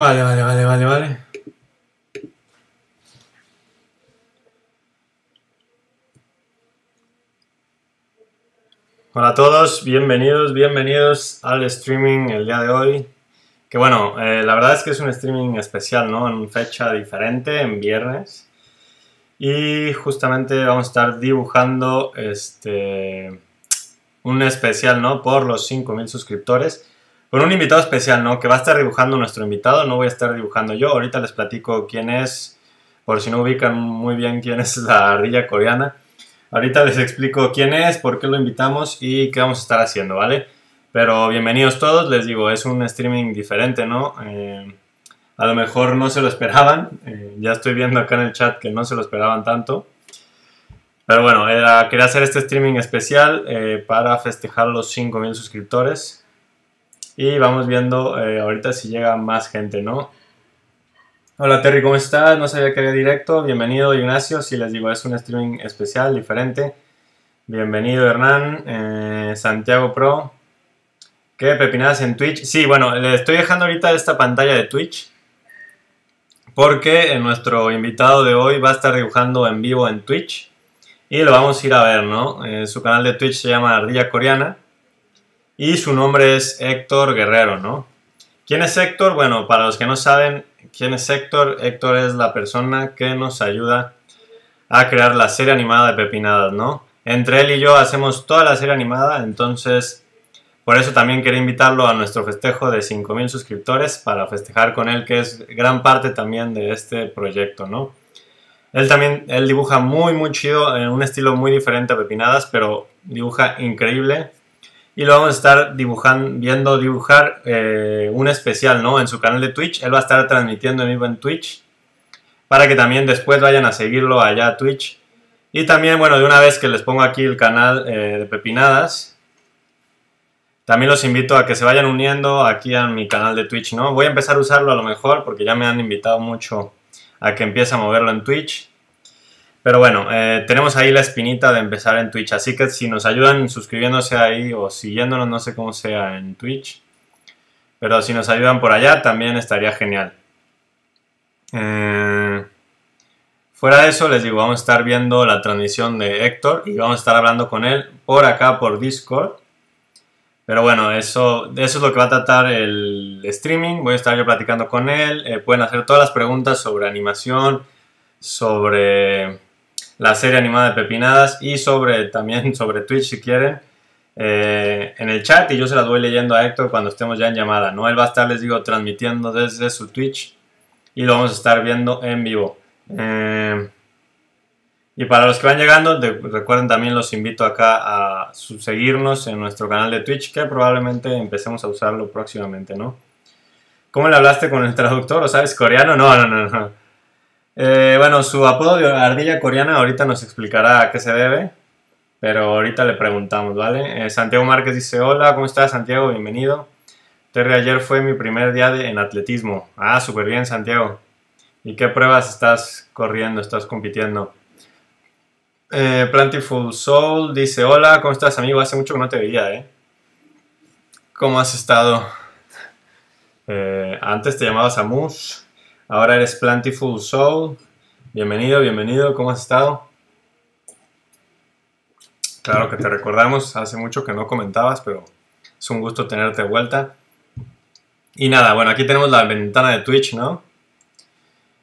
Vale, vale, vale, vale, vale. Hola a todos, bienvenidos, bienvenidos al streaming el día de hoy. Que bueno, eh, la verdad es que es un streaming especial, ¿no? En fecha diferente, en viernes. Y justamente vamos a estar dibujando este un especial, ¿no? Por los 5.000 suscriptores. Con un invitado especial, ¿no? Que va a estar dibujando nuestro invitado, no voy a estar dibujando yo. Ahorita les platico quién es, por si no ubican muy bien quién es la ardilla coreana. Ahorita les explico quién es, por qué lo invitamos y qué vamos a estar haciendo, ¿vale? Pero bienvenidos todos, les digo, es un streaming diferente, ¿no? Eh, a lo mejor no se lo esperaban, eh, ya estoy viendo acá en el chat que no se lo esperaban tanto. Pero bueno, era, quería hacer este streaming especial eh, para festejar los 5.000 suscriptores. Y vamos viendo eh, ahorita si llega más gente, ¿no? Hola Terry, ¿cómo estás? No sabía que había directo. Bienvenido Ignacio. Si les digo, es un streaming especial, diferente. Bienvenido Hernán. Eh, Santiago Pro. ¿Qué? Pepinadas en Twitch. Sí, bueno, le estoy dejando ahorita esta pantalla de Twitch. Porque nuestro invitado de hoy va a estar dibujando en vivo en Twitch. Y lo vamos a ir a ver, ¿no? Eh, su canal de Twitch se llama Ardilla Coreana. Y su nombre es Héctor Guerrero, ¿no? ¿Quién es Héctor? Bueno, para los que no saben quién es Héctor, Héctor es la persona que nos ayuda a crear la serie animada de Pepinadas, ¿no? Entre él y yo hacemos toda la serie animada, entonces por eso también quería invitarlo a nuestro festejo de 5000 suscriptores para festejar con él, que es gran parte también de este proyecto, ¿no? Él también, él dibuja muy, muy chido, en un estilo muy diferente a Pepinadas, pero dibuja increíble y lo vamos a estar dibujando, viendo dibujar eh, un especial, ¿no? En su canal de Twitch. Él va a estar transmitiendo en vivo en Twitch para que también después vayan a seguirlo allá a Twitch. Y también, bueno, de una vez que les pongo aquí el canal eh, de Pepinadas, también los invito a que se vayan uniendo aquí a mi canal de Twitch, ¿no? Voy a empezar a usarlo a lo mejor porque ya me han invitado mucho a que empiece a moverlo en Twitch. Pero bueno, eh, tenemos ahí la espinita de empezar en Twitch, así que si nos ayudan suscribiéndose ahí o siguiéndonos, no sé cómo sea en Twitch, pero si nos ayudan por allá también estaría genial. Eh, fuera de eso, les digo, vamos a estar viendo la transmisión de Héctor y vamos a estar hablando con él por acá por Discord. Pero bueno, eso, eso es lo que va a tratar el streaming. Voy a estar yo platicando con él. Eh, pueden hacer todas las preguntas sobre animación, sobre la serie animada de Pepinadas y sobre también sobre Twitch si quieren eh, en el chat y yo se las voy leyendo a Héctor cuando estemos ya en llamada, ¿no? Él va a estar, les digo, transmitiendo desde su Twitch y lo vamos a estar viendo en vivo. Eh, y para los que van llegando, recuerden también los invito acá a seguirnos en nuestro canal de Twitch que probablemente empecemos a usarlo próximamente, ¿no? ¿Cómo le hablaste con el traductor? ¿O sabes coreano? No, no, no, no. Eh, bueno, su apodo de ardilla coreana ahorita nos explicará a qué se debe, pero ahorita le preguntamos, ¿vale? Eh, Santiago Márquez dice, hola, ¿cómo estás Santiago? Bienvenido. Terry, ayer fue mi primer día en atletismo. Ah, súper bien Santiago. ¿Y qué pruebas estás corriendo, estás compitiendo? Eh, Plantiful Soul dice, hola, ¿cómo estás amigo? Hace mucho que no te veía, ¿eh? ¿Cómo has estado? antes te llamabas Amus. Ahora eres Plantiful Soul. Bienvenido, bienvenido. ¿Cómo has estado? Claro que te recordamos. Hace mucho que no comentabas, pero es un gusto tenerte de vuelta. Y nada, bueno, aquí tenemos la ventana de Twitch, ¿no?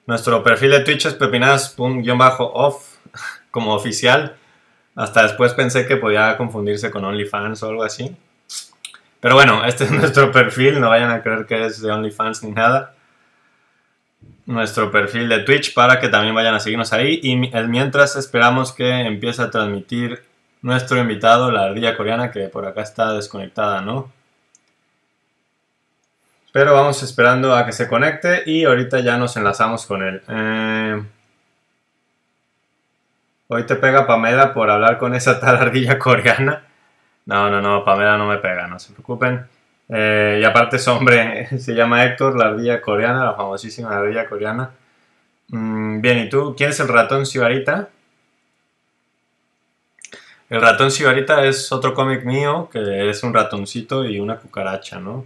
Nuestro perfil de Twitch es pepinadas.off como oficial. Hasta después pensé que podía confundirse con OnlyFans o algo así. Pero bueno, este es nuestro perfil, no vayan a creer que es de OnlyFans ni nada nuestro perfil de Twitch para que también vayan a seguirnos ahí. Y mientras esperamos que empiece a transmitir nuestro invitado, la ardilla coreana, que por acá está desconectada, ¿no? Pero vamos esperando a que se conecte y ahorita ya nos enlazamos con él. Eh, hoy te pega Pamela por hablar con esa tal ardilla coreana. No, no, no, Pamela no me pega, no se preocupen. Eh, y aparte es hombre, se llama Héctor, la ardilla coreana, la famosísima ardilla coreana. Mm, bien, ¿y tú? ¿Quién es el ratón Sibarita? El ratón Sibarita es otro cómic mío, que es un ratoncito y una cucaracha, ¿no?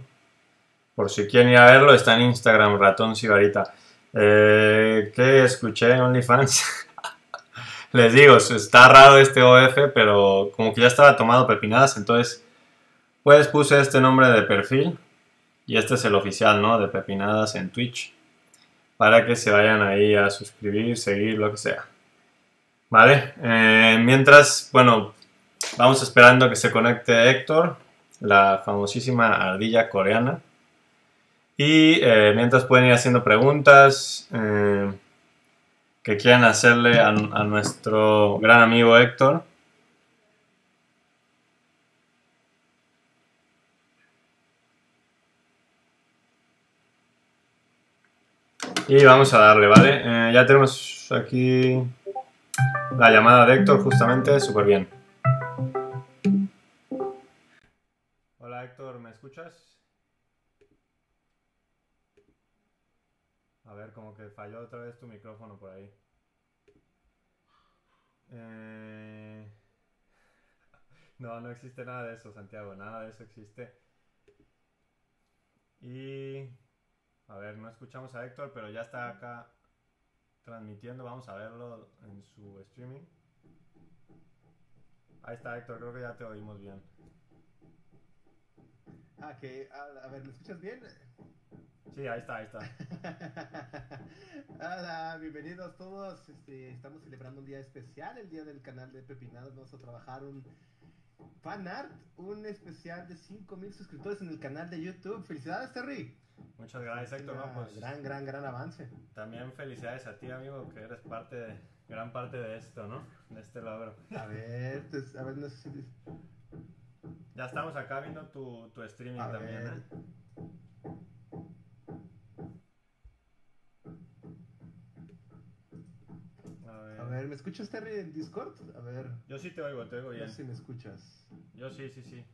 Por si quieren ir a verlo, está en Instagram, ratón sibarita. Eh, ¿Qué escuché OnlyFans? Les digo, está raro este OF, pero como que ya estaba tomado pepinadas, entonces pues puse este nombre de perfil y este es el oficial, ¿no? De pepinadas en Twitch para que se vayan ahí a suscribir, seguir, lo que sea. ¿Vale? Eh, mientras, bueno, vamos esperando que se conecte Héctor, la famosísima ardilla coreana. Y eh, mientras pueden ir haciendo preguntas eh, que quieran hacerle a, nuestro gran amigo Héctor. Y vamos a darle, ¿vale? ya tenemos aquí la llamada de Héctor justamente, súper bien. Hola Héctor, ¿me escuchas? A ver, como que falló otra vez tu micrófono por ahí. Eh, no, no existe nada de eso, Santiago, nada de eso existe. Y... A ver, no escuchamos a Héctor, pero ya está acá transmitiendo. Vamos a verlo en su streaming. Ahí está Héctor, creo que ya te oímos bien. Ah, que, a, ver, ¿lo escuchas bien? Sí, ahí está, ahí está. Hola, bienvenidos todos. Este, estamos celebrando un día especial, el día del canal de Pepinados. Vamos a trabajar un fan art, un especial de 5000 suscriptores en el canal de YouTube. Felicidades, Terry. Muchas gracias, Héctor. pues, gran, gran, gran avance. También felicidades a ti, amigo, que eres parte de, gran parte de esto, ¿no? De este logro. A ver, pues, a ver, no sé si... Ya estamos acá viendo tu, tu streaming también, ¿eh? A ver. ¿me escuchas Terry en Discord? A ver. Yo sí te oigo, te oigo bien. Yo sí me escuchas. Yo sí, sí, sí.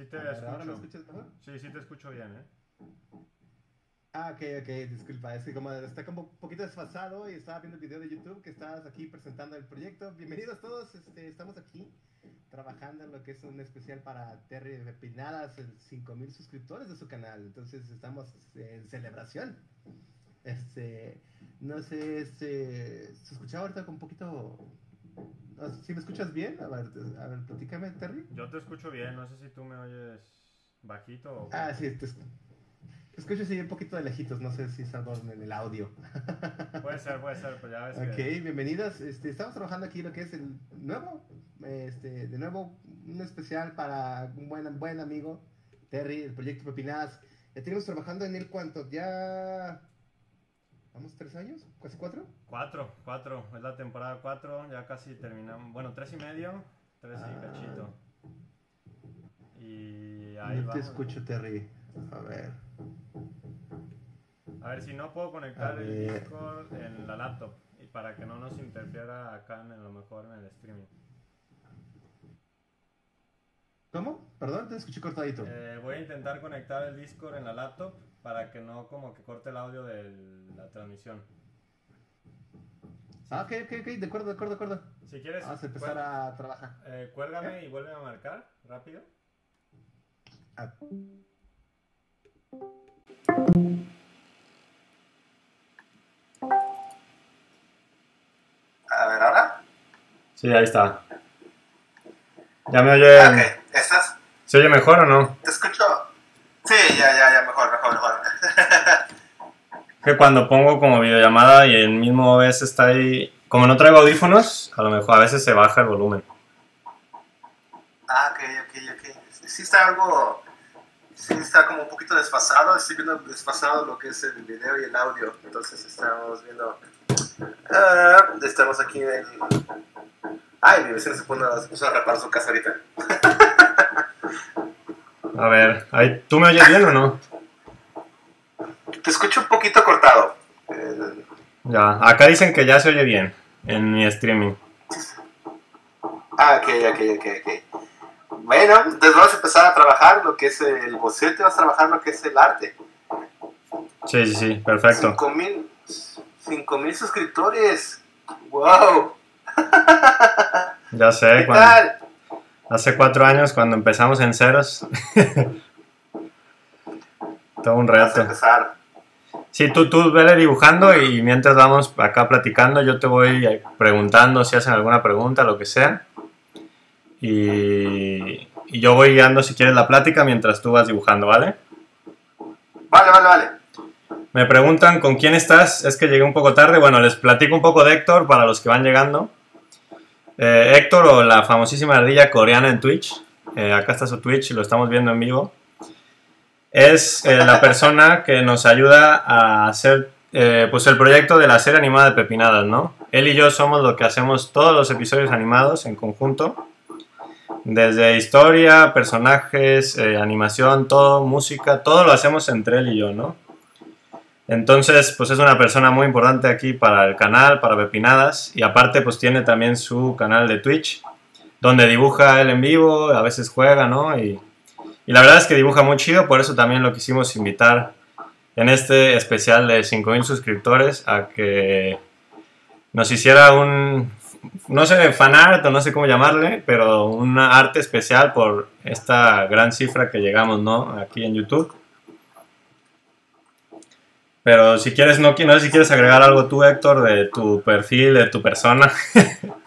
Sí te escucho. me escuchas mejor? Sí, sí te escucho bien, ¿eh? Ah, ok, ok, disculpa, es que como está como un poquito desfasado y estaba viendo el video de YouTube que estabas aquí presentando el proyecto. Bienvenidos todos, este, estamos aquí trabajando en lo que es un especial para Terry de Pinadas, 5000 suscriptores de su canal. Entonces estamos en celebración. Este, no sé, este, se escuchaba ahorita con un poquito ¿Si me escuchas bien? A ver, a ver, platícame, Terry. Yo te escucho bien, no sé si tú me oyes bajito o... Ah, sí, te, escucho sí un poquito de lejitos, no sé si es algo en el audio. Puede ser, puede ser, pues ya ves Ok, bienvenidas. Este, estamos trabajando aquí lo que es el nuevo, este, de nuevo, un especial para un buen, buen amigo, Terry, el proyecto Pepinadas. Ya tenemos trabajando en él, ¿cuánto? Ya ¿Vamos tres años? ¿Casi cuatro? Cuatro, cuatro. Es la temporada cuatro. Ya casi terminamos. Bueno, tres y medio. Tres y ah. cachito. Y ahí no te escucho, Terry. A ver. A ver, si no puedo conectar el Discord en la laptop. Y para que no nos interfiera acá en lo mejor en el streaming. ¿Cómo? Perdón, te escuché cortadito. Eh, voy a intentar conectar el Discord en la laptop para que no como que corte el audio de la transmisión. Ah, ok, ok, ok, de acuerdo, de acuerdo, de acuerdo. Si quieres... Vamos a empezar a trabajar. Eh, cuélgame y vuelve a marcar, rápido. Ah. A ver, ¿ahora? Sí, ahí está. ¿Ya me oye? Ok, ¿estás? ¿Se oye mejor o no? Te escucho, Sí, ya, ya, ya, mejor, mejor, mejor. Que cuando pongo como videollamada y el mismo OBS está ahí, como no traigo audífonos, a lo mejor a veces se baja el volumen. Ah, ok, ok, ok. Sí está algo, sí está como un poquito desfasado, estoy viendo desfasado lo que es el video y el audio, entonces estamos viendo... Uh, estamos aquí en... Ay, mi vecino se, se puso a reparar su casa ahorita. A ver, ¿tú me oyes bien o no? Te escucho un poquito cortado. Ya, acá dicen que ya se oye bien en mi streaming. Ah, ok, ok, ok, ok. Bueno, entonces vamos a empezar a trabajar lo que es el boceto, vas a trabajar lo que es el arte. Sí, sí, sí, perfecto. 5000 suscriptores. ¡Wow! Ya sé, ¿Qué tal? Hace cuatro años cuando empezamos en ceros. Todo un Vamos a reto. empezar. Sí, tú, tú vele dibujando y mientras vamos acá platicando, yo te voy preguntando si hacen alguna pregunta, lo que sea. Y, y yo voy guiando si quieres la plática mientras tú vas dibujando, ¿vale? Vale, vale, vale. Me preguntan con quién estás, es que llegué un poco tarde. Bueno, les platico un poco de Héctor para los que van llegando. Eh, Héctor o la famosísima ardilla coreana en Twitch. Eh, acá está su Twitch y lo estamos viendo en vivo. Es eh, la persona que nos ayuda a hacer eh, pues el proyecto de la serie animada de Pepinadas, ¿no? Él y yo somos lo que hacemos todos los episodios animados en conjunto. Desde historia, personajes, eh, animación, todo, música, todo lo hacemos entre él y yo, ¿no? Entonces, pues es una persona muy importante aquí para el canal, para Pepinadas. Y aparte, pues tiene también su canal de Twitch, donde dibuja él en vivo, a veces juega, ¿no? Y, y la verdad es que dibuja muy chido, por eso también lo quisimos invitar en este especial de 5000 suscriptores a que nos hiciera un, no sé, fanart o no sé cómo llamarle, pero una arte especial por esta gran cifra que llegamos, ¿no? Aquí en YouTube. Pero si quieres, no, no sé si quieres agregar algo tú, Héctor, de tu perfil, de tu persona.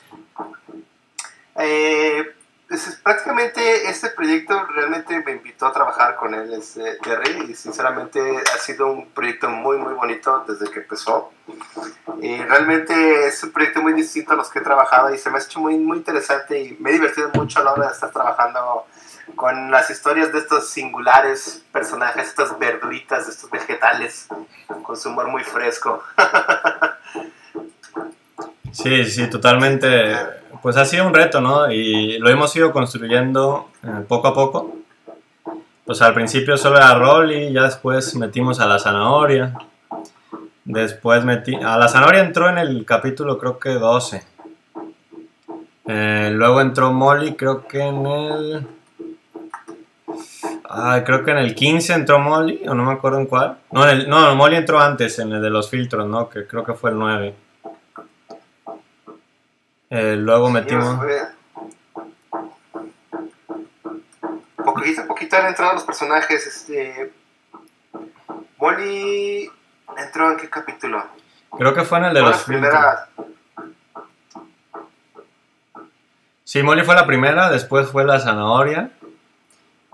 Eh, pues, es- prácticamente este proyecto realmente me invitó a trabajar con él, este, Terry, y sinceramente ha sido un proyecto muy, muy bonito desde que empezó. Y realmente es un proyecto muy distinto a los que he trabajado y se me ha hecho muy, muy interesante y me he divertido mucho a la hora de estar trabajando con las historias de estos singulares personajes, estas verduritas, estos vegetales, con su humor muy fresco. Sí, sí, totalmente. Pues ha sido un reto, ¿no? Y lo hemos ido construyendo eh, poco a poco. Pues al principio solo era Rolly, ya después metimos a la zanahoria. Después metí... A la zanahoria entró en el capítulo creo que 12. Eh, luego entró Molly, creo que en el... Ah, creo que en el 15 entró Molly, o no me acuerdo en cuál. No, no, Molly entró antes, en el de los filtros, ¿no? Que creo que fue el 9. Eh, luego metimos... Poquito poquito han entrado los personajes. Este. Molly entró en qué capítulo? Creo que fue en el de Fue los primera. Sí, Molly fue la primera, después fue la zanahoria.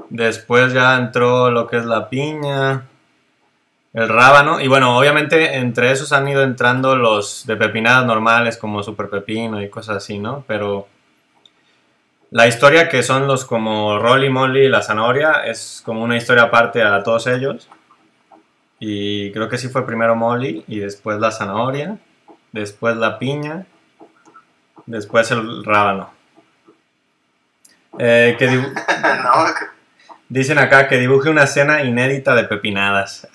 Después ya entró lo que es la piña, el rábano. Y bueno, obviamente entre esos han ido entrando los de pepinadas normales como super pepino y cosas así, ¿no? Pero la historia que son los como Rolly, Molly y la zanahoria es como una historia aparte a todos ellos. Y creo que sí fue primero Molly y después la zanahoria, después la piña, después el rábano. Eh, que no, Dicen acá que dibuje una escena inédita de pepinadas.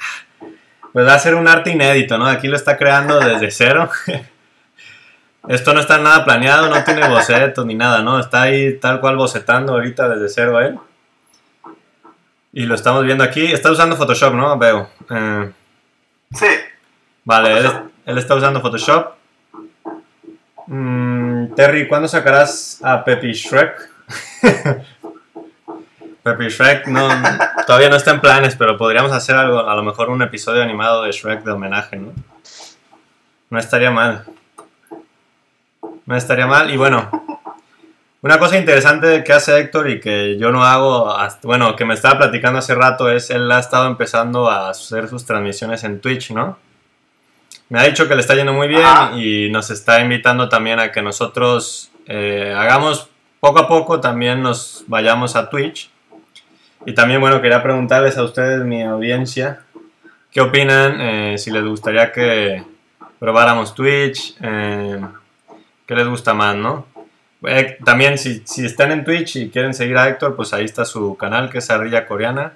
Pues va a ser un arte inédito, ¿no? Aquí lo está creando desde cero. Esto no está nada planeado, no tiene bocetos ni nada, ¿no? Está ahí tal cual bocetando ahorita desde cero él. Y lo estamos viendo aquí. Está usando Photoshop, ¿no? Veo. Eh, sí. vale, él, él está usando Photoshop. Mm, Terry, ¿cuándo sacarás a Peppy Shrek? Peppy Shrek no, todavía no está en planes, pero podríamos hacer algo, a lo mejor un episodio animado de Shrek de homenaje, ¿no? No estaría mal. No estaría mal. Y bueno, una cosa interesante que hace Héctor y que yo no hago, hasta- bueno, que me estaba platicando hace rato es, él ha estado empezando a hacer sus transmisiones en Twitch, ¿no? Me ha dicho que le está yendo muy bien Ah. y nos está invitando también a que nosotros eh, hagamos poco a poco, también nos vayamos a Twitch. Y también, bueno, quería preguntarles a ustedes, mi audiencia, ¿qué opinan? Eh, si les gustaría que probáramos Twitch, eh, ¿qué les gusta más, no? Eh, también, si, si están en Twitch y quieren seguir a Héctor, pues ahí está su canal, que es Ardilla Coreana.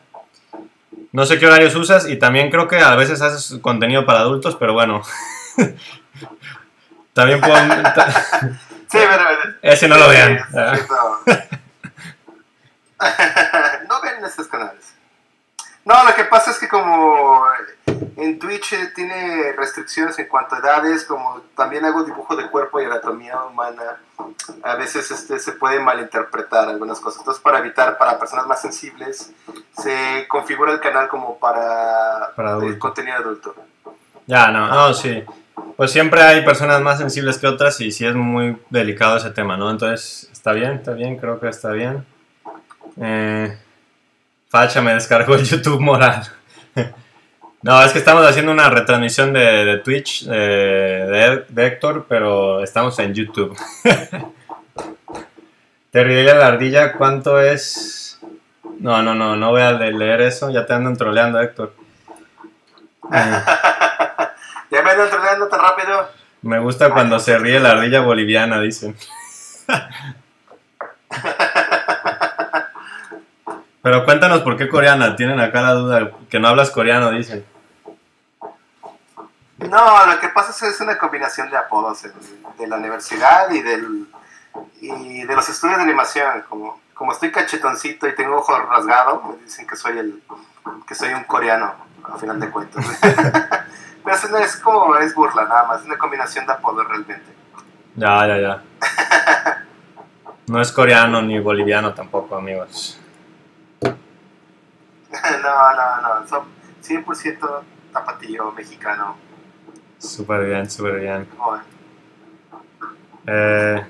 No sé qué horarios usas y también creo que a veces haces contenido para adultos, pero bueno. también puedo... Sí, pero. Ese no lo sí, vean. sí, no estos canales. No, lo que pasa es que como En Twitch eh, tiene restricciones en cuanto a edades, como también hago dibujo de cuerpo y anatomía humana. A veces este, se puede malinterpretar algunas cosas. Entonces, para evitar, para personas más sensibles, se configura el canal como para, Para el adulto. contenido adulto. Ya, no, no, sí. Pues siempre hay personas más sensibles que otras y sí es muy delicado ese tema, ¿no? Entonces, está bien, está bien, creo que está bien. Eh, Facha me descargó el YouTube moral. No, es que estamos haciendo una retransmisión de, de Twitch de, de- de Héctor, pero estamos en YouTube. Terrible la ardilla, ¿cuánto es? No, no, no, no voy a le- leer eso, ya te andan troleando, Héctor. Ya me ando troleando tan rápido. Me gusta cuando se ríe la ardilla boliviana, dicen. Pero cuéntanos por qué coreana. Tienen acá la duda que no hablas coreano, dicen. No, lo que pasa es que es una combinación de apodos eh, de la universidad y del y de los estudios de animación. Como, como estoy cachetoncito y tengo ojo rasgado, me dicen que soy el que soy un coreano, a final de cuentas. Pero no es como es burla nada más, es una combinación de apodos realmente. Ya, ya, ya. No es coreano ni boliviano tampoco, amigos. no, no, no, son 100% tapatillo mexicano. Súper bien, súper bien. Eh,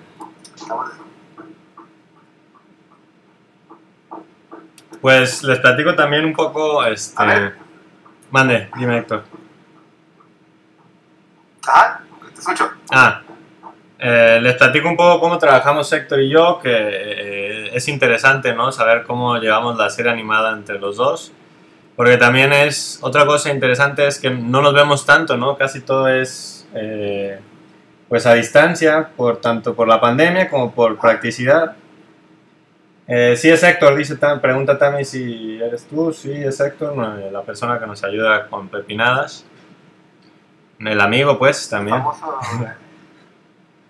pues les platico también un poco, este... A ver. Mande, dime Héctor. Ah, te escucho. Ah, eh, les platico un poco cómo trabajamos Héctor y yo, que eh, es interesante, ¿no? Saber cómo llevamos la serie animada entre los dos. Porque también es, otra cosa interesante es que no nos vemos tanto, ¿no? Casi todo es, eh, pues a distancia, por tanto por la pandemia como por practicidad. Eh, sí es Héctor, dice, pregunta Tami si eres tú, sí es Héctor, la persona que nos ayuda con pepinadas. El amigo, pues, también. famoso eh,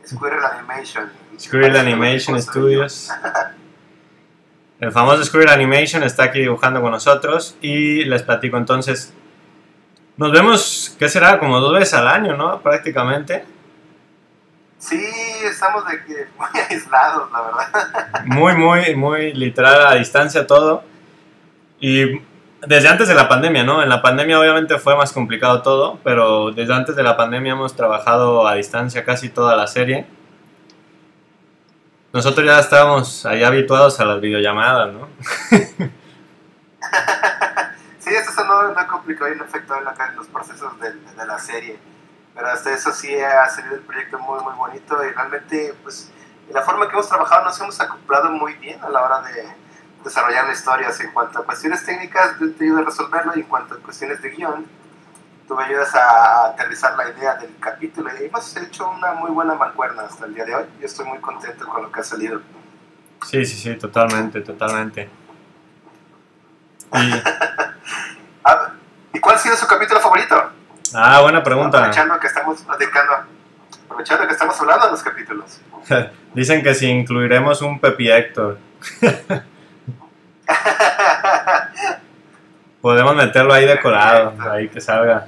Squirrel Animation. Squirrel Animation. Studios. El famoso Squirrel Animation está aquí dibujando con nosotros y les platico entonces. Nos vemos, ¿qué será? Como dos veces al año, ¿no? Prácticamente. Sí, estamos de que muy aislados, la verdad. Muy, muy, muy literal a distancia todo. Y desde antes de la pandemia, ¿no? En la pandemia obviamente fue más complicado todo, pero desde antes de la pandemia hemos trabajado a distancia casi toda la serie. Nosotros ya estábamos ahí habituados a las videollamadas, ¿no? Sí, esto no, no complicó y no afectó en, la- en los procesos de, de la serie. Pero hasta eso sí ha salido el proyecto muy, muy bonito y realmente, pues, la forma que hemos trabajado nos hemos acoplado muy bien a la hora de desarrollar la historia. En cuanto a cuestiones técnicas, yo te ayudo a resolverlo y en cuanto a cuestiones de guion, tú me ayudas a aterrizar la idea del capítulo y hemos hecho una muy buena mancuerna hasta el día de hoy. Yo estoy muy contento con lo que ha salido. Sí, sí, sí, totalmente, totalmente. Y, Ah, ¿Y cuál ha sido su capítulo favorito? ah, buena pregunta. Aprovechando que estamos platicando, aprovechando que estamos hablando de los capítulos. Dicen que si incluiremos un Pepi Héctor, podemos meterlo ahí decorado, ahí que salga.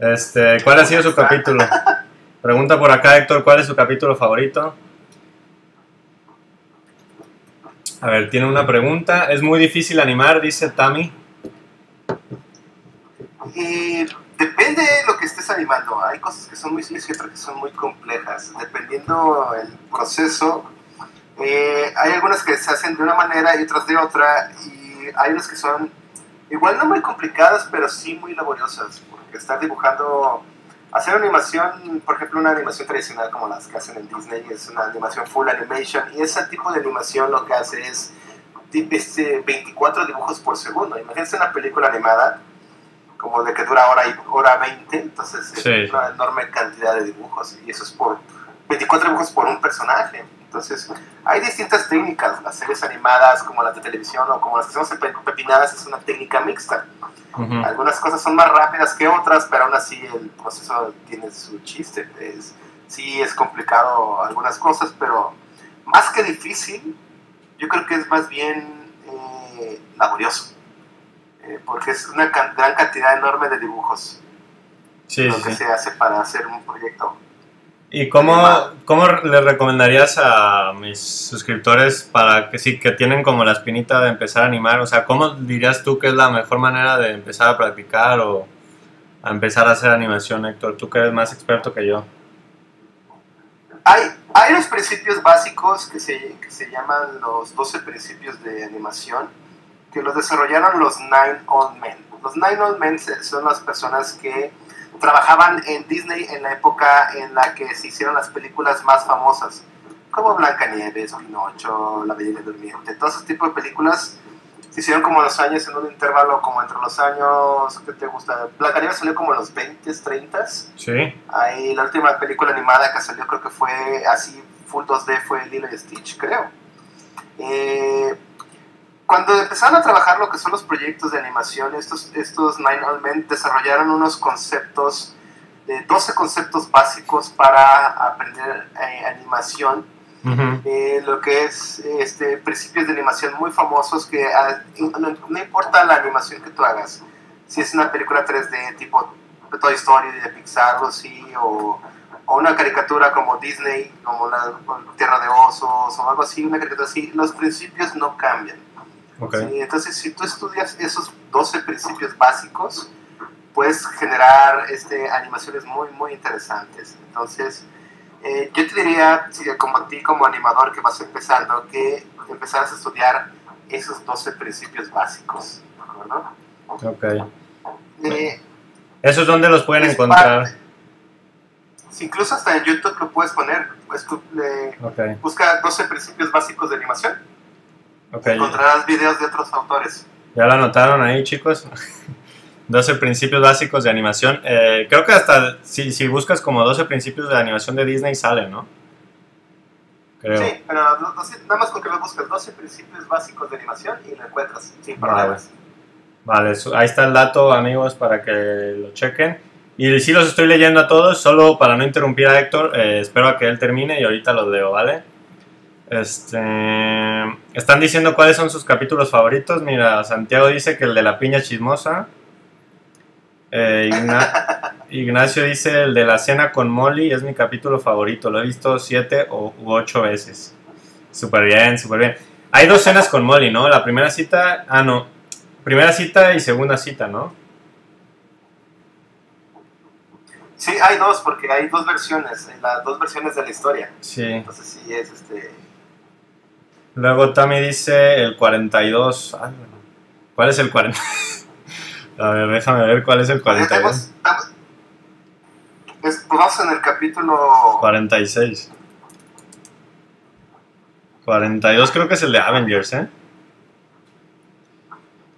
Este, ¿cuál ha sido su capítulo? Pregunta por acá Héctor, ¿cuál es su capítulo favorito? A ver, tiene una pregunta. Es muy difícil animar, dice Tami. Y depende de lo que estés animando. Hay cosas que son muy sencillas y otras que son muy complejas. Dependiendo el proceso, eh, hay algunas que se hacen de una manera y otras de otra. Y hay unas que son igual no muy complicadas, pero sí muy laboriosas. Porque estar dibujando, hacer animación, por ejemplo, una animación tradicional como las que hacen en Disney, es una animación full animation. Y ese tipo de animación lo que hace es tip- este, 24 dibujos por segundo. Imagínense una película animada como de que dura hora y hora 20, entonces Sí. es una enorme cantidad de dibujos y eso es por 24 dibujos por un personaje. Entonces, hay distintas técnicas, las series animadas como las de televisión o como las que hacemos en Pepinadas es una técnica mixta. Algunas cosas son más rápidas que otras, pero aún así el proceso tiene su chiste. Es, sí es complicado algunas cosas, pero más que difícil, yo creo que es más bien eh, laborioso. eh, porque es una can- gran cantidad enorme de dibujos Sí, lo que sí. se hace para hacer un proyecto. ¿Y cómo, cómo le recomendarías a mis suscriptores para que sí, que tienen como la espinita de empezar a animar? O sea, ¿cómo dirías tú que es la mejor manera de empezar a practicar o a empezar a hacer animación, Héctor? Tú que eres más experto que yo. Hay, hay los principios básicos que se, que se llaman los 12 principios de animación, que los desarrollaron los Nine Old Men. Los Nine Old Men son las personas que trabajaban en Disney en la época en la que se hicieron las películas más famosas, como Blancanieves, Pinocho, La Bella y la Durmiente. Todo ese tipo de películas se hicieron como los años, en un intervalo como entre los años, ¿qué te gusta? Blancanieves salió como los 20, 30. Sí. Ahí la última película animada que salió creo que fue así full 2D fue Lilo y Stitch, creo. Eh, cuando empezaron a trabajar lo que son los proyectos de animación, estos, estos Nine Old Men desarrollaron unos conceptos, de 12 conceptos básicos para aprender eh, animación eh, lo que es este, principios de animación muy famosos que ah, no, no importa la animación que tú hagas, si es una película 3D tipo Toy Story de Pixar o así, o, o una caricatura como Disney, como la Tierra de Osos o algo así, una caricatura así, los principios no cambian. ¿Sí? Entonces, si tú estudias esos 12 principios básicos, puedes generar este, animaciones muy, muy interesantes. Entonces, eh, yo te diría, como a ti como animador que vas empezando, que empezaras a estudiar esos 12 principios básicos. ¿de acuerdo? Ok. Eh, ¿Esos dónde los pueden es encontrar? parte- incluso hasta en YouTube lo puedes poner, pues, eh, busca 12 principios básicos de animación, Ok. encontrarás videos de otros autores. ¿Ya lo anotaron ahí, chicos? 12 principios básicos de animación. Eh, creo que hasta si, si buscas como 12 principios de animación de Disney sale, ¿no? Creo. Sí, pero no- no nada más con que lo busques 12 principios básicos de animación y lo encuentras sin Vale. problemas. Vale, ahí está el dato, amigos, para que lo chequen. Y sí los estoy leyendo a todos, solo para no interrumpir a Héctor, eh, espero a que él termine y ahorita los leo, ¿vale? Este, están diciendo cuáles son sus capítulos favoritos. Mira, Santiago dice que el de la piña chismosa. Eh, Igna- Ignacio dice el de la cena con Molly es mi capítulo favorito. Lo he visto siete o u ocho veces. Súper bien, súper bien. Hay dos cenas con Molly, ¿no? La primera cita, ah, no. Primera cita y segunda cita, ¿no? Sí, hay dos, porque hay dos versiones, hay las dos versiones de la historia. Sí. Entonces sí es este... Luego Tami dice el 42. Ah, bueno. ¿Cuál es el 40? A ver, déjame ver cuál es el 42. Estamos- estamos- es- vamos en el capítulo... 46. 42 creo que es el de Avengers, ¿eh?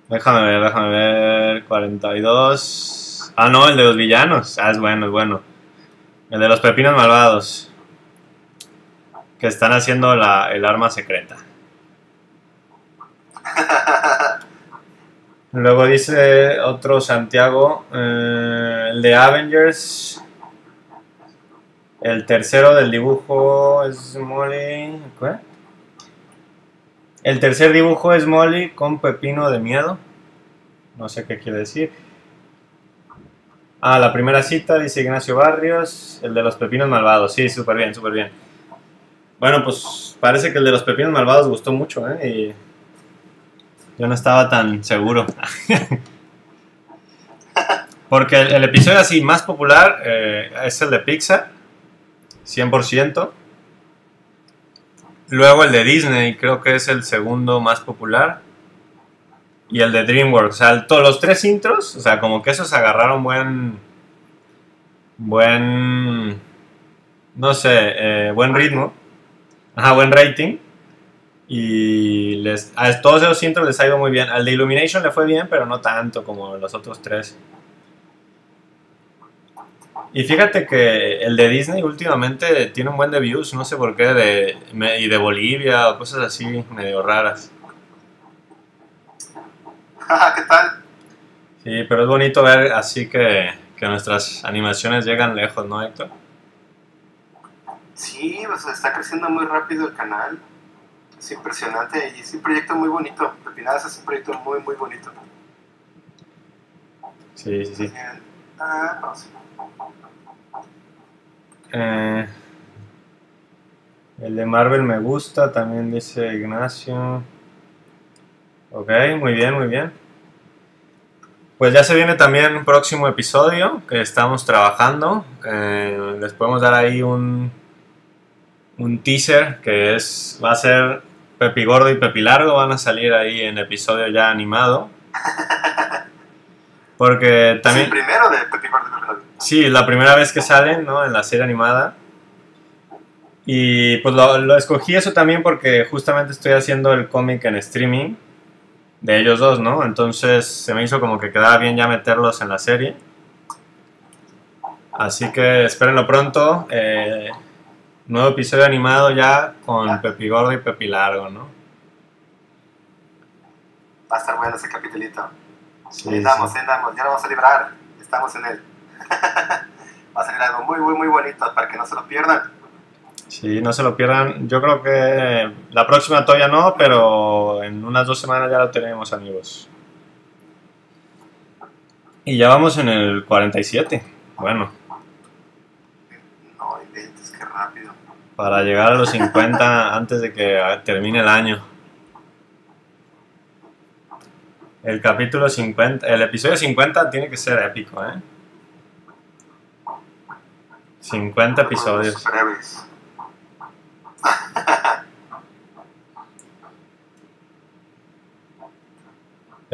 Déjame ver, déjame ver. 42. Ah, no, el de los villanos. Ah, es bueno, es bueno. El de los pepinos malvados. Que están haciendo la, el arma secreta. Luego dice otro Santiago, eh, el de Avengers. El tercero del dibujo es Molly. ¿Qué? El tercer dibujo es Molly con pepino de miedo. No sé qué quiere decir. Ah, la primera cita dice Ignacio Barrios. El de los pepinos malvados. Sí, súper bien, súper bien. Bueno, pues parece que el de los pepinos malvados gustó mucho, ¿eh? Y yo no estaba tan seguro. Porque el, episodio así más popular eh, es el de Pixar, 100%. Luego el de Disney, creo que es el segundo más popular. Y el de DreamWorks. O sea, todos los tres intros, o sea, como que esos agarraron buen. Buen. No sé, eh, buen ritmo. Ajá, buen rating. Y les, a todos esos intros les ha ido muy bien. Al de Illumination le fue bien, pero no tanto como los otros tres. Y fíjate que el de Disney últimamente tiene un buen de views, no sé por qué, de, y de Bolivia o cosas así medio raras. ¿Qué tal? Sí, pero es bonito ver así que, que nuestras animaciones llegan lejos, ¿no, Héctor? Sí, pues está creciendo muy rápido el canal. Es impresionante y es un proyecto muy bonito. Pepinadas es un proyecto muy, muy bonito. Sí, sí, sí. Ah, vamos. Eh, el de Marvel me gusta, también dice Ignacio. Ok, muy bien, muy bien. Pues ya se viene también un próximo episodio que estamos trabajando. Eh, les podemos dar ahí un, un teaser que es va a ser Pepi Gordo y Pepi Largo. Van a salir ahí en episodio ya animado. Porque también... Sí, primero de Pepi Gordo y Pepi Largo. Sí, la primera vez que salen, ¿no? En la serie animada. Y pues lo, lo escogí eso también porque justamente estoy haciendo el cómic en streaming de ellos dos, ¿no? Entonces se me hizo como que quedaba bien ya meterlos en la serie. Así que espérenlo pronto. eh, nuevo episodio animado ya con Pepi Gordo y Pepi Largo, ¿no? Va a estar bueno ese capitulito. Sí, Ahí andamos, sí. ahí andamos, ya lo vamos a librar. Estamos en él. Va a salir algo muy, muy, muy bonito para que no se lo pierdan. Sí, no se lo pierdan. Yo creo que la próxima todavía no, pero en unas dos semanas ya lo tenemos, amigos. Y ya vamos en el 47. Bueno, No inventes, qué rápido. Para llegar a los 50 antes de que termine el año. El capítulo 50, el episodio 50 tiene que ser épico, ¿eh? 50 episodios. Breves.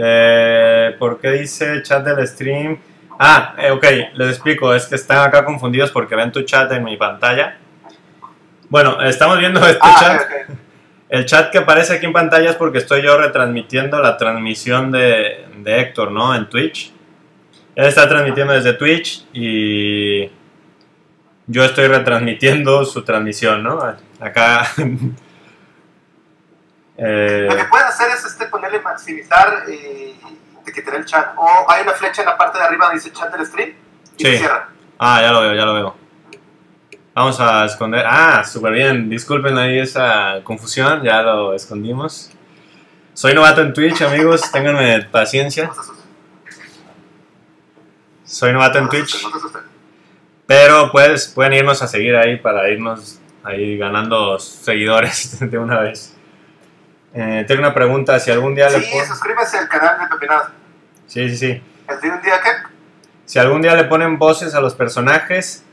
Eh, ¿Por qué dice chat del stream? Ah, eh, ok, les explico. Es que están acá confundidos porque ven tu chat en mi pantalla. Bueno, estamos viendo este Ah, chat. El chat que aparece aquí en pantalla es porque estoy yo retransmitiendo la transmisión de, de Héctor, ¿no? En Twitch. Él está transmitiendo desde Twitch y yo estoy retransmitiendo su transmisión, ¿no? Acá. eh, Lo que pueden hacer es este, ponerle maximizar eh, que tener el chat. O hay una flecha en la parte de arriba donde dice chat del stream y Sí. se cierra. Ah, ya lo veo, ya lo veo. Vamos a esconder. Ah, súper bien. Disculpen ahí esa confusión, ya lo escondimos. Soy novato en Twitch, amigos. Ténganme paciencia. Soy novato en Twitch. Pero pues pueden irnos a seguir ahí para irnos ahí ganando seguidores de una vez. Eh, tengo una pregunta. Si algún día le Sí, ponen. suscríbanse al canal de Pepinadas. Sí, sí, sí. ¿El de un día qué? Si algún día le ponen voces a los personajes,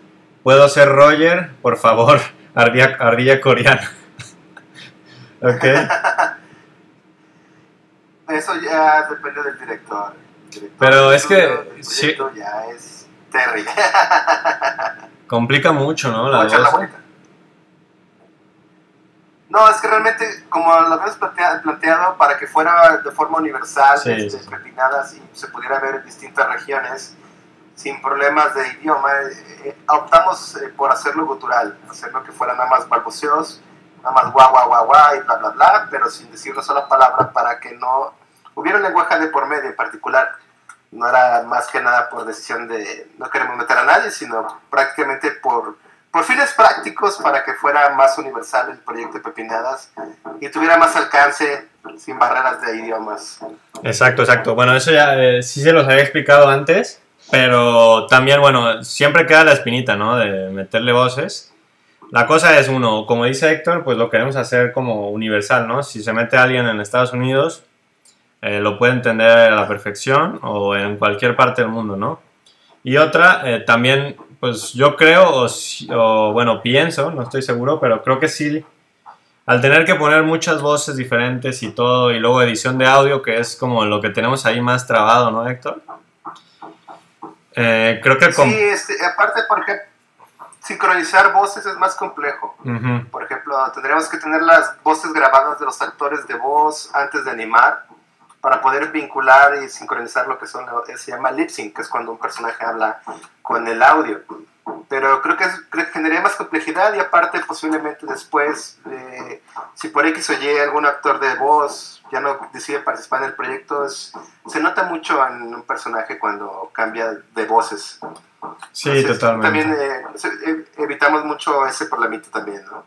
puedo ser Roger, por favor, ardilla, ardilla coreana. ok. Eso ya depende del director. Pero es que, sí. Ya es Terry. Complica mucho, ¿no? La voz. No, es que realmente, como lo habíamos plantea- planteado, para que fuera de forma universal, Sí, este, sí, sí. pepinadas y se pudiera ver en distintas regiones, sin problemas de idioma, eh, eh, optamos eh, por hacerlo gutural, hacerlo que fuera nada más balbuceos, nada más guau, guau, guau, guau y bla, bla, bla, pero sin decir una sola palabra para que no hubiera un lenguaje de por medio en particular. No era más que nada por decisión de no queremos meter a nadie, sino prácticamente por, por fines prácticos para que fuera más universal el proyecto de Pepinadas y tuviera más alcance sin barreras de idiomas. Exacto, exacto. Bueno, eso ya eh, sí se los había explicado antes, pero también, bueno, siempre queda la espinita, ¿no? De meterle voces. La cosa es, uno, como dice Héctor, pues lo queremos hacer como universal, ¿no? Si se mete alguien en Estados Unidos, eh, lo puede entender a la perfección o en cualquier parte del mundo, ¿no? Y otra, eh, también, pues yo creo, o, o, bueno, pienso, no estoy seguro, pero creo que sí, al tener que poner muchas voces diferentes y todo, y luego edición de audio, que es como lo que tenemos ahí más trabado, ¿no, Héctor? Eh, creo que... com- Sí, este, aparte porque sincronizar voces es más complejo. Por ejemplo, tendríamos que tener las voces grabadas de los actores de voz antes de animar para poder vincular y sincronizar lo que son, se llama lip sync, que es cuando un personaje habla con el audio. Pero creo que, creo que generaría más complejidad y aparte posiblemente después, eh, si por X o Y algún actor de voz ya no decide participar en el proyecto, es- se nota mucho en un personaje cuando cambia de voces. Sí, Entonces, totalmente. También eh, eh, evitamos mucho ese problemita también, ¿no?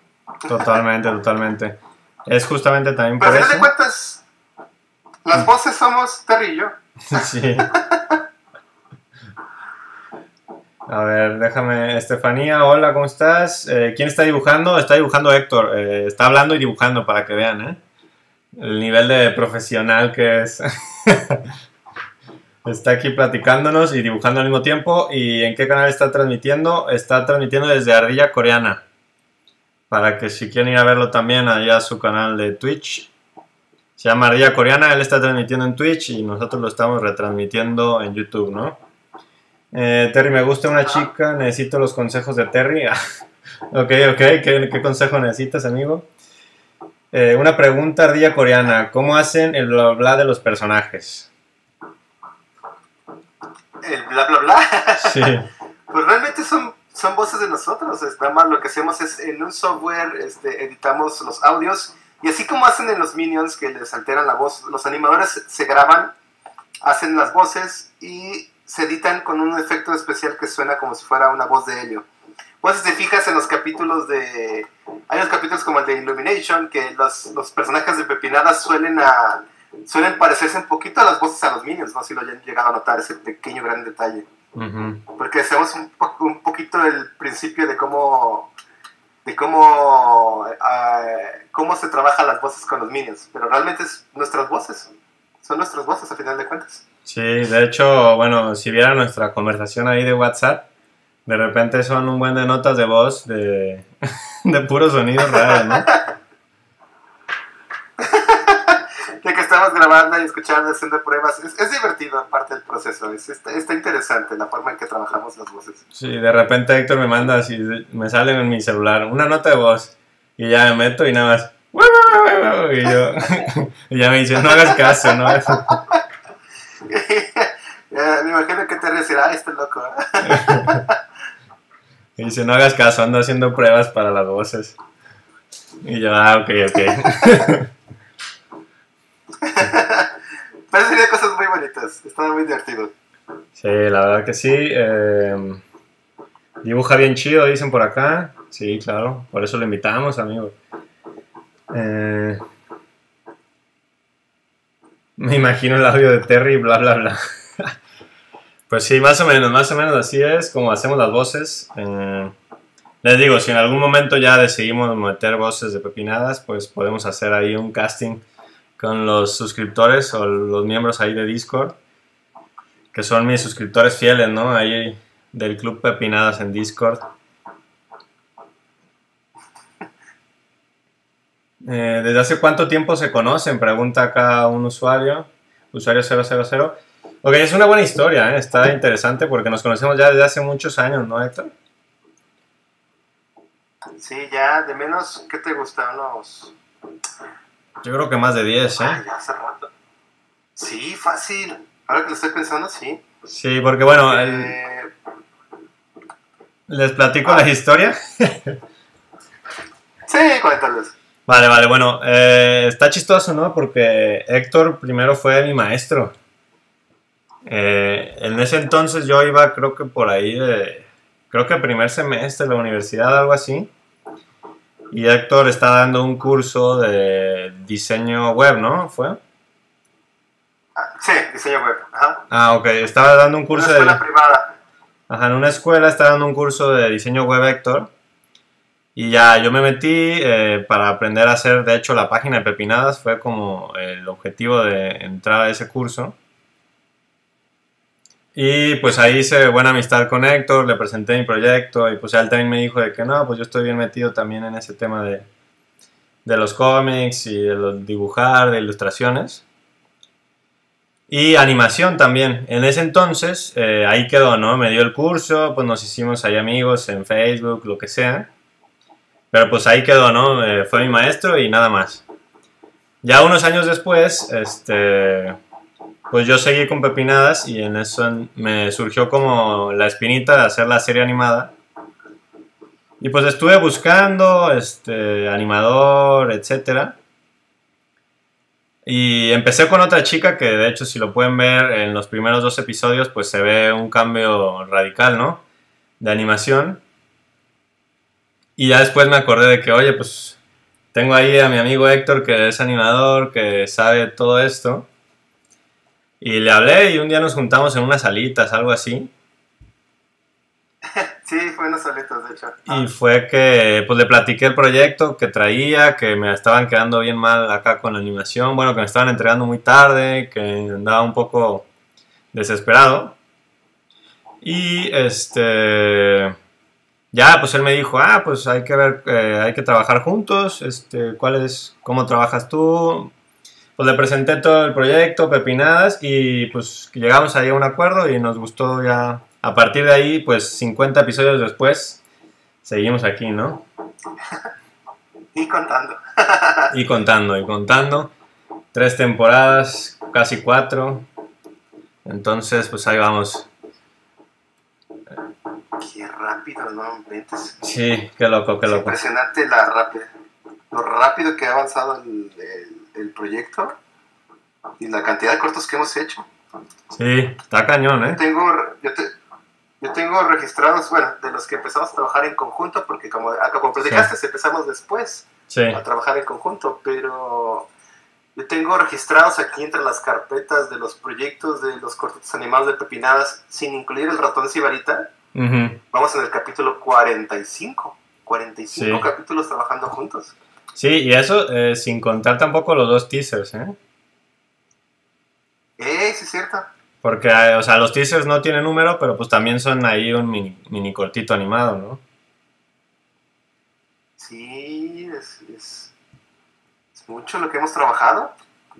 Totalmente, totalmente. Es justamente también por Pero al final de eso. cuentas, las voces somos Terry y yo. Sí. A ver, déjame. Estefanía, hola, ¿cómo estás? Eh, ¿Quién está dibujando? Está dibujando Héctor. Eh, está hablando y dibujando para que vean, ¿eh? El nivel de profesional que es. está aquí platicándonos y dibujando al mismo tiempo. ¿Y en qué canal está transmitiendo? Está transmitiendo desde Ardilla Coreana. Para que si quieren ir a verlo también, allá su canal de Twitch. Se llama Ardilla Coreana, él está transmitiendo en Twitch y nosotros lo estamos retransmitiendo en YouTube, ¿no? Eh, Terry, me gusta una chica, necesito los consejos de Terry. ok, ok, ¿Qué, consejo necesitas, amigo? Eh, una pregunta, ardilla coreana. ¿Cómo hacen el bla bla de los personajes? ¿El bla bla bla? Sí. pues realmente son, son voces de nosotros. Es, nada más lo que hacemos es en un software este, editamos los audios y así como hacen en los Minions que les alteran la voz, los animadores se graban, hacen las voces y se editan con un efecto especial que suena como si fuera una voz de Helio. Pues si te fijas en los capítulos de... Hay unos capítulos como el de Illumination, que los, los personajes de Pepinadas suelen a, suelen parecerse un poquito a las voces a los Minions, no si lo hayan llegado a notar, ese pequeño gran detalle. Porque hacemos un, un, poquito el principio de cómo de cómo uh, cómo se trabajan las voces con los Minions, pero realmente es nuestras voces, son nuestras voces a final de cuentas. Sí, de hecho, bueno, si vieran nuestra conversación ahí de WhatsApp, de repente son un buen de notas de voz de, de puros sonidos raros, ¿no? de que estamos grabando y escuchando, haciendo pruebas. Es, es divertido, aparte del proceso. Es, está, está, interesante la forma en que trabajamos las voces. Sí, de repente Héctor me manda así, me sale en mi celular una nota de voz y ya me meto y nada más. Y yo, y ya me dice, no hagas caso, no hagas me imagino que te decir, ah, este loco. y dice, no hagas caso, ando haciendo pruebas para las voces. Y yo, ah, ok, ok. Pero sería cosas muy bonitas, estaba muy divertido. Sí, la verdad que sí. Em, dibuja bien chido, dicen por acá. Sí, claro, por eso lo invitamos, amigo. Eh, me imagino el audio de Terry, bla, bla, bla. pues sí, más o menos, más o menos así es como hacemos las voces. Eh, les digo, si en algún momento ya decidimos meter voces de pepinadas, pues podemos hacer ahí un casting con los suscriptores o los miembros ahí de Discord, que son mis suscriptores fieles, ¿no? Ahí del Club Pepinadas en Discord. Eh, ¿Desde hace cuánto tiempo se conocen? Pregunta acá un usuario, usuario 000. Ok, es una buena historia, ¿eh? está interesante porque nos conocemos ya desde hace muchos años, ¿no, Héctor? Sí, ya de menos, ¿qué te gustan los...? Yo creo que más de 10, ¿eh? hace rato. Sí, fácil. Ahora que lo estoy pensando, sí. Sí, porque bueno, eh, ¿les platico la historia? sí, cuéntales. Vale, vale, bueno, eh, está chistoso, ¿no? Porque Héctor primero fue mi maestro. Eh, en ese entonces yo iba, creo que por ahí de, creo que primer semestre de la universidad, algo así. Y Héctor está dando un curso de diseño web, ¿no? ¿Fue? Ah, sí, diseño web. Ajá. Ah, ok. Estaba dando un curso de... Una escuela privada. Ajá, en una escuela está dando un curso de diseño web Héctor. Y ya yo me metí eh, para aprender a hacer, de hecho la página de Pepinadas fue como el objetivo de entrar a ese curso. Y pues ahí hice buena amistad con Héctor, le presenté mi proyecto y pues él también me dijo de que no, pues yo estoy bien metido también en ese tema de, de los cómics y de los dibujar, de ilustraciones. Y animación también. En ese entonces, eh, ahí quedó, ¿no? Me dio el curso, pues nos hicimos ahí amigos en Facebook, lo que sea. Pero pues ahí quedó, ¿no? Eh, fue mi maestro y nada más. Ya unos años después, este, pues yo seguí con Pepinadas y en eso me surgió como la espinita de hacer la serie animada. Y pues estuve buscando, este, animador, etc. Y empecé con otra chica que de hecho si lo pueden ver en los primeros dos episodios pues se ve un cambio radical, ¿no? De animación. Y ya después me acordé de que, oye, pues tengo ahí a mi amigo Héctor, que es animador, que sabe todo esto. Y le hablé y un día nos juntamos en unas salitas, algo así. fue unas aletas, de hecho. Y fue que pues le platiqué el proyecto que traía, que me estaban quedando bien mal acá con la animación, bueno, que me estaban entregando muy tarde, que andaba un poco desesperado. Y este ya pues él me dijo, "Ah, pues hay que ver eh, hay que trabajar juntos, este, ¿cuál es cómo trabajas tú?" Pues le presenté todo el proyecto, pepinadas y pues llegamos ahí a un acuerdo y nos gustó ya a partir de ahí, pues 50 episodios después, seguimos aquí, ¿no? Y contando. Y contando, y contando. Tres temporadas, casi cuatro. Entonces, pues ahí vamos. Qué rápido, ¿no? Inventes. Sí, qué loco, qué Es loco. impresionante la rápida, lo rápido que ha avanzado el, el- el proyecto y la cantidad de cortos que hemos hecho. Sí, está cañón, Yo ¿eh? tengo, yo, te- yo tengo registrados, bueno, de los que empezamos a trabajar en conjunto, porque como, ah, como platicaste, empezamos después Sí, a trabajar en conjunto, pero yo tengo registrados aquí entre las carpetas de los proyectos de los cortitos animados de Pepinadas, sin incluir el ratón Vamos en el capítulo 45. 45 Sí. capítulos trabajando juntos. sí, y eso eh, sin contar tampoco los dos teasers, ¿eh? ¡Eh, sí es cierto! Porque, eh, o sea, los teasers no tienen número, pero pues también son ahí un mini, mini cortito animado, ¿no? Sí, es, es, es mucho lo que hemos trabajado.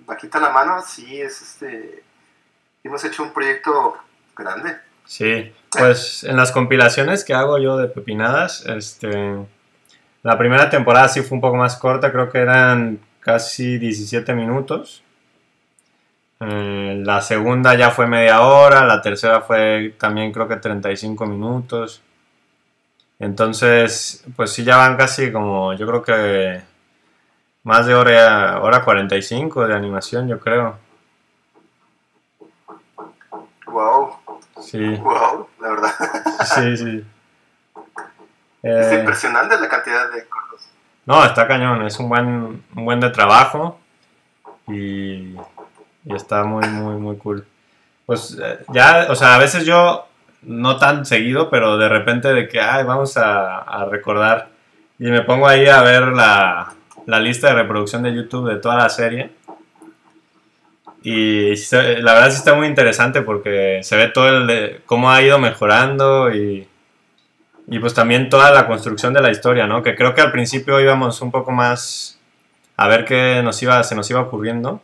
Bajita la mano, sí, es este. Hemos hecho un proyecto grande. Sí, pues en las compilaciones que hago yo de pepinadas, este, la primera temporada sí fue un poco más corta, creo que eran casi 17 minutos. Eh, la segunda ya fue media hora, la tercera fue también creo que 35 minutos. Entonces, pues sí ya van casi como, yo creo que más de hora, hora 45 de animación, yo creo. Sí, ¡Wow! La verdad. sí, sí. Es Eh, impresionante la cantidad de cortos. No, está cañón, es un buen, un buen de trabajo y, y está muy, muy, muy cool. Pues eh, ya, o sea, a veces yo, no tan seguido, pero de repente de que, ay, vamos a, a recordar y me pongo ahí a ver la, la lista de reproducción de YouTube de toda la serie. Y la verdad sí está muy interesante porque se ve todo el cómo ha ido mejorando y, y pues también toda la construcción de la historia, ¿no? Que creo que al principio íbamos un poco más a ver qué nos iba, se nos iba ocurriendo.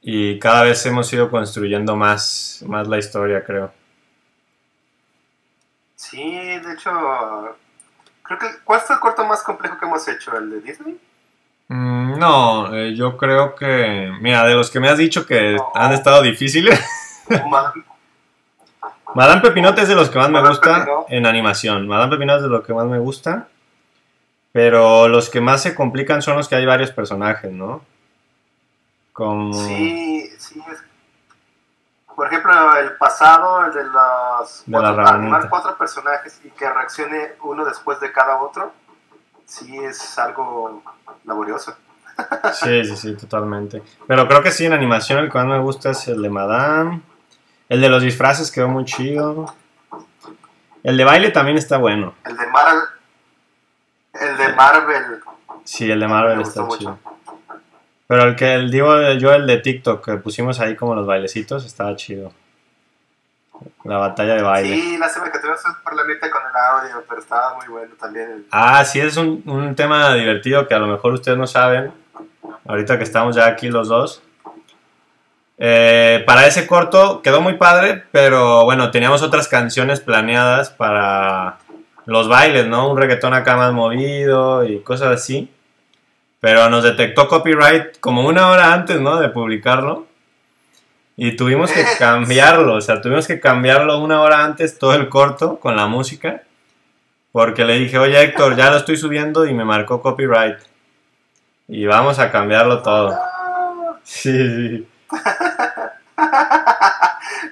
Y cada vez hemos ido construyendo más, más la historia, creo. Sí, de hecho. Creo que. ¿Cuál fue el corto más complejo que hemos hecho? ¿El de Disney? Mm, no, eh, yo creo que... Mira, de los que me has dicho que han estado difíciles, Ma- Madame Pepinote es de los que más me Madame gusta Pepino. en animación. Madame Pepinote es de los que más me gusta. Pero los que más se complican son los que hay varios personajes, ¿no? Como... Sí, sí. es- Por ejemplo, el pasado, el de los. De la cuatro- rabanita. animar cuatro personajes y que reaccione uno después de cada otro. Sí, es algo laborioso. Sí, sí, sí, totalmente. Pero creo que sí, en animación el que más me gusta es el de Madame. El de los disfraces quedó muy chido. El de baile también está bueno. El de Marvel. El de Marvel. Sí, el de Marvel está chido. Pero el que el, digo yo, el de TikTok, que pusimos ahí como los bailecitos, estaba chido. La batalla de baile. Sí, lástima que tuvimos un problemita con el audio, pero estaba muy bueno también. Ah, sí, es un, un tema divertido que a lo mejor ustedes no saben. Ahorita que estamos ya aquí los dos. Eh, para ese corto quedó muy padre, pero bueno, teníamos otras canciones planeadas para los bailes, ¿no? Un reggaetón acá más movido y cosas así. Pero nos detectó copyright como una hora antes, ¿no? De publicarlo. Y tuvimos que cambiarlo, o sea, tuvimos que cambiarlo una hora antes todo el corto con la música. Porque le dije, oye Héctor, ya lo estoy subiendo y me marcó copyright. Y vamos a cambiarlo todo. Sí, sí.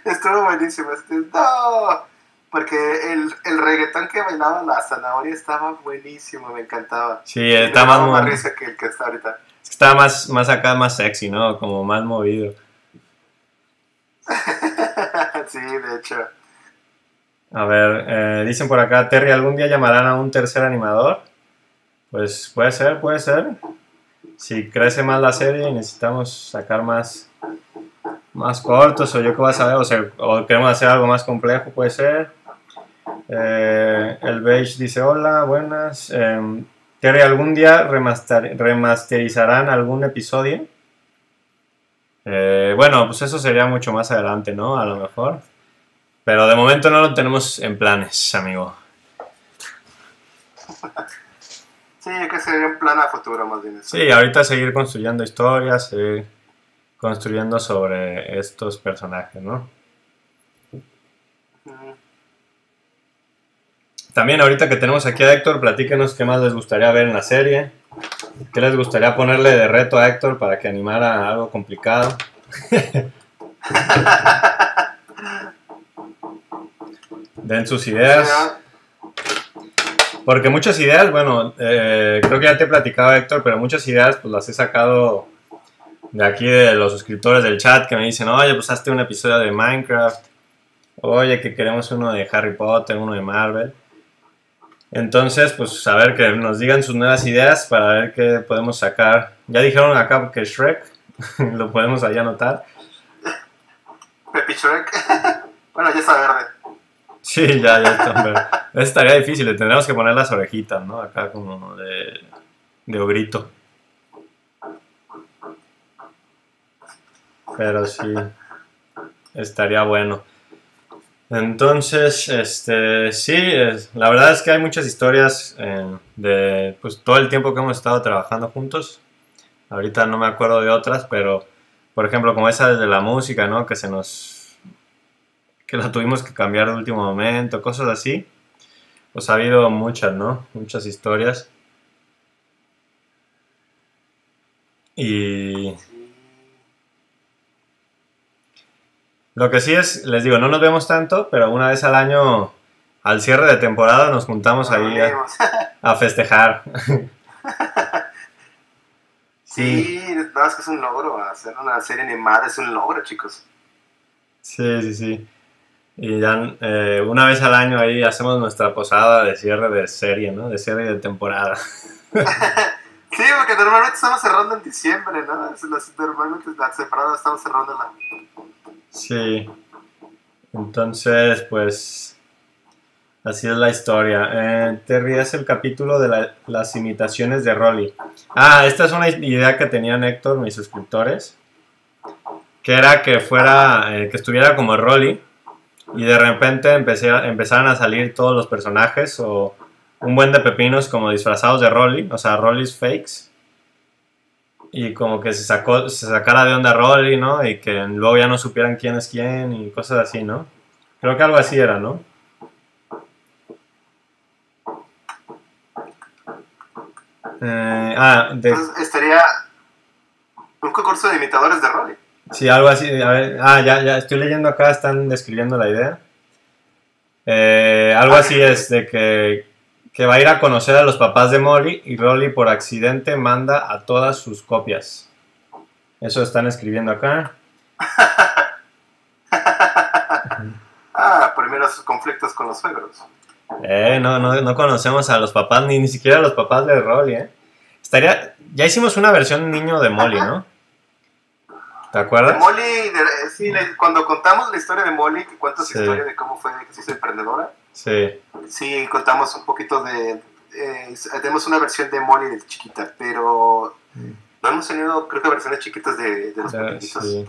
Estuvo buenísimo. este, no, porque el, el reggaetón que bailaba la zanahoria estaba buenísimo, me encantaba. Sí, daba más, más mo- risa que el que está ahorita. está más, más acá, más sexy, ¿no? Como más movido. sí, de hecho. A ver, eh, dicen por acá, Terry, ¿algún día llamarán a un tercer animador? Pues puede ser, puede ser. Si crece más la serie y necesitamos sacar más, más cortos o yo qué vas a ver, o, queremos hacer algo más complejo, puede ser. Eh, el Beige dice, hola, buenas. Eh, Terry, ¿algún día remaster- remasterizarán algún episodio? Eh, bueno, pues eso sería mucho más adelante, ¿no? A lo mejor. Pero de momento no lo tenemos en planes, amigo. Sí, creo que sería un plan a futuro más bien. Sí, ahorita seguir construyendo historias, seguir construyendo sobre estos personajes, ¿no? También ahorita que tenemos aquí a Héctor, platíquenos qué más les gustaría ver en la serie. ¿Qué les gustaría ponerle de reto a Héctor para que animara algo complicado? Den sus ideas. Porque muchas ideas, bueno, eh, creo que ya te he platicado Héctor, pero muchas ideas pues las he sacado de aquí de los suscriptores del chat que me dicen, oye, pues hazte un episodio de Minecraft, oye, que queremos uno de Harry Potter, uno de Marvel. Entonces, pues a ver que nos digan sus nuevas ideas para ver qué podemos sacar. Ya dijeron acá que Shrek, lo podemos ahí anotar. Pepi Shrek. bueno, ya está verde. Sí, ya, ya está. pero Eso estaría difícil, le tendríamos que poner las orejitas, ¿no? Acá como de, de ogrito. Pero sí, estaría bueno. Entonces, este, sí, la verdad es que hay muchas historias eh, de pues, todo el tiempo que hemos estado trabajando juntos. Ahorita no me acuerdo de otras, pero por ejemplo, como esa de la música, ¿no? Que se nos que la tuvimos que cambiar de último momento, cosas así. Pues ha habido muchas, ¿no? Muchas historias. Y lo que sí es, les digo, no nos vemos tanto, pero una vez al año, al cierre de temporada, nos juntamos ahí a, festejar. Sí, no, es que es un logro. Hacer una serie animada es un logro, chicos. Sí, sí, sí. Y ya eh, una vez al año ahí hacemos nuestra posada de cierre de serie, ¿no? De serie de temporada. Sí, porque normalmente estamos cerrando en diciembre, ¿no? Normalmente la temporada estamos cerrando la... Sí. Entonces, pues, así es la historia. Eh, Terry es el capítulo de la- las imitaciones de Rolly. Ah, esta es una idea que tenían Héctor, mis suscriptores, que era que fuera, eh, que estuviera como Rolly y de repente empecé, empezaran a salir todos los personajes o un buen de pepinos como disfrazados de Rolly, o sea, Rolly's fakes. Y como que se sacó, se sacara de onda Rolly, ¿no? Y que luego ya no supieran quién es quién y cosas así, ¿no? Creo que algo así era, ¿no? Eh, ah, de, Entonces estaría un concurso de imitadores de Rolly. sí, algo así. a ver, ah, ya, ya, estoy leyendo acá, están describiendo la idea. Eh, algo así es de que, que va a ir a conocer a los papás de Molly y Rolly por accidente manda a todas sus copias. Eso están escribiendo acá. Ah, primero sus conflictos con los suegros. Eh, no, no, no conocemos a los papás, ni, ni siquiera a los papás de Rolly, ¿eh? Estaría, ya hicimos una versión niño de Molly, ¿no? ¿Te De acuerdas? Molly, de- sí, le- cuando contamos la historia de Molly, que cuenta su Sí. historia de cómo fue que se hizo emprendedora, Sí, sí contamos un poquito de... eh, tenemos una versión de Molly de chiquita, pero no hemos tenido, creo que versiones chiquitas de, de los ya, pequeñitos. sí.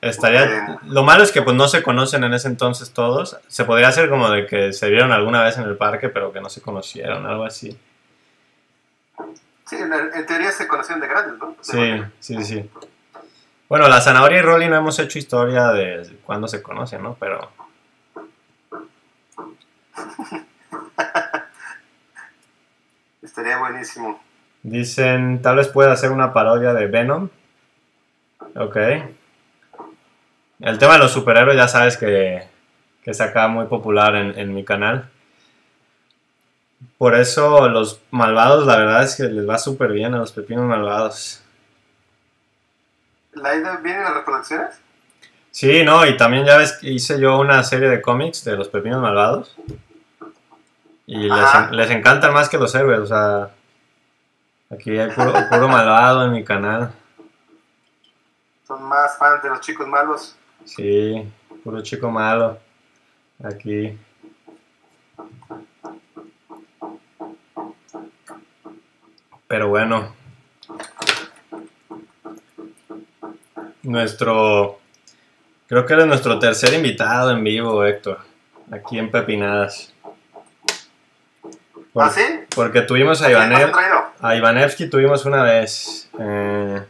Estaría, lo malo es que pues no se conocen en ese entonces todos. Se podría hacer como de que se vieron alguna vez en el parque, pero que no se conocieron, algo así. Sí, en, en teoría se conocieron de grandes, ¿no? Sí, sí, sí. Bueno, la zanahoria y Rolly no hemos hecho historia de cuándo se conocen, ¿no? Pero Estaría buenísimo. Dicen, tal vez pueda hacer una parodia de Venom. Ok. El tema de los superhéroes ya sabes que, que es acá muy popular en, en mi canal. Por eso los malvados, la verdad es que les va súper bien a los pepinos malvados. ¿La idea viene en las reproducciones? Sí, no, y también ya ves que hice yo una serie de cómics de los pepinos malvados. Y les, les encantan más que los héroes, o sea. Aquí hay puro, puro malvado en mi canal. Son más fans de los chicos malos. Sí, puro chico malo. Aquí. Pero bueno. Nuestro. Creo que eres nuestro tercer invitado en vivo, Héctor. Aquí en Pepinadas. Por- ¿Ah, sí? Porque tuvimos a ¿Quién más han Ivanev, a Ivanevsky tuvimos una vez. eh,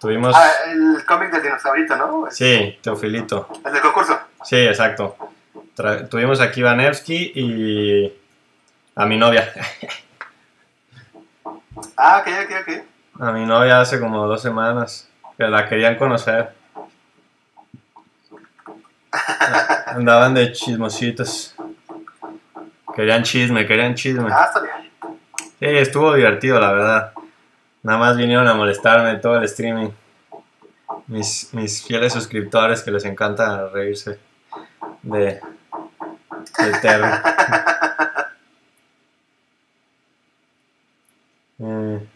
tuvimos. Ah, el cómic del dinosaurito, ¿no? Sí, Teofilito. El del concurso. Sí, exacto. Tra- tuvimos aquí Vanevsky y a mi novia. Ah, ok, ok, ok. A mi novia hace como dos semanas que la querían conocer. Andaban de chismositos. Querían chisme, querían chisme. Ah, está bien. Sí, estuvo divertido, la verdad. Nada más vinieron a molestarme todo el streaming. Mis, mis fieles suscriptores que les encanta reírse de, de Terry. Eh,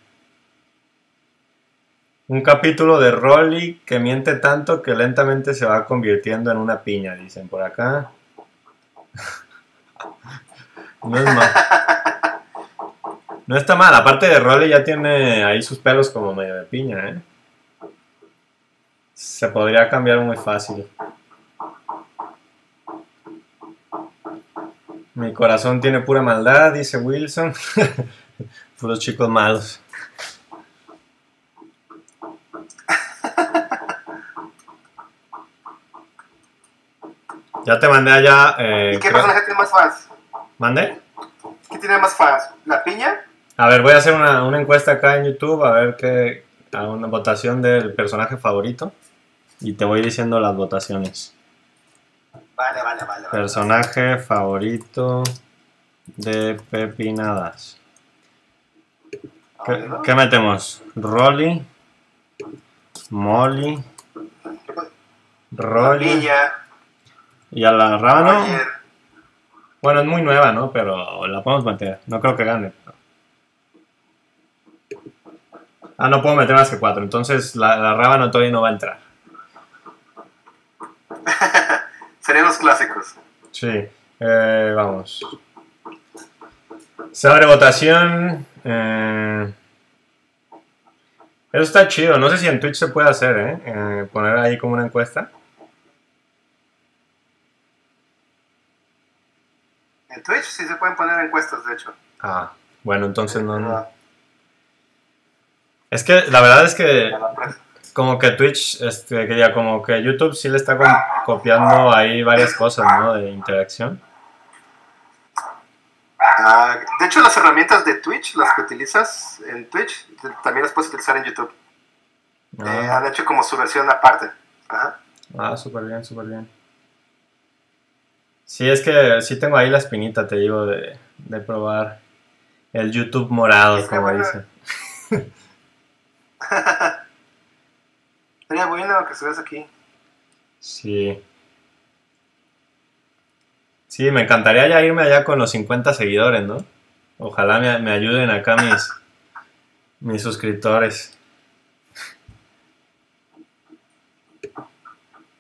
un capítulo de Rolly que miente tanto que lentamente se va convirtiendo en una piña, dicen por acá. No es mal. No está mal, aparte de Rolly ya tiene ahí sus pelos como medio de piña, ¿eh? Se podría cambiar muy fácil. Mi corazón tiene pura maldad, dice Wilson. Puros chicos malos. Ya te mandé allá. eh, ¿Y qué creo- personaje tiene más fans? ¿Mandé? ¿Qué tiene más fans? ¿La piña? A ver, voy a hacer una, una encuesta acá en YouTube, a ver qué. A una votación del personaje favorito. Y te voy diciendo las votaciones. Vale, vale, vale. vale. Personaje favorito de Pepinadas. ¿Qué, qué metemos? Rolly, Molly, Rolly piña, y a la rábano. Bueno, es muy nueva, ¿no? Pero la podemos meter. No creo que gane. Ah, no puedo meter más que cuatro. Entonces la, la rábano todavía no va a entrar. Serían los clásicos. Sí. Eh, vamos. Se abre votación. eh, Eso está chido. No sé si en Twitch se puede hacer, ¿eh? Eh, Poner ahí como una encuesta. En Twitch sí se pueden poner encuestas, de hecho. Ah, bueno, entonces no. no. Es que la verdad es que como que Twitch, este, que ya como que YouTube sí le está co- copiando ahí varias cosas, ¿no? De interacción. Ah, de hecho, las herramientas de Twitch, las que utilizas en Twitch, también las puedes utilizar en YouTube. Eh, Ah, han hecho como su versión aparte. Ajá. ah súper bien, súper bien. Sí, es que sí tengo ahí la espinita, te digo, de, de probar el YouTube morado, como bueno. dicen. Sería bueno que estuvieras aquí. Sí. Sí, me encantaría ya irme allá con los 50 seguidores, ¿no? Ojalá me, me ayuden acá mis, mis suscriptores.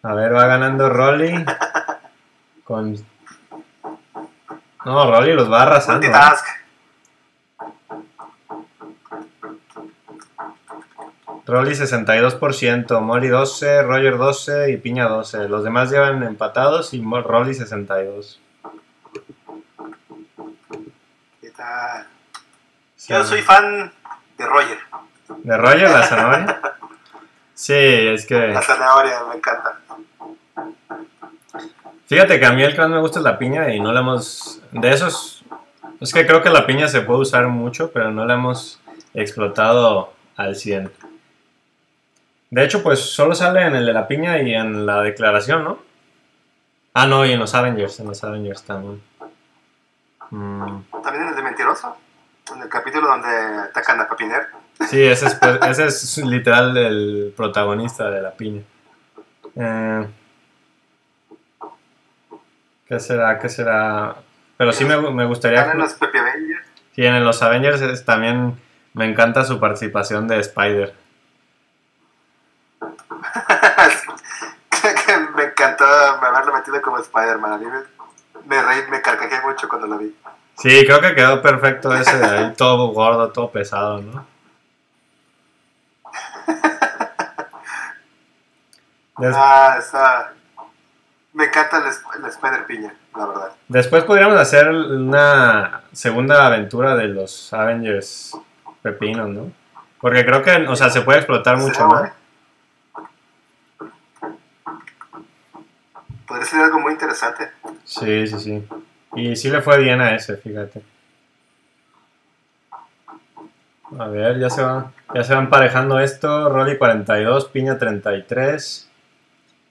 A ver, va ganando Rolly. Con... No, Rolly los va arrasando. ¿eh? Multitask. Rolly 62%, Molly 12, Roger 12 y Piña 12. Los demás llevan empatados y Rolly 62. ¿Qué tal? Sí. Yo soy fan de Roger. ¿De Roger la zanahoria? Sí, es que... La zanahoria me encanta. Fíjate que a mí el que más me gusta es la piña y no la hemos... De esos... Es que creo que la piña se puede usar mucho, pero no la hemos explotado al 100. De hecho, pues solo sale en el de la piña y en la declaración, ¿no? Ah, no, y en los Avengers, en los Avengers también. Mm, También en el de Mentiroso. En el capítulo donde atacan a Papiner. sí, ese es, pues, ese es literal el protagonista de la piña. Eh, ¿Qué será? ¿Qué será? Pero sí me, me gustaría... Están en los Pepe Avengers. Sí, en los Avengers es- también me encanta su participación de Spider. me encantó haberlo metido como Spider-Man. A mí me, me reí, me carcajé mucho cuando lo vi. Sí, creo que quedó perfecto ese de ahí, todo gordo, todo pesado, ¿no? Ah, está... Me encanta el, el Spider Piña, la verdad. Después podríamos hacer una segunda aventura de los Avengers pepinos, ¿no? Porque creo que, o sea, se puede explotar mucho más. Podría ser algo muy interesante. Sí, sí, sí. Y sí le fue bien a ese, fíjate. A ver, ya se va, ya se va emparejando esto. Rolly 42, Piña 33,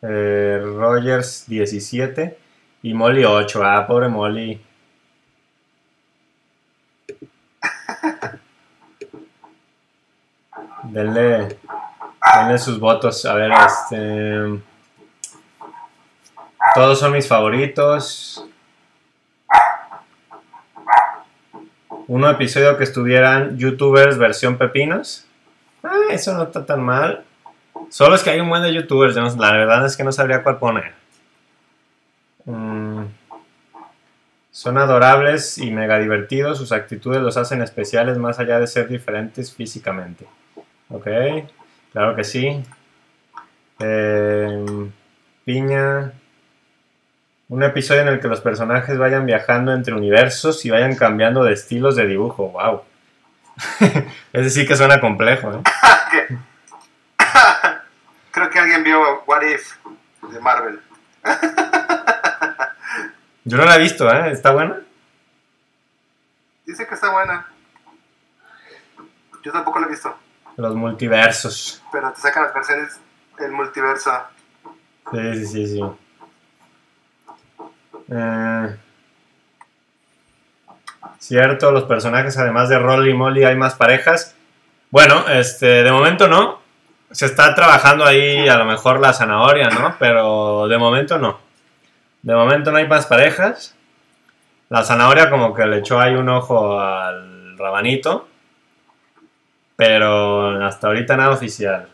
eh, Rogers 17 y Molly 8. Ah, pobre Molly. Denle, denle sus votos. A ver, este. Todos son mis favoritos. Un episodio que estuvieran youtubers versión pepinos. Ah, eso no está tan mal. Solo es que hay un buen de youtubers. la verdad es que no sabría cuál poner. Mm, son adorables y mega divertidos. Sus actitudes los hacen especiales más allá de ser diferentes físicamente. Ok, claro que sí. Em, Piña. Un episodio en el que los personajes vayan viajando entre universos y vayan cambiando de estilos de dibujo. ¡Wow! Ese sí que suena complejo, ¿eh? Creo que alguien vio What If de Marvel. Yo no la he visto, ¿eh? ¿Está buena? Dice que está buena. Yo tampoco la he visto. Los multiversos. Pero te sacan las versiones del multiverso. Sí, sí, sí, sí. Eh, cierto, los personajes, además de Rolly y Molly, hay más parejas. Bueno, este, de momento no. Se está trabajando ahí a lo mejor la zanahoria, ¿no? Pero de momento no. De momento no hay más parejas. La zanahoria como que le echó ahí un ojo al rabanito. Pero hasta ahorita nada oficial.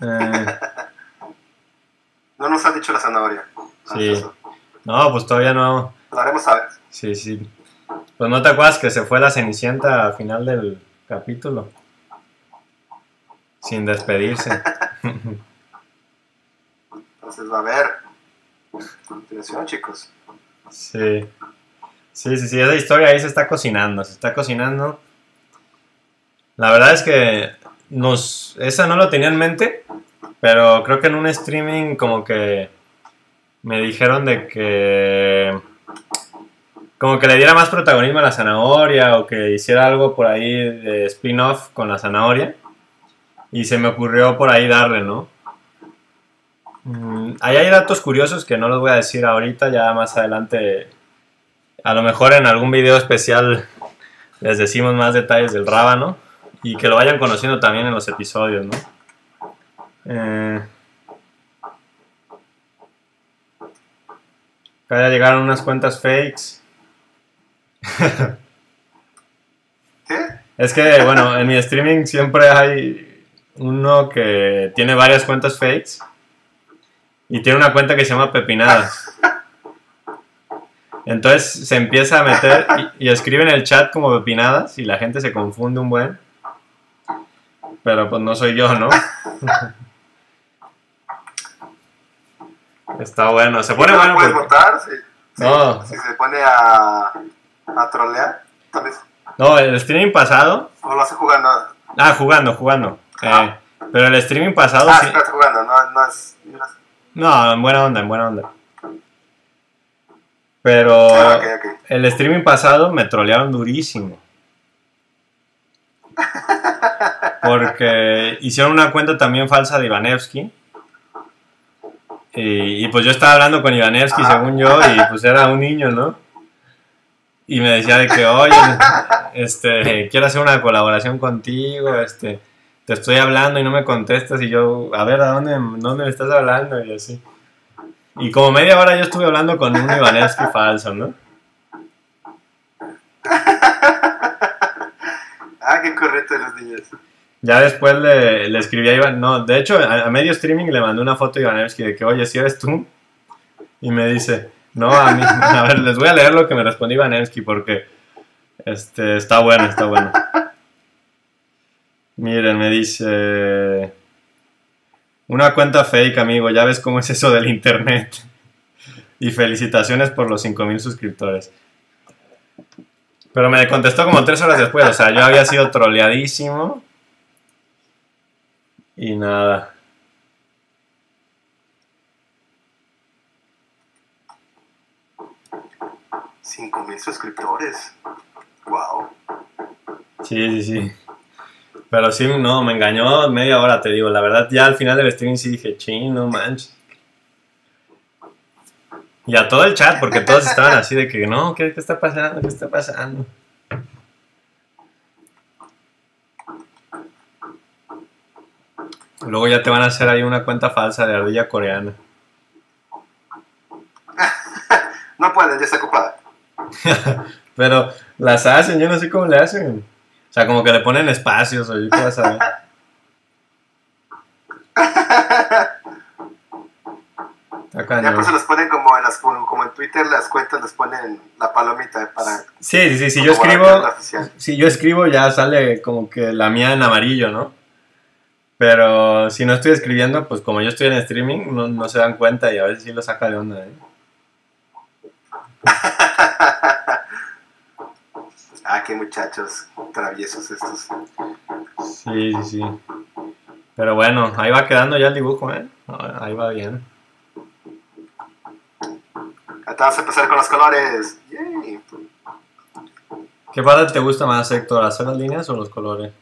Eh, No nos han dicho la zanahoria. Sí. No, pues todavía no. Lo haremos saber. Sí, sí. Pues no te acuerdas que se fue la Cenicienta al final del capítulo. Sin despedirse. Entonces va a haber. Continuación, chicos. Sí. Sí, sí, sí, esa historia ahí se está cocinando, se está cocinando. La verdad es que nos, esa no lo tenía en mente, pero creo que en un streaming como que me dijeron de que como que le diera más protagonismo a la zanahoria o que hiciera algo por ahí de spin-off con la zanahoria y se me ocurrió por ahí darle, ¿no? Mm, ahí hay datos curiosos que no los voy a decir ahorita, ya más adelante a lo mejor en algún video especial les decimos más detalles del rábano y que lo vayan conociendo también en los episodios, ¿no? Eh, acá ya llegaron unas cuentas fakes. ¿Qué? Es que, bueno, en mi streaming siempre hay uno que tiene varias cuentas fakes y tiene una cuenta que se llama Pepinadas. Entonces se empieza a meter y, y escribe en el chat como Pepinadas y la gente se confunde un buen. Pero pues no soy yo, ¿no? Está bueno, se pone ¿No bueno. puedes porque- votar? No. si se pone a, a trolear. Tal vez. No, el streaming pasado. O lo hace jugando. Ah, jugando, jugando. Eh, Ah. pero el streaming pasado Ah, sí. sí, está jugando. No, no es. no es- No, en buena onda, en buena onda. Pero Ah, ok, ok. el streaming pasado me trolearon durísimo. Porque hicieron una cuenta también falsa de Ivanevsky. Y, y pues yo estaba hablando con Ivanevsky, según yo, y pues era un niño, ¿no? Y me decía de que, oye, este, quiero hacer una colaboración contigo, este, te estoy hablando y no me contestas y yo, a ver, ¿a dónde, dónde me estás hablando? Y así. Y como media hora yo estuve hablando con un Ivanevsky falso, ¿no? ah, qué correcto de los niños. Ya después le, le escribí a Iván, no, de hecho, a, medio streaming le mandé una foto a Ivanevsky de que, oye, si eres tú. Y me dice, no, a mí, a ver, les voy a leer lo que me respondió Ivanevsky porque este, está bueno, está bueno. Miren, me dice... Una cuenta fake, amigo, ya ves cómo es eso del internet. y felicitaciones por los 5000 suscriptores. Pero me contestó como tres horas después, o sea, yo había sido troleadísimo. Y nada. Cinco mil suscriptores. Wow. Sí, sí, sí. Pero sí, no, me engañó media hora, te digo. La verdad, ya al final del streaming sí dije, ching, no manches. Y a todo el chat, porque todos estaban así de que, no, ¿qué, qué está pasando? ¿Qué está pasando? Luego ya te van a hacer ahí una cuenta falsa de ardilla coreana. no pueden, ya está ocupada. Pero las hacen, yo no sé cómo le hacen. O sea, como que le ponen espacios o yo qué vas a ver. Ya pues se los ponen como en, las, como en Twitter, las cuentas les ponen la palomita para... Sí, sí, sí, si yo escribo, si yo escribo ya sale como que la mía en amarillo, ¿no? Pero si no estoy escribiendo, pues como yo estoy en streaming, no, no se dan cuenta y a veces sí lo saca de onda, ¿eh? Ah, qué muchachos traviesos estos. Sí, sí, sí. Pero bueno, ahí va quedando ya el dibujo, ¿eh? Ahí va bien. Vas a empezar con los colores. ¿Qué parte te gusta más, Héctor? ¿Hacer las líneas o los colores?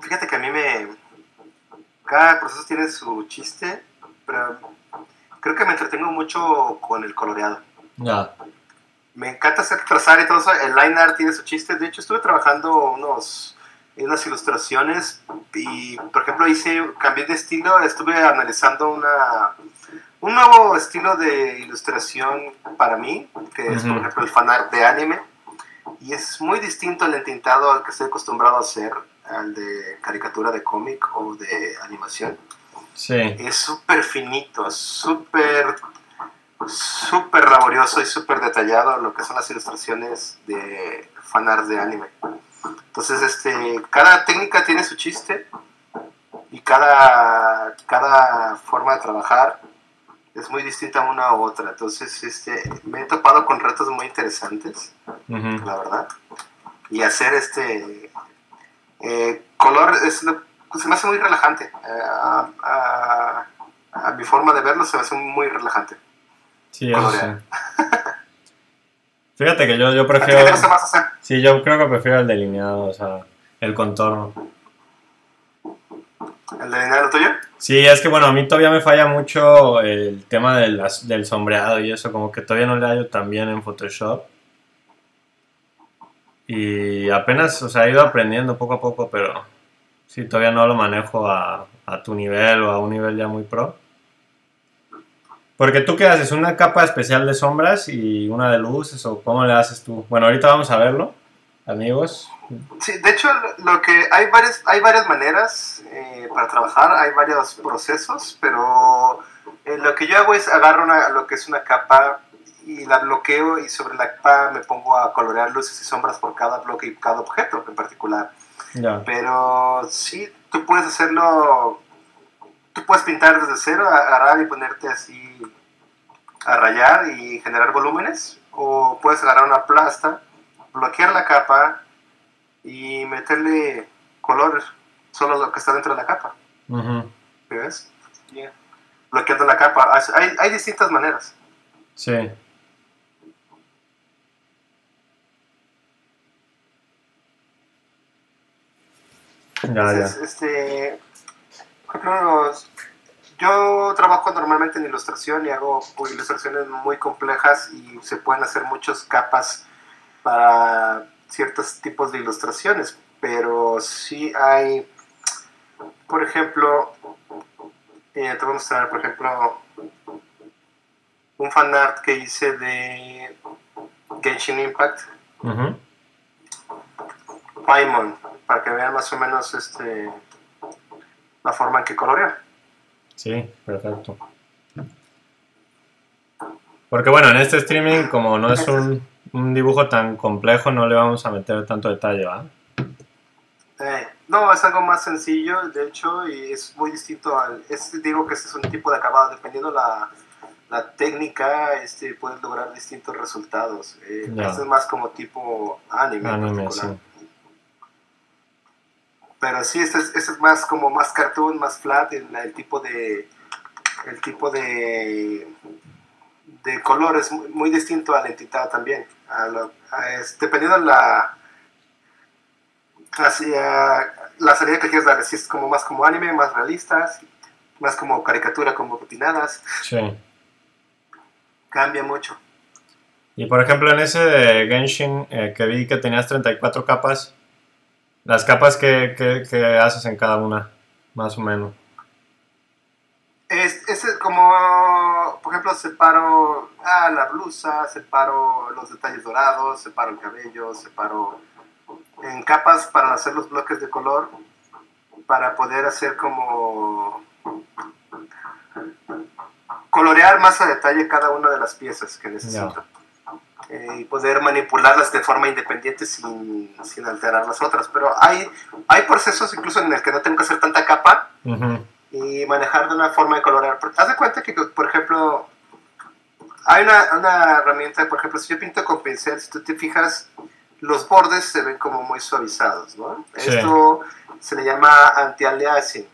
Fíjate que a mí me... Cada proceso tiene su chiste, pero creo que me entretengo mucho con el coloreado. Ya me encanta hacer trazar y todo eso. El line art tiene su chiste. De hecho, estuve trabajando unos, unas ilustraciones y, por ejemplo, hice, cambié de estilo. Estuve analizando una, un nuevo estilo de ilustración para mí, que es, por ejemplo, el fanart de anime. Y es muy distinto al entintado al que estoy acostumbrado a hacer, al de caricatura de cómic o de animación. Sí. Es súper finito, súper súper laborioso y súper detallado lo que son las ilustraciones de fanarts de anime. Entonces, este, cada técnica tiene su chiste y cada, cada forma de trabajar es muy distinta una u otra. Entonces, este, me he topado con retos muy interesantes, la verdad. Y hacer este eh, color es, se me hace muy relajante. Eh, a, a mi forma de verlo se me hace muy relajante. Sí, eso sí. Fíjate que yo, yo prefiero. ¿Qué más hacer? Sí, yo creo que prefiero el delineado, o sea, el contorno. ¿El delineado tuyo? Sí, es que bueno, a mí todavía me falla mucho el tema del, del sombreado y eso, como que todavía no le hallo tan bien en Photoshop. Y apenas, o sea, he ido aprendiendo poco a poco, pero sí, todavía no lo manejo a, a tu nivel o a un nivel ya muy pro. Porque tú qué haces, una capa especial de sombras y una de luces o cómo le haces tú. Bueno, ahorita vamos a verlo, amigos. Sí, de hecho, lo que hay varias, hay varias maneras eh, para trabajar, hay varios procesos, pero eh, lo que yo hago es agarro una, lo que es una capa y la bloqueo y sobre la capa me pongo a colorear luces y sombras por cada bloque y cada objeto en particular. Pero sí, tú puedes hacerlo tú puedes pintar desde cero, agarrar y ponerte así a rayar y generar volúmenes, o puedes agarrar una plasta, bloquear la capa y meterle color solo lo que está dentro de la capa. ¿Ves? Bloqueando la capa. Hay, hay distintas maneras. Sí. Ya, ya. Este, yo trabajo normalmente en ilustración y hago ilustraciones muy complejas y se pueden hacer muchas capas para ciertos tipos de ilustraciones. pero sí hay, por ejemplo, eh, te voy a mostrar, por ejemplo, un fanart que hice de Genshin Impact, Ujú. Paimon, para que vean más o menos este la forma en que colorea. Sí, perfecto. Porque bueno, en este streaming, como no es un, un dibujo tan complejo, no le vamos a meter tanto detalle, ¿va? Eh, no, es algo más sencillo, de hecho, y es muy distinto al... Es, digo que este es un tipo de acabado, dependiendo la, la técnica, este, puedes lograr distintos resultados. Eh. Este es más como tipo anime. en Anime, particular. sí. Pero sí, este es, este es más como más cartoon, más flat, el, el tipo de... El tipo de... De color es muy, muy distinto a la entidad también. A lo- a es- dependiendo de la... Hacia la salida que quieres dar, si es como más como anime, más realistas, más como caricatura, como rutinadas, Sí. cambia mucho. Y por ejemplo, en ese de Genshin eh, que vi que tenías 34 capas, las capas que, que- que haces en cada una, más o menos. Es, es como, por ejemplo, separo ah, la blusa, separo los detalles dorados, separo el cabello, separo en capas para hacer los bloques de color, para poder hacer como colorear más a detalle cada una de las piezas que necesito. Eh, y poder manipularlas de forma independiente sin, sin alterar las otras. Pero hay, hay procesos incluso en el que no tengo que hacer tanta capa Ujú. y manejar de una forma de colorear. Haz de cuenta que, por ejemplo, hay una, una herramienta, por ejemplo, si yo pinto con pincel, si tú te fijas, los bordes se ven como muy suavizados, ¿no? Sí. Esto se le llama anti-aliasing.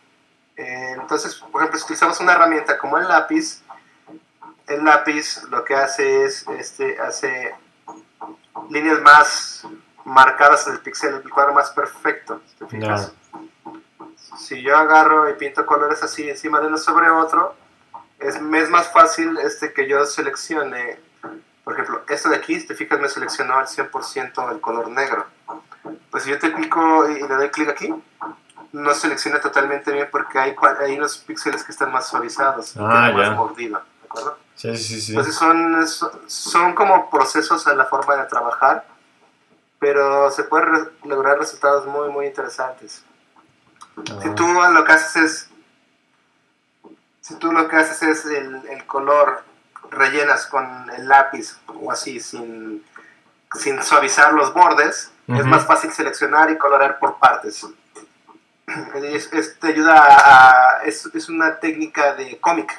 Eh, entonces, por ejemplo, si utilizamos una herramienta como el lápiz, el lápiz lo que hace es, este, hace líneas más marcadas en el píxel, el cuadro más perfecto, si te fijas. Si yo agarro y pinto colores así encima de uno sobre otro, es, es más fácil este, que yo seleccione, por ejemplo, esto de aquí, si te fijas, me seleccionó al 100% el color negro. Pues si yo te clico y le doy clic aquí, no selecciona totalmente bien porque hay, hay unos píxeles que están más suavizados, Ah, más mordido, ¿de acuerdo? Sí, sí, sí. Entonces son, son como procesos en la forma de trabajar, pero se pueden re- lograr resultados muy, muy interesantes. Si Ah, tú lo que haces es, si tú lo que haces es el, el color, rellenas con el lápiz o así, sin, sin suavizar los bordes, es Ujú. más fácil seleccionar y colorear por partes. Es, es- te ayuda a, es, es una técnica de cómic,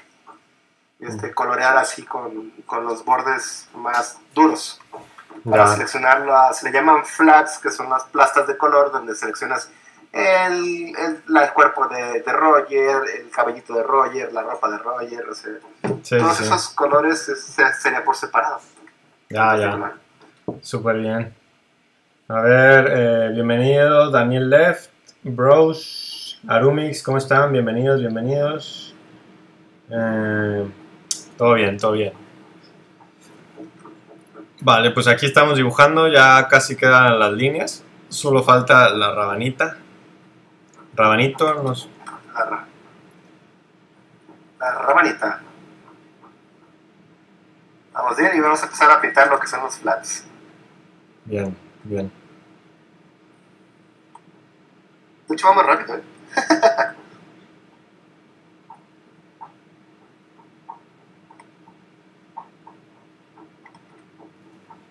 este, colorear así con, con los bordes más duros para ya. seleccionar las, se le llaman flags, que son las plastas de color, donde seleccionas el, el, la- el cuerpo de, de Roger, el cabellito de Roger, la ropa de Roger, o sea, Sí, todos sí. esos colores es- se- sería por separado. Ya, ya. Súper bien. A ver, eh, bienvenido Daniel Left, Bros, Arumix, ¿cómo están? Bienvenidos, bienvenidos. Eh, todo bien, todo bien. Vale, pues aquí estamos dibujando, ya casi quedan las líneas. Solo falta la rabanita. Rabanito, nos... La, ra- la rabanita. Vamos bien y vamos a empezar a pintar lo que son los flats. Bien, bien. Hecho, vamos rápido, ¿eh?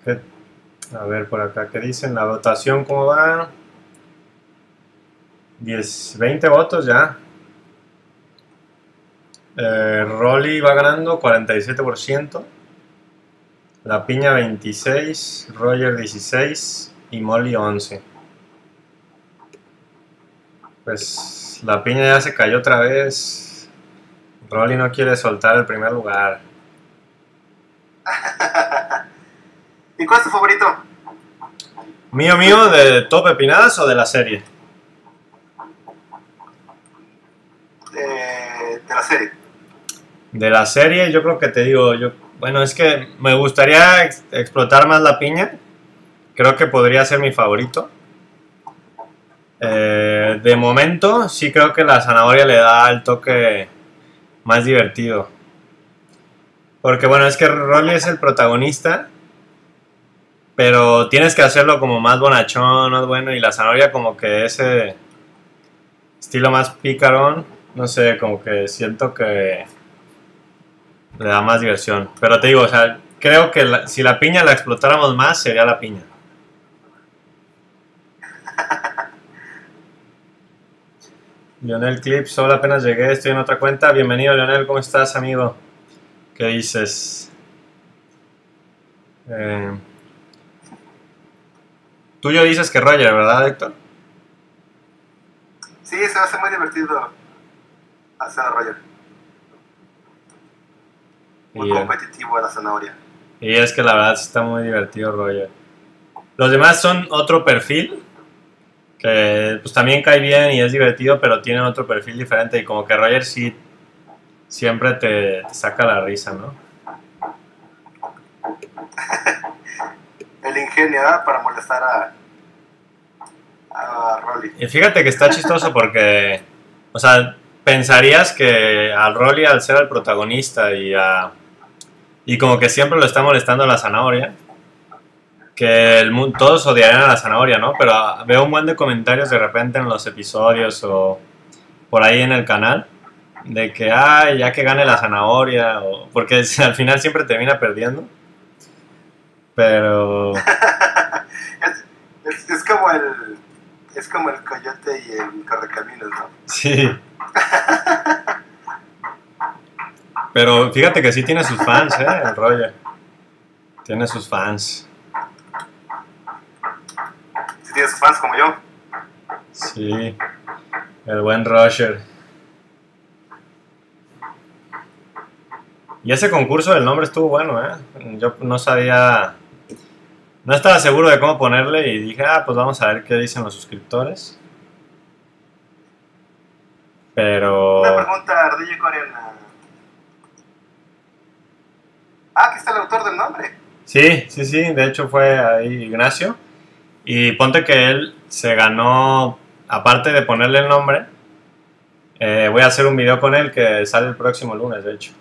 ¿Qué- A ver por acá, ¿qué dicen? La votación, ¿cómo va? 10, 20 votos ya. Eh, Rolly va ganando 47%. La Piña 26, Roger 16 y Molly 11. Pues la Piña ya se cayó otra vez. Rolly no quiere soltar el primer lugar. ¿Y cuál es tu favorito? ¿Mío, mío, de Top Pepinadas o de la serie? De la serie. De la serie, yo creo que te digo, yo, bueno, es que me gustaría ex- explotar más la piña. Creo que podría ser mi favorito. Eh, de momento, sí creo que la zanahoria le da el toque más divertido. Porque bueno, es que Rolly es el protagonista, pero tienes que hacerlo como más bonachón, más bueno, y la zanahoria como que ese estilo más picarón, no sé, como que siento que le da más diversión. Pero te digo, o sea, creo que la- si la piña la explotáramos más, sería la piña. Lionel Clip, solo apenas llegué, estoy en otra cuenta. Bienvenido, Lionel, ¿cómo estás, amigo? ¿Qué dices? Eh, Tuyo dices que Roger, ¿verdad, Héctor? Sí, se hacer muy divertido hacer a Roger. Muy competitivo a la zanahoria. Y es que la verdad sí está muy divertido Roger. Los demás son otro perfil, que pues también cae bien y es divertido, pero tienen otro perfil diferente y como que Roger sí siempre te, te saca la risa, ¿no? El ingenio ¿verdad? para molestar a, a Rolly. Y fíjate que está chistoso porque, o sea, pensarías que al Rolly al ser el protagonista y a... Y como que siempre lo está molestando la zanahoria, que el todos odiarían a la zanahoria, ¿no? Pero veo un buen de comentarios de repente en los episodios o por ahí en el canal de que, ay, ya que gane la zanahoria, o, porque al final siempre termina perdiendo. Pero... Es, es, es como el es como el coyote y el correcaminos, ¿no? Sí. Pero fíjate que sí tiene sus fans, ¿eh? El Roger. Tiene sus fans. Si tienes fans como yo. Sí. El buen Roger. Y ese concurso del nombre estuvo bueno, ¿eh? Yo no sabía... No estaba seguro de cómo ponerle y dije, ah, pues vamos a ver qué dicen los suscriptores. Pero... Una pregunta, Ardilla Coreana. Ah, aquí está el autor del nombre. Sí, sí, sí, de hecho fue ahí Ignacio. Y ponte que él se ganó, aparte de ponerle el nombre, eh, voy a hacer un video con él que sale el próximo lunes, de hecho.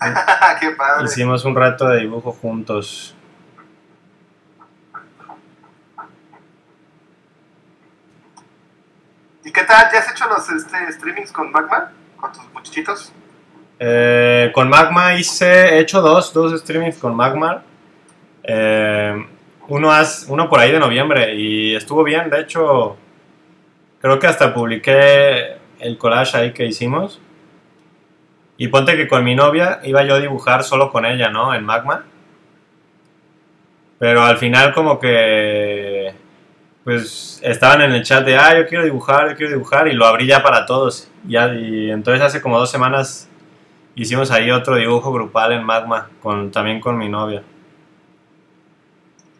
Qué padre. Hicimos un reto de dibujo juntos. ¿Y qué tal? ¿Ya has hecho los este, streamings con Magma? ¿Con tus muchachitos? Eh, con Magma hice, he hecho dos, dos streamings con Magma. Eh, uno, has- uno por ahí de noviembre y estuvo bien, de hecho, creo que hasta publiqué el collage ahí que hicimos. Y ponte que con mi novia iba yo a dibujar solo con ella, ¿no? En Magma. Pero al final como que pues estaban en el chat de, ah, yo quiero dibujar, yo quiero dibujar y lo abrí ya para todos. Ya, y entonces hace como dos semanas hicimos ahí otro dibujo grupal en Magma, con, también con mi novia.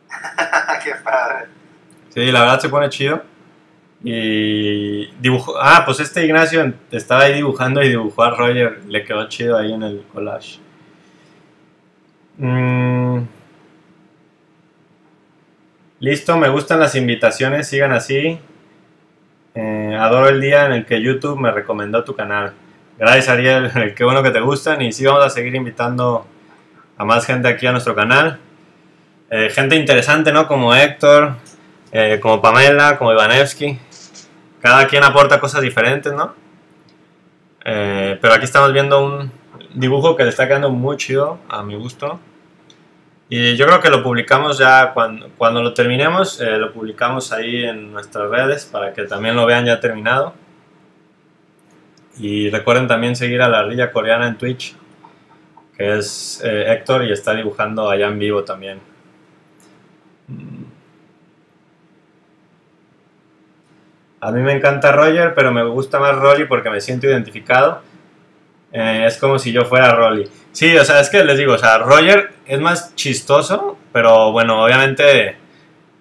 Qué padre. Sí, la verdad se pone chido. Y dibujó, ah, pues este Ignacio estaba ahí dibujando y dibujó a Roger, le quedó chido ahí en el collage. Mm. Listo, me gustan las invitaciones, sigan así. Eh, adoro el día en el que YouTube me recomendó tu canal. Gracias Ariel, qué bueno que te gustan y sí vamos a seguir invitando a más gente aquí a nuestro canal. Eh, gente interesante, ¿no? Como Héctor, eh, como Pamela, como Ivanevsky. Cada quien aporta cosas diferentes, ¿no? Eh, pero aquí estamos viendo un dibujo que le está quedando muy chido, a mi gusto. Y yo creo que lo publicamos ya cuando, cuando lo terminemos, eh, lo publicamos ahí en nuestras redes para que también lo vean ya terminado. Y recuerden también seguir a la ardilla coreana en Twitch, que es eh, Héctor y está dibujando allá en vivo también. A mí me encanta Roger, pero me gusta más Rolly porque me siento identificado. Eh, es como si yo fuera Rolly. Sí, o sea, es que les digo, o sea, Roger es más chistoso, pero bueno, obviamente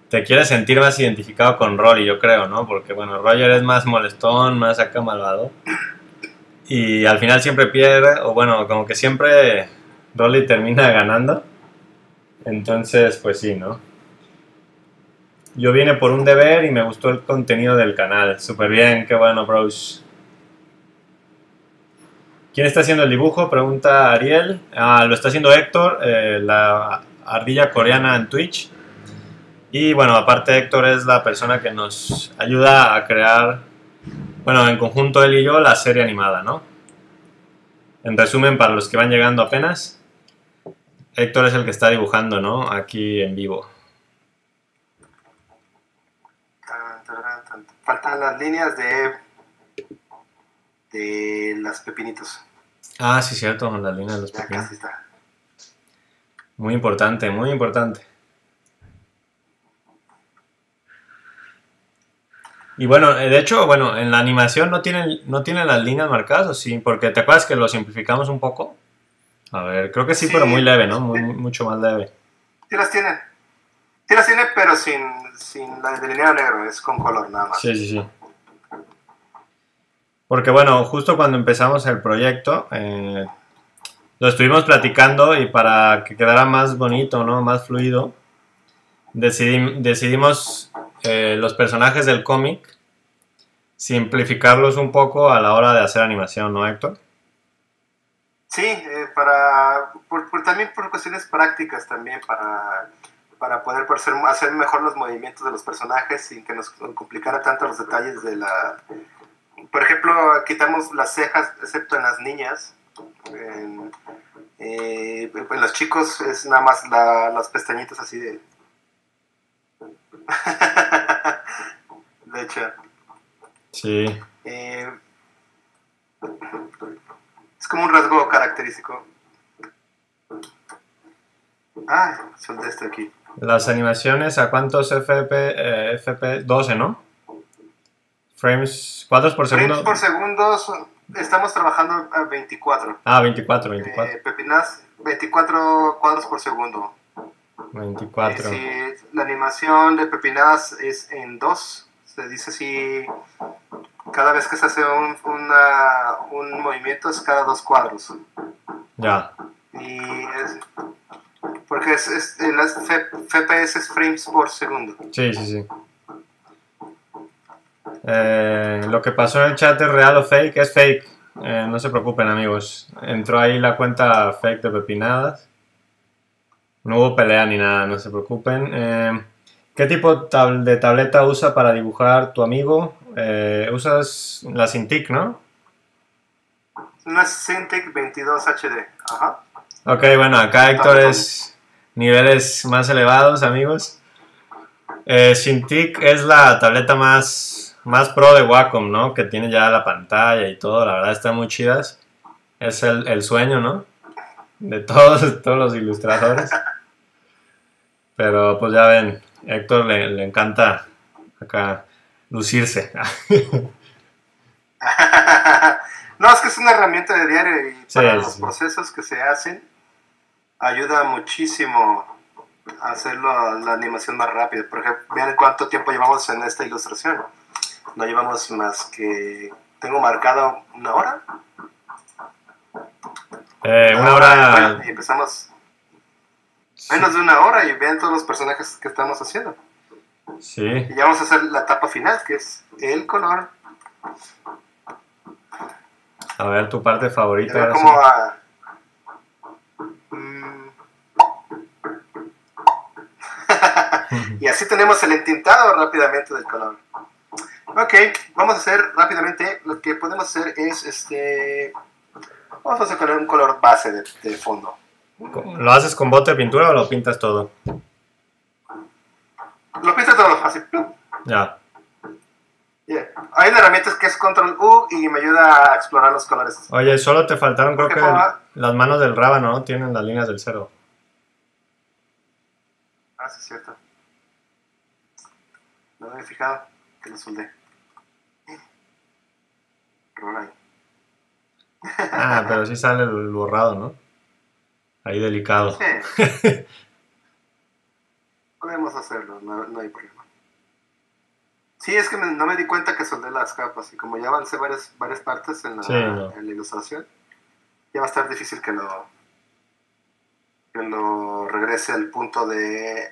te quieres sentir más identificado con Rolly, yo creo, ¿no? Porque bueno, Roger es más molestón, más acá malvado. Y al final siempre pierde, o bueno, como que siempre Rolly termina ganando. Entonces, pues sí, ¿no? Yo vine por un deber y me gustó el contenido del canal. Súper bien, qué bueno, bros. ¿Quién está haciendo el dibujo? Pregunta Ariel. Ah, lo está haciendo Héctor, eh, la ardilla coreana en Twitch. Y bueno, aparte Héctor es la persona que nos ayuda a crear, bueno, en conjunto él y yo, la serie animada, ¿no? En resumen, para los que van llegando apenas, Héctor es el que está dibujando, ¿no? Aquí en vivo. Faltan las líneas de de las pepinitos. Ah, sí, cierto, las líneas de los Ya pepinitos. casi está. Muy importante, muy importante. Y bueno, eh, de hecho, bueno, en la animación no tienen, no tienen las líneas marcadas, ¿o sí? Porque te acuerdas que lo simplificamos un poco. A ver, creo que sí, Sí. pero muy leve, ¿no? Muy, muy- mucho más leve. Sí las tienen. Tiene, pero sin, sin la delineado negro, es con color nada más. Sí, sí, sí. Porque bueno, justo cuando empezamos el proyecto, eh, lo estuvimos platicando y para que quedara más bonito, ¿no? Más fluido, decidim- decidimos eh, los personajes del cómic simplificarlos un poco a la hora de hacer animación, ¿no, Héctor? Sí, eh, para, por- por- también por cuestiones prácticas también, para, para poder hacer, hacer mejor los movimientos de los personajes sin que nos complicara tanto los detalles de la... Por ejemplo, quitamos las cejas, excepto en las niñas. En, eh, en los chicos es nada más la- las pestañitas así de... de hecho, Sí. eh, es como un rasgo característico. Ah, solté este aquí. Las animaciones, ¿a cuántos FP, eh, FP 12, ¿no? Frames, cuadros por segundo. Frames por segundo, estamos trabajando a 24. Ah, 24, 24. Eh, pepinas, 24 cuadros por segundo. 24. Eh, si la animación de pepinadas es en 2, se dice si cada vez que se hace un, una- un movimiento es cada dos cuadros. Ya. Y es, porque es, es, el F- FPS es frames por segundo. Sí, sí, sí. Eh, lo que pasó en el chat es real o fake, es fake. Eh, no se preocupen, amigos. Entró ahí la cuenta fake de Pepinadas. No hubo pelea ni nada, no se preocupen. Eh, ¿Qué tipo de tableta usa para dibujar tu amigo? Eh, usas la Cintiq, ¿no? Una Cintiq 22 HD. Ajá. Ok, bueno, acá Héctor es niveles más elevados, amigos. Eh, Cintiq es la tableta más, más pro de Wacom, ¿no? Que tiene ya la pantalla y todo, la verdad están muy chidas. Es el, el sueño, ¿no? De todos, todos los ilustradores. Pero pues ya ven, Héctor le, le encanta acá lucirse. no, es que es una herramienta de diario y para sí, los sí. procesos que se hacen ayuda muchísimo a hacerlo la animación más rápida. Por ejemplo, vean cuánto tiempo llevamos en esta ilustración. No llevamos más que... Tengo marcado una hora. Eh, una hora... bueno, y empezamos menos de una hora y vean todos los personajes que estamos haciendo. Sí. Y ya vamos a hacer la etapa final, que es el color. A ver, tu parte favorita. y así tenemos el entintado rápidamente del color. Ok, vamos a hacer rápidamente. Lo que podemos hacer es este. Vamos a sacar un color base de, de fondo. ¿Lo haces con bote de pintura o lo pintas todo? Lo pinto todo, así. Ya. Yeah. Hay una herramienta que es Control U y me ayuda a explorar los colores. Oye, solo te faltaron, creo ¿Qué que las manos del rábano, ¿no? Tienen las líneas del cero. Ah, sí, es cierto. No me había fijado que lo soldé. Error ahí. Ah, pero sí sale el borrado, ¿no? Ahí delicado. Sí. Podemos hacerlo, no, no hay problema. Sí, es que me- no me di cuenta que soldé las capas y como ya avancé varias, varias partes en la, Sí, no. en la ilustración, ya va a estar difícil que lo, que lo regrese al punto de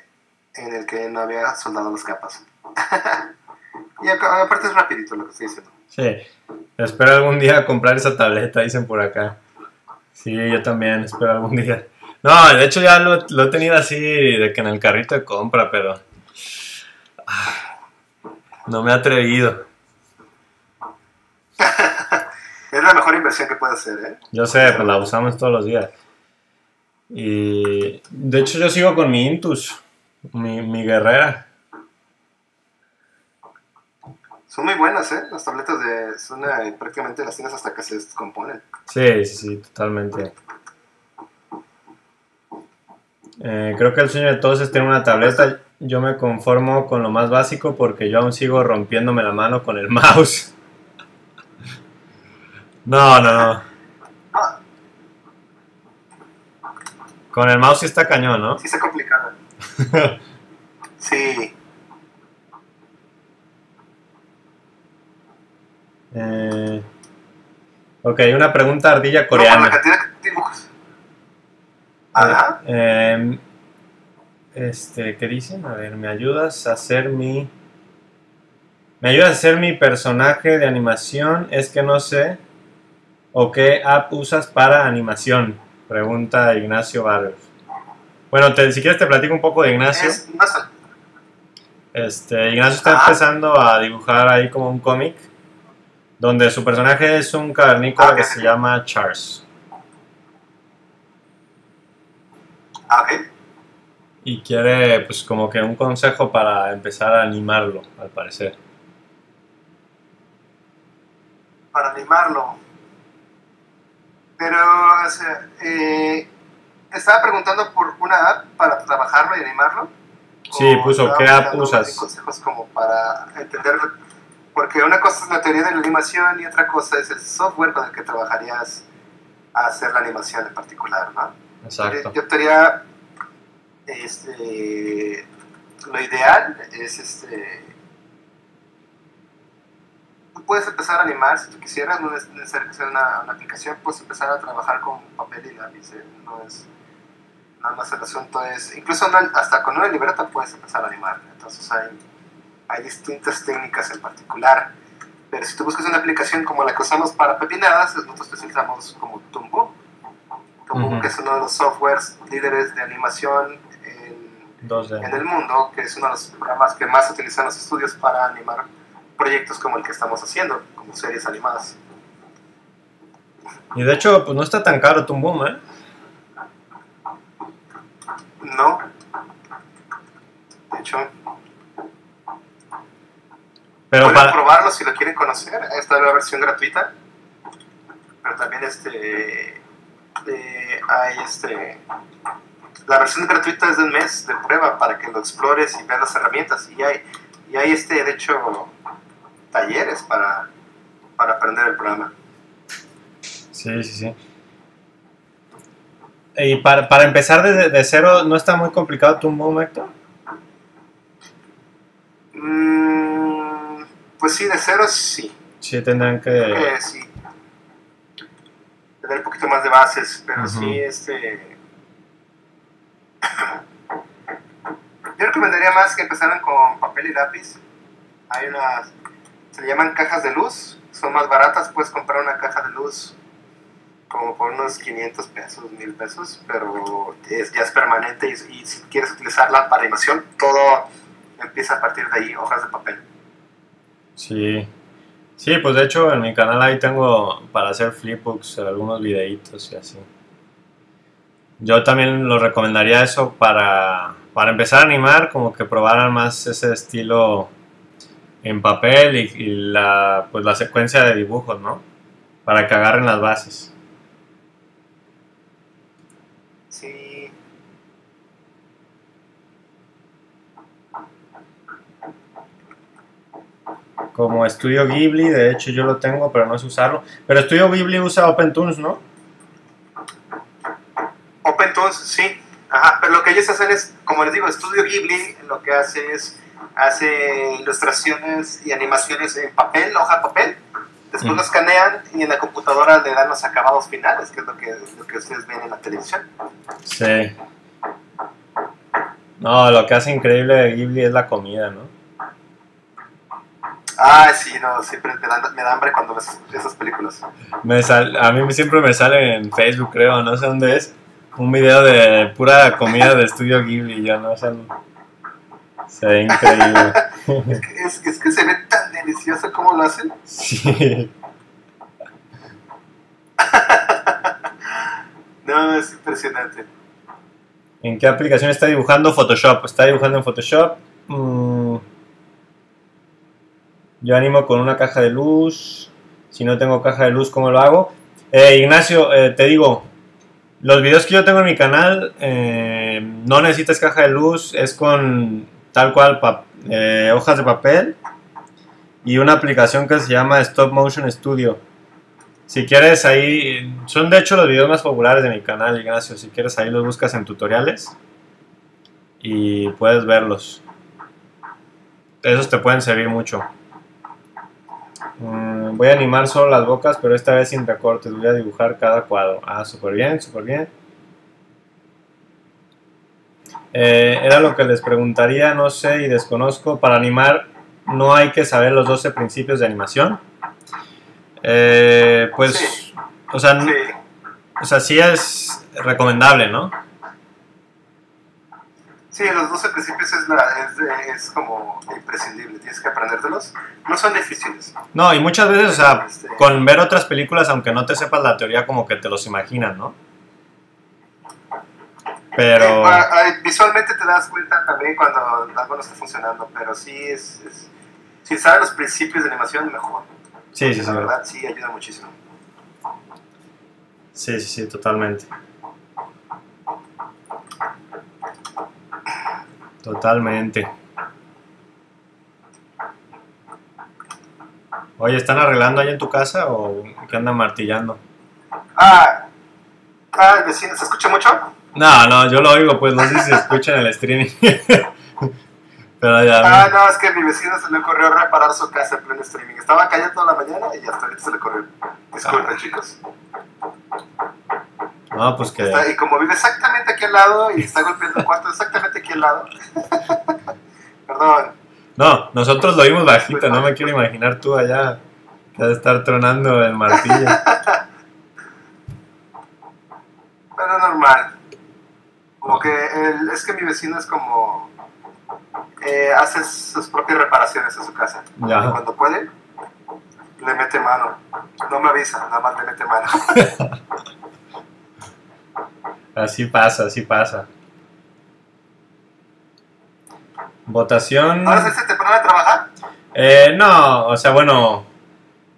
en el que no había soldado las capas. y acá- aparte es rapidito lo que estoy diciendo. Sí. Espero algún día comprar esa tableta, dicen por acá. Sí, yo también, espero algún día. No, de hecho ya lo, lo he tenido así de que en el carrito de compra, pero... ah, No me he atrevido. Es la mejor inversión que puede hacer, ¿eh? Yo sé, pues la usamos todos los días. Y de hecho yo sigo con mi Intus, mi, mi guerrera. Son muy buenas, ¿eh? Las tabletas de... Son eh, prácticamente las tienes hasta que se descomponen. Sí, sí, sí, totalmente. Eh, creo que el sueño de todos es tener una tableta. Yo me conformo con lo más básico porque yo aún sigo rompiéndome la mano con el mouse. No, no, no. Con el mouse sí está cañón, ¿no? sí está complicado. Sí. Eh, ok, una pregunta ardilla No, la coreana. cantidad de dibujos. Ajá. Eh, este, ¿qué dicen? A ver, ¿me ayudas a hacer mi... ¿Me ayudas a hacer mi personaje de animación? Es que no sé. ¿O qué app usas para animación? Pregunta Ignacio Barrios. Bueno, te- si quieres te platico un poco de Ignacio. Este, Ignacio está Ah. empezando a dibujar ahí como un cómic. Donde su personaje es un cavernícola Ah, que ok. se llama Charles. Ah, ok. Y quiere, pues, como que un consejo para empezar a animarlo, al parecer. Para animarlo. Pero, o sea, eh, estaba preguntando por una app para trabajarlo y animarlo. Sí, puso, ¿qué app usas? consejos como para entenderlo. Porque una cosa es la teoría de la animación y otra cosa es el software con el que trabajarías a hacer la animación en particular, ¿no? Exacto. Yo teoría, este, lo ideal es este, tú puedes empezar a animar si tú quisieras, no es necesario que sea una, una aplicación, puedes empezar a trabajar con papel y lápiz, ¿eh? no es nada más el asunto es, incluso no- hasta con una libreta puedes empezar a animar, entonces hay, hay distintas técnicas en particular. Pero si tú buscas una aplicación como la que usamos para pepinadas, nosotros utilizamos como Tumbo, Tumbo, Ujú. que es uno de los softwares líderes de animación en, 2D. en el mundo, que es uno de los programas que más utilizan los estudios para animar proyectos como el que estamos haciendo, como series animadas. Y de hecho, pues no está tan caro Toon Boom, ¿eh? No. De hecho, Pero pueden para... probarlo si lo quieren conocer. Está la versión gratuita. Pero también este eh, hay este la versión gratuita es de un mes de prueba para que lo explores y veas las herramientas. Y hay, y hay este, de hecho, talleres para, para aprender el programa. Sí, sí, sí. Y para, para empezar desde de cero, ¿no está muy complicado Toon Boom, Héctor? Mm, pues sí, de cero sí. Sí, tendrán Creo que... sí. Tener un poquito más de bases, pero sí, este. Yo recomendaría más que empezaran con papel y lápiz. Hay unas. Se llaman cajas de luz. Son más baratas. Puedes comprar una caja de luz como por unos 500 pesos, 1000 pesos. Pero es, ya es permanente. Y, y si quieres utilizarla para animación, todo empieza a partir de ahí: hojas de papel. Sí. Sí, pues de hecho en mi canal ahí tengo para hacer flipbooks algunos videitos y así. Yo también lo recomendaría eso para, para empezar a animar, como que probaran más ese estilo en papel y, y la, pues la secuencia de dibujos, ¿no? Para que agarren las bases. Sí. Como Estudio Ghibli, de hecho yo lo tengo, pero no sé usarlo. Pero Estudio Ghibli usa OpenTools, ¿no? OpenTools, sí. Ajá, pero lo que ellos hacen es, como les digo, Studio Ghibli lo que hace es, hace ilustraciones y animaciones en papel, hoja papel, después Mm. lo escanean y en la computadora le dan los acabados finales, que es lo que, lo que ustedes ven en la televisión. Sí. No, lo que hace increíble de Ghibli es la comida, ¿no? Ah, sí, no, siempre me da, me da hambre cuando ves esas películas. Me sal- a mí siempre me sale en Facebook, creo, no sé dónde es, un video de pura comida de estudio Ghibli, ya no sé. Se ve increíble. Es, es que se ve tan delicioso como lo hacen. Sí. No, es impresionante. ¿En qué aplicación está dibujando? Photoshop. Está dibujando en Photoshop. Mm. Yo animo con una caja de luz. Si no tengo caja de luz, ¿cómo lo hago? Eh, Ignacio, eh, te digo, los videos que yo tengo en mi canal eh, no necesitas caja de luz, es con tal cual eh, hojas de papel y una aplicación que se llama Stop Motion Studio. Si quieres ahí, son de hecho los videos más populares de mi canal, Ignacio. Si quieres ahí los buscas en tutoriales y puedes verlos. Esos te pueden servir mucho. Mm, voy a animar solo las bocas, pero esta vez sin recortes. Voy a dibujar cada cuadro. Ah, súper bien, súper bien. Eh, era lo que les preguntaría, no sé y desconozco. Para animar no hay que saber los 12 principios de animación. Eh, pues, Sí. o sea, Sí. o sea, sí es recomendable, ¿no? Sí, los 12 principios es, la, es, es como imprescindible, tienes que aprendértelos. No son difíciles. No, y muchas veces, o sea, Este- con ver otras películas, aunque no te sepas la teoría, como que te los imaginas, ¿no? Pero, Eh, ah, ah, visualmente te das cuenta también cuando algo no está funcionando, pero sí es... es- si sabes los principios de animación, mejor. sí, sí, sí, La verdad, sí, ayuda muchísimo. sí, sí, sí, totalmente. Totalmente. Oye, ¿están arreglando ahí en tu casa o qué andan martillando? Ah, ah, el vecino, ¿se escucha mucho? No, no, yo lo oigo, pues no sé si se escucha en el streaming. Pero ya. Ah, no, es que a mi vecino se le ocurrió reparar su casa en pleno streaming. Estaba callado toda la mañana y hasta ahorita se le ocurrió. Disculpen, Ah. chicos. No, pues que. Está- y como vive exactamente aquí al lado y está golpeando el cuarto exactamente aquí al lado. Perdón. No, nosotros lo oímos bajito, no me quiero imaginar tú allá que de estar tronando el martillo. Pero normal. Como que el- es que mi vecino es como. eh, hace sus propias reparaciones en su casa. Y Ya. cuando puede, le mete mano. No me avisa, nada más le mete mano. Así pasa, así pasa. Votación. ¿Ahora se te ponen a trabajar? Eh, no, o sea, bueno,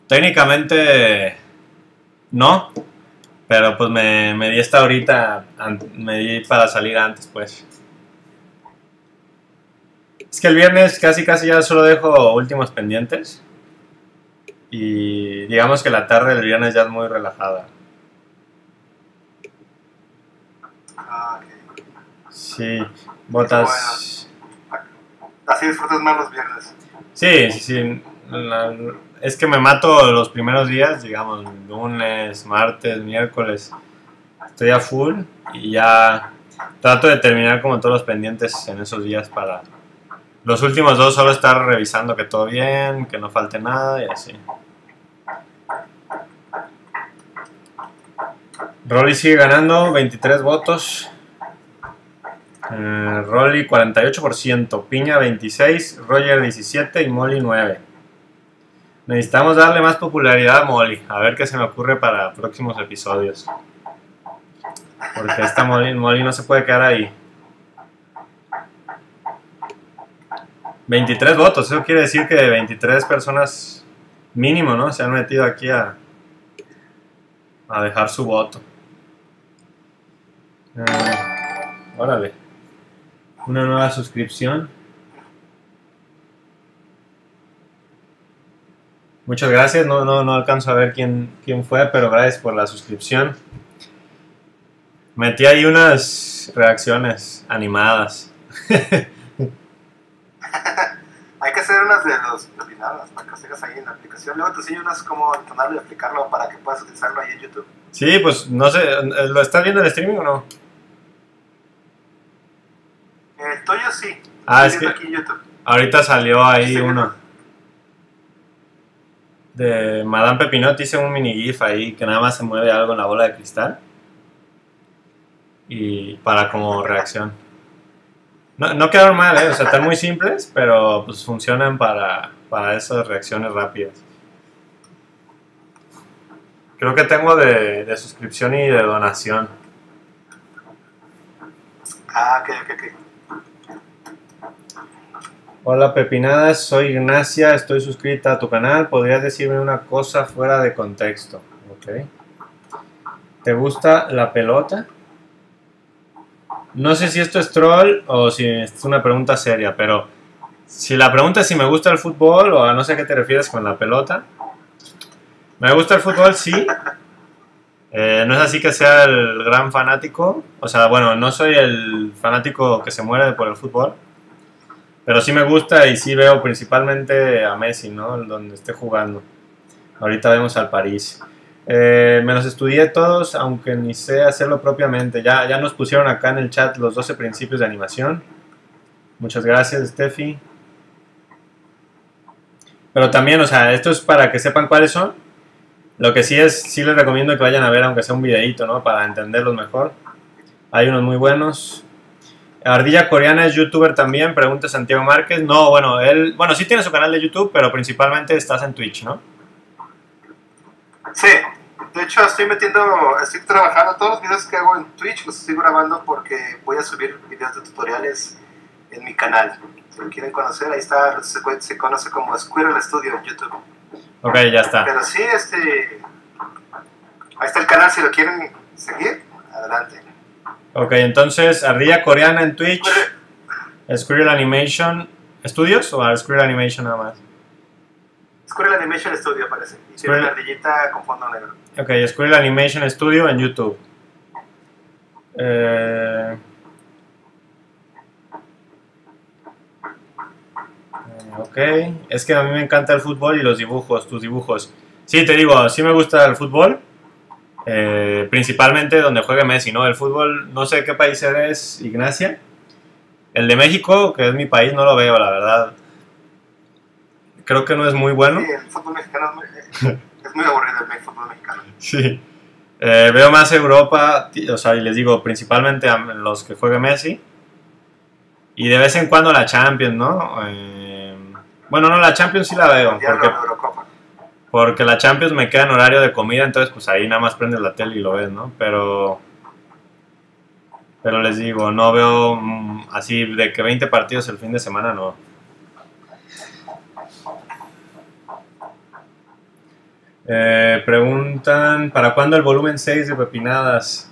técnicamente no, pero pues me, me di esta ahorita, me di para salir antes, pues. Es que el viernes casi casi ya solo dejo últimos pendientes y digamos que la tarde del viernes ya es muy relajada. Ah, ok. Sí, botas... Así disfrutas más los viernes. Sí, sí, sí. La- es que me mato los primeros días, digamos, lunes, martes, miércoles. Estoy a full y ya trato de terminar como todos los pendientes en esos días para los últimos dos solo estar revisando que todo bien, que no falte nada y así. Rolly sigue ganando, 23 votos. Eh, Rolly 48%, Piña 26, Roger 17 y Molly 9. Necesitamos darle más popularidad a Molly, a ver qué se me ocurre para próximos episodios. Porque esta Molly, Molly no se puede quedar ahí. 23 votos, eso quiere decir que 23 personas mínimo, ¿no? Se han metido aquí a, a dejar su voto. Eh, órale. Una nueva suscripción. Muchas gracias. No, no, no alcanzo a ver quién, quién fue, pero gracias por la suscripción. Metí ahí unas reacciones animadas. Hay que hacer unas de los terminadas para que las tengas ahí en la aplicación. Luego te enseño unas cómo entonarlo y aplicarlo para que puedas utilizarlo ahí en YouTube. Sí, pues no sé, ¿lo estás viendo el streaming o no? El tuyo Ah, es que aquí en YouTube. ahorita salió ahí Sí, uno. De Madame Pepinot hice un mini GIF ahí que nada más se mueve algo en la bola de cristal. Y para como reacción. No, no quedaron mal, ¿eh? O sea, están muy simples, pero pues funcionan para, para esas reacciones rápidas. Creo que tengo de, de suscripción y de donación. Ah, ok, ok, ok. Hola Pepinadas, soy Ignacia, estoy suscrita a tu canal. ¿Podrías decirme una cosa fuera de contexto? Ok. ¿Te gusta la pelota? No sé si esto es troll o si es una pregunta seria, pero si la pregunta es si me gusta el fútbol o a no sé a qué te refieres con la pelota. Me gusta el fútbol, sí. Eh, no es así que sea el gran fanático. O sea, bueno, no soy el fanático que se muere por el fútbol. Pero sí me gusta y sí veo principalmente a Messi, ¿no? Donde esté jugando. Ahorita vemos al París. Eh, me los estudié todos, aunque ni sé hacerlo propiamente. Ya, ya nos pusieron acá en el chat los 12 principios de animación. Muchas gracias, Steffi. Pero también, o sea, esto es para que sepan cuáles son. Lo que sí es, sí les recomiendo que vayan a ver, aunque sea un videito, ¿no? Para entenderlos mejor. Hay unos muy buenos. Ardilla Coreana es youtuber también, pregunta Santiago Márquez. No, bueno, él, bueno, sí tiene su canal de YouTube, pero principalmente estás en Twitch, ¿no? Sí, de hecho estoy metiendo, estoy trabajando todos los videos que hago en Twitch, los estoy grabando porque voy a subir videos de tutoriales en mi canal. Si lo quieren conocer, ahí está, se, se conoce como Squirrel Studio en YouTube. Ok, ya está. Pero sí, este, ahí está el canal, si lo quieren seguir, adelante. Ok, entonces, Ardilla Coreana en Twitch, Squirrel Animation Studios o Squirrel Animation nada más. Squirrel Animation Studio aparece. Y tiene ardillita con fondo negro. Ok, Squirrel Animation Studio en YouTube. Eh, ok, es que a mí me encanta el fútbol y los dibujos, tus dibujos. Sí, te digo, sí me gusta el fútbol, eh, principalmente donde juegue Messi, ¿no? El fútbol, no sé qué país eres, Ignacia. El de México, que es mi país, no lo veo, la verdad. Creo que no es muy bueno. Sí, el fútbol mexicano es muy, es muy aburrido el fútbol mexicano. Sí. Eh, veo más Europa, o sea, y les digo, principalmente a los que juegue Messi. Y de vez en cuando la Champions, ¿no? Eh, bueno, no, la Champions sí la veo, porque, Eurocopa. Porque la Champions me queda en horario de comida, entonces pues ahí nada más prendes la tele y lo ves, ¿no? Pero, pero les digo, no veo mm, así de que 20 partidos el fin de semana, no. Eh, preguntan, ¿para cuándo el volumen 6 de Pepinadas?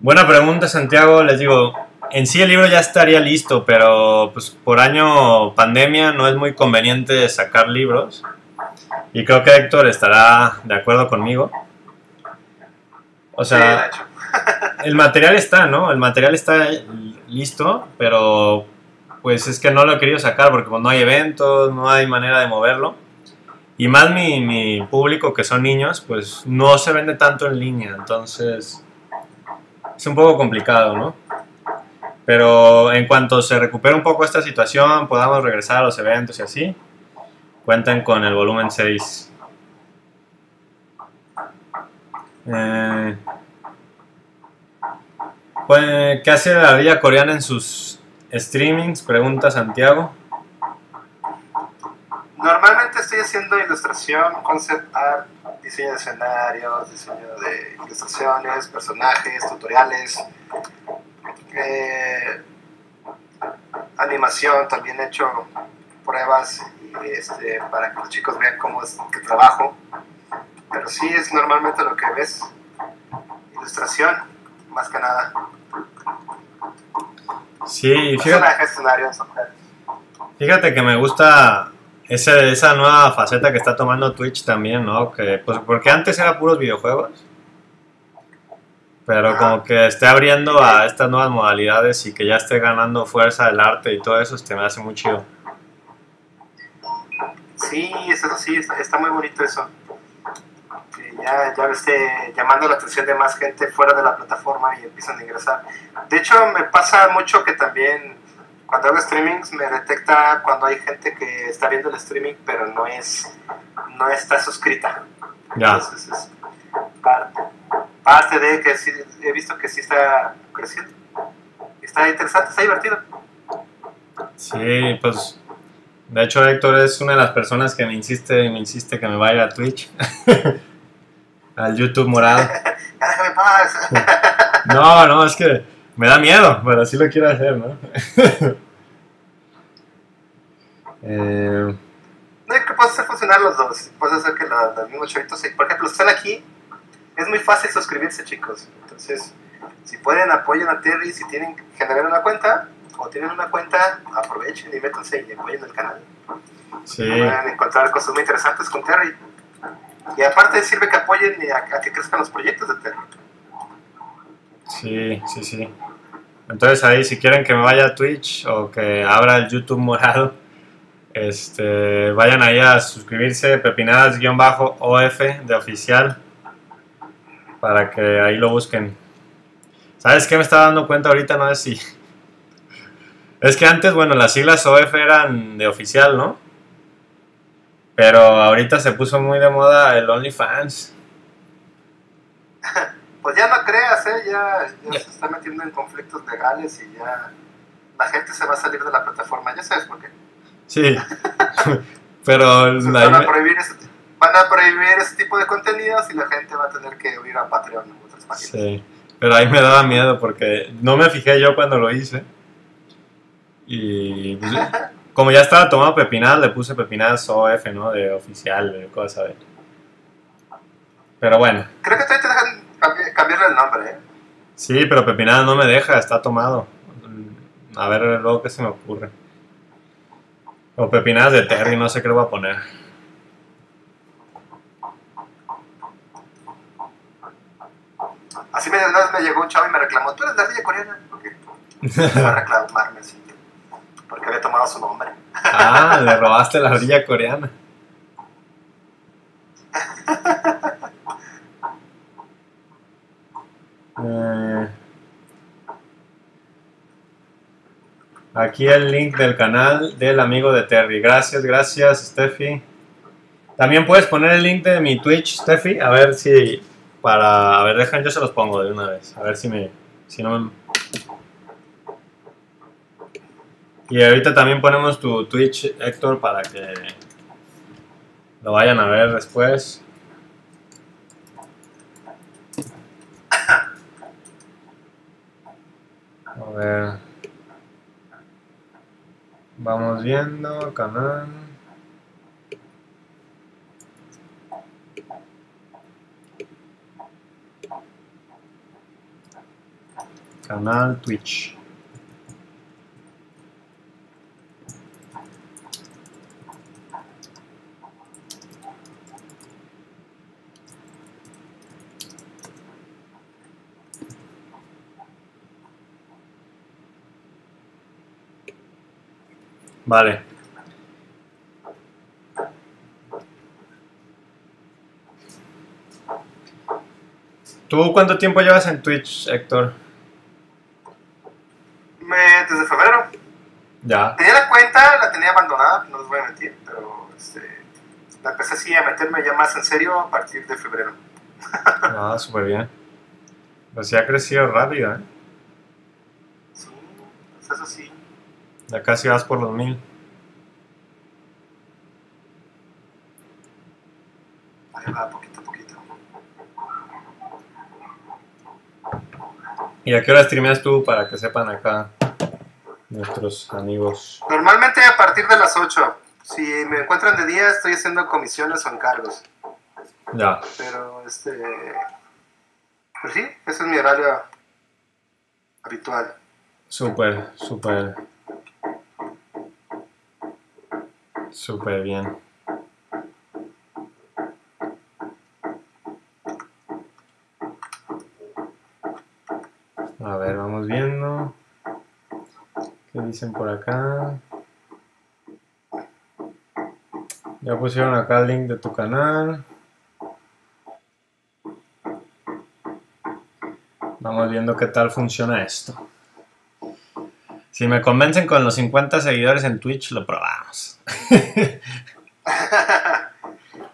Buena pregunta, Santiago. Les digo, en sí el libro ya estaría listo, pero pues por año pandemia no es muy conveniente sacar libros. Y creo que Héctor estará de acuerdo conmigo. O sea, el material está, ¿no? El material está listo, pero pues es que no lo he querido sacar porque pues, no hay eventos, no hay manera de moverlo. Y más mi, mi público, que son niños, pues no se vende tanto en línea, entonces es un poco complicado, ¿no? Pero en cuanto se recupere un poco esta situación, podamos regresar a los eventos y así, cuenten con el volumen 6. Eh, pues, ¿Qué hace la ardilla coreana en sus streamings? Pregunta Santiago. Normalmente estoy haciendo ilustración, concept art, diseño de escenarios, diseño de ilustraciones, personajes, tutoriales, eh, animación, también he hecho pruebas este, para que los chicos vean cómo es que trabajo. Pero sí es normalmente lo que ves, ilustración, más que nada. Sí, fíjate, objetos. fíjate que me gusta ese- esa nueva faceta que está tomando Twitch también, ¿no? Que, pues, porque antes era puros videojuegos. Pero como que esté abriendo a estas nuevas modalidades y que ya esté ganando fuerza el arte y todo eso, este me hace muy chido. Sí, es eso sí, está, está muy bonito eso. Que ya, ya esté llamando la atención de más gente fuera de la plataforma y empiezan a ingresar. De hecho, me pasa mucho que también cuando hago streamings me detecta cuando hay gente que está viendo el streaming pero no es no está suscrita. Ya. Entonces es parte, parte de que sí, he visto que sí está creciendo. Está interesante, está divertido. Sí, pues. De hecho, Héctor es una de las personas que me insiste y me insiste que me vaya a Twitch. Al YouTube morado. No, no, es que me da miedo, pero sí lo quiero hacer, ¿no? Eh, No, que puedes hacer funcionar los dos. Puedes hacer que los mismos chavitos, por ejemplo, están aquí. Es muy fácil suscribirse, chicos. Entonces, si pueden, apoyen a Terry. Si tienen que generar una cuenta o tienen una cuenta, aprovechen y métanse y apoyen el canal. sí, Van a encontrar cosas muy interesantes con Terry. Y aparte sirve que apoyen y a, a que crezcan los proyectos de Terry. sí, sí, sí. Entonces ahí, si quieren que me vaya a Twitch o que abra el YouTube morado, este, vayan ahí a suscribirse, pepinadas-of de oficial, para que ahí lo busquen. ¿Sabes qué me estaba dando cuenta ahorita? No sé si... Es que antes, bueno, las siglas OF eran de oficial, ¿no? Pero ahorita se puso muy de moda el OnlyFans. Pues ya no creas, ¿eh? ya, ya se está metiendo en conflictos legales y ya la gente se va a salir de la plataforma. Ya sabes por qué. Sí. Pero la- van, a prohibir ese, van a prohibir ese tipo de contenidos y la gente va a tener que huir a Patreon o otras páginas. Sí, pero ahí me daba miedo porque no me fijé yo cuando lo hice. Y pues, como ya estaba tomado pepinadas, le puse pepinadas OF, ¿no? De oficial, de cosa de... Pero bueno, Creo que todavía te dejan cambi- cambiarle el nombre, ¿eh? sí, pero pepinadas no me deja, está tomado. A ver luego qué se me ocurre. O pepinadas de Terry, no sé qué le voy a poner. Así me, una vez me llegó un chavo y me reclamó, tú eres la ardilla coreana. Porque a reclamarme así, porque había tomado su nombre. Ah, le robaste la ardilla coreana. Eh, aquí el link del canal del amigo de Terry. Gracias, gracias, Steffi. También puedes poner el link de mi Twitch, Steffi. A ver si. Para. A ver, dejan, yo se los pongo de una vez. A ver si me. Si no me. Y ahorita también ponemos tu Twitch, Héctor, para que lo vayan a ver después. A ver. Vamos viendo, canal. Canal Twitch. Vale. ¿Tú cuánto tiempo llevas en Twitch, Héctor? Me, desde febrero. Ya. Tenía la cuenta, la tenía abandonada, no les voy a mentir, pero este, la empecé así a meterme ya más en serio a partir de febrero. Ah, súper bien. Pues ya ha crecido rápido, ¿eh? Sí, pues eso sí. Ya casi vas por los mil. Ahí va, poquito a poquito. ¿Y a qué hora streameas tú para que sepan acá nuestros amigos? Normalmente a partir de las 8. Si me encuentran de día, estoy haciendo comisiones o encargos. Ya. Pero este. Pues sí, ese es mi horario habitual. Súper, súper. Súper bien. Por acá? Ya pusieron acá el link de tu canal. Vamos viendo qué tal funciona esto. Si me convencen con los 50 seguidores en Twitch, lo probamos.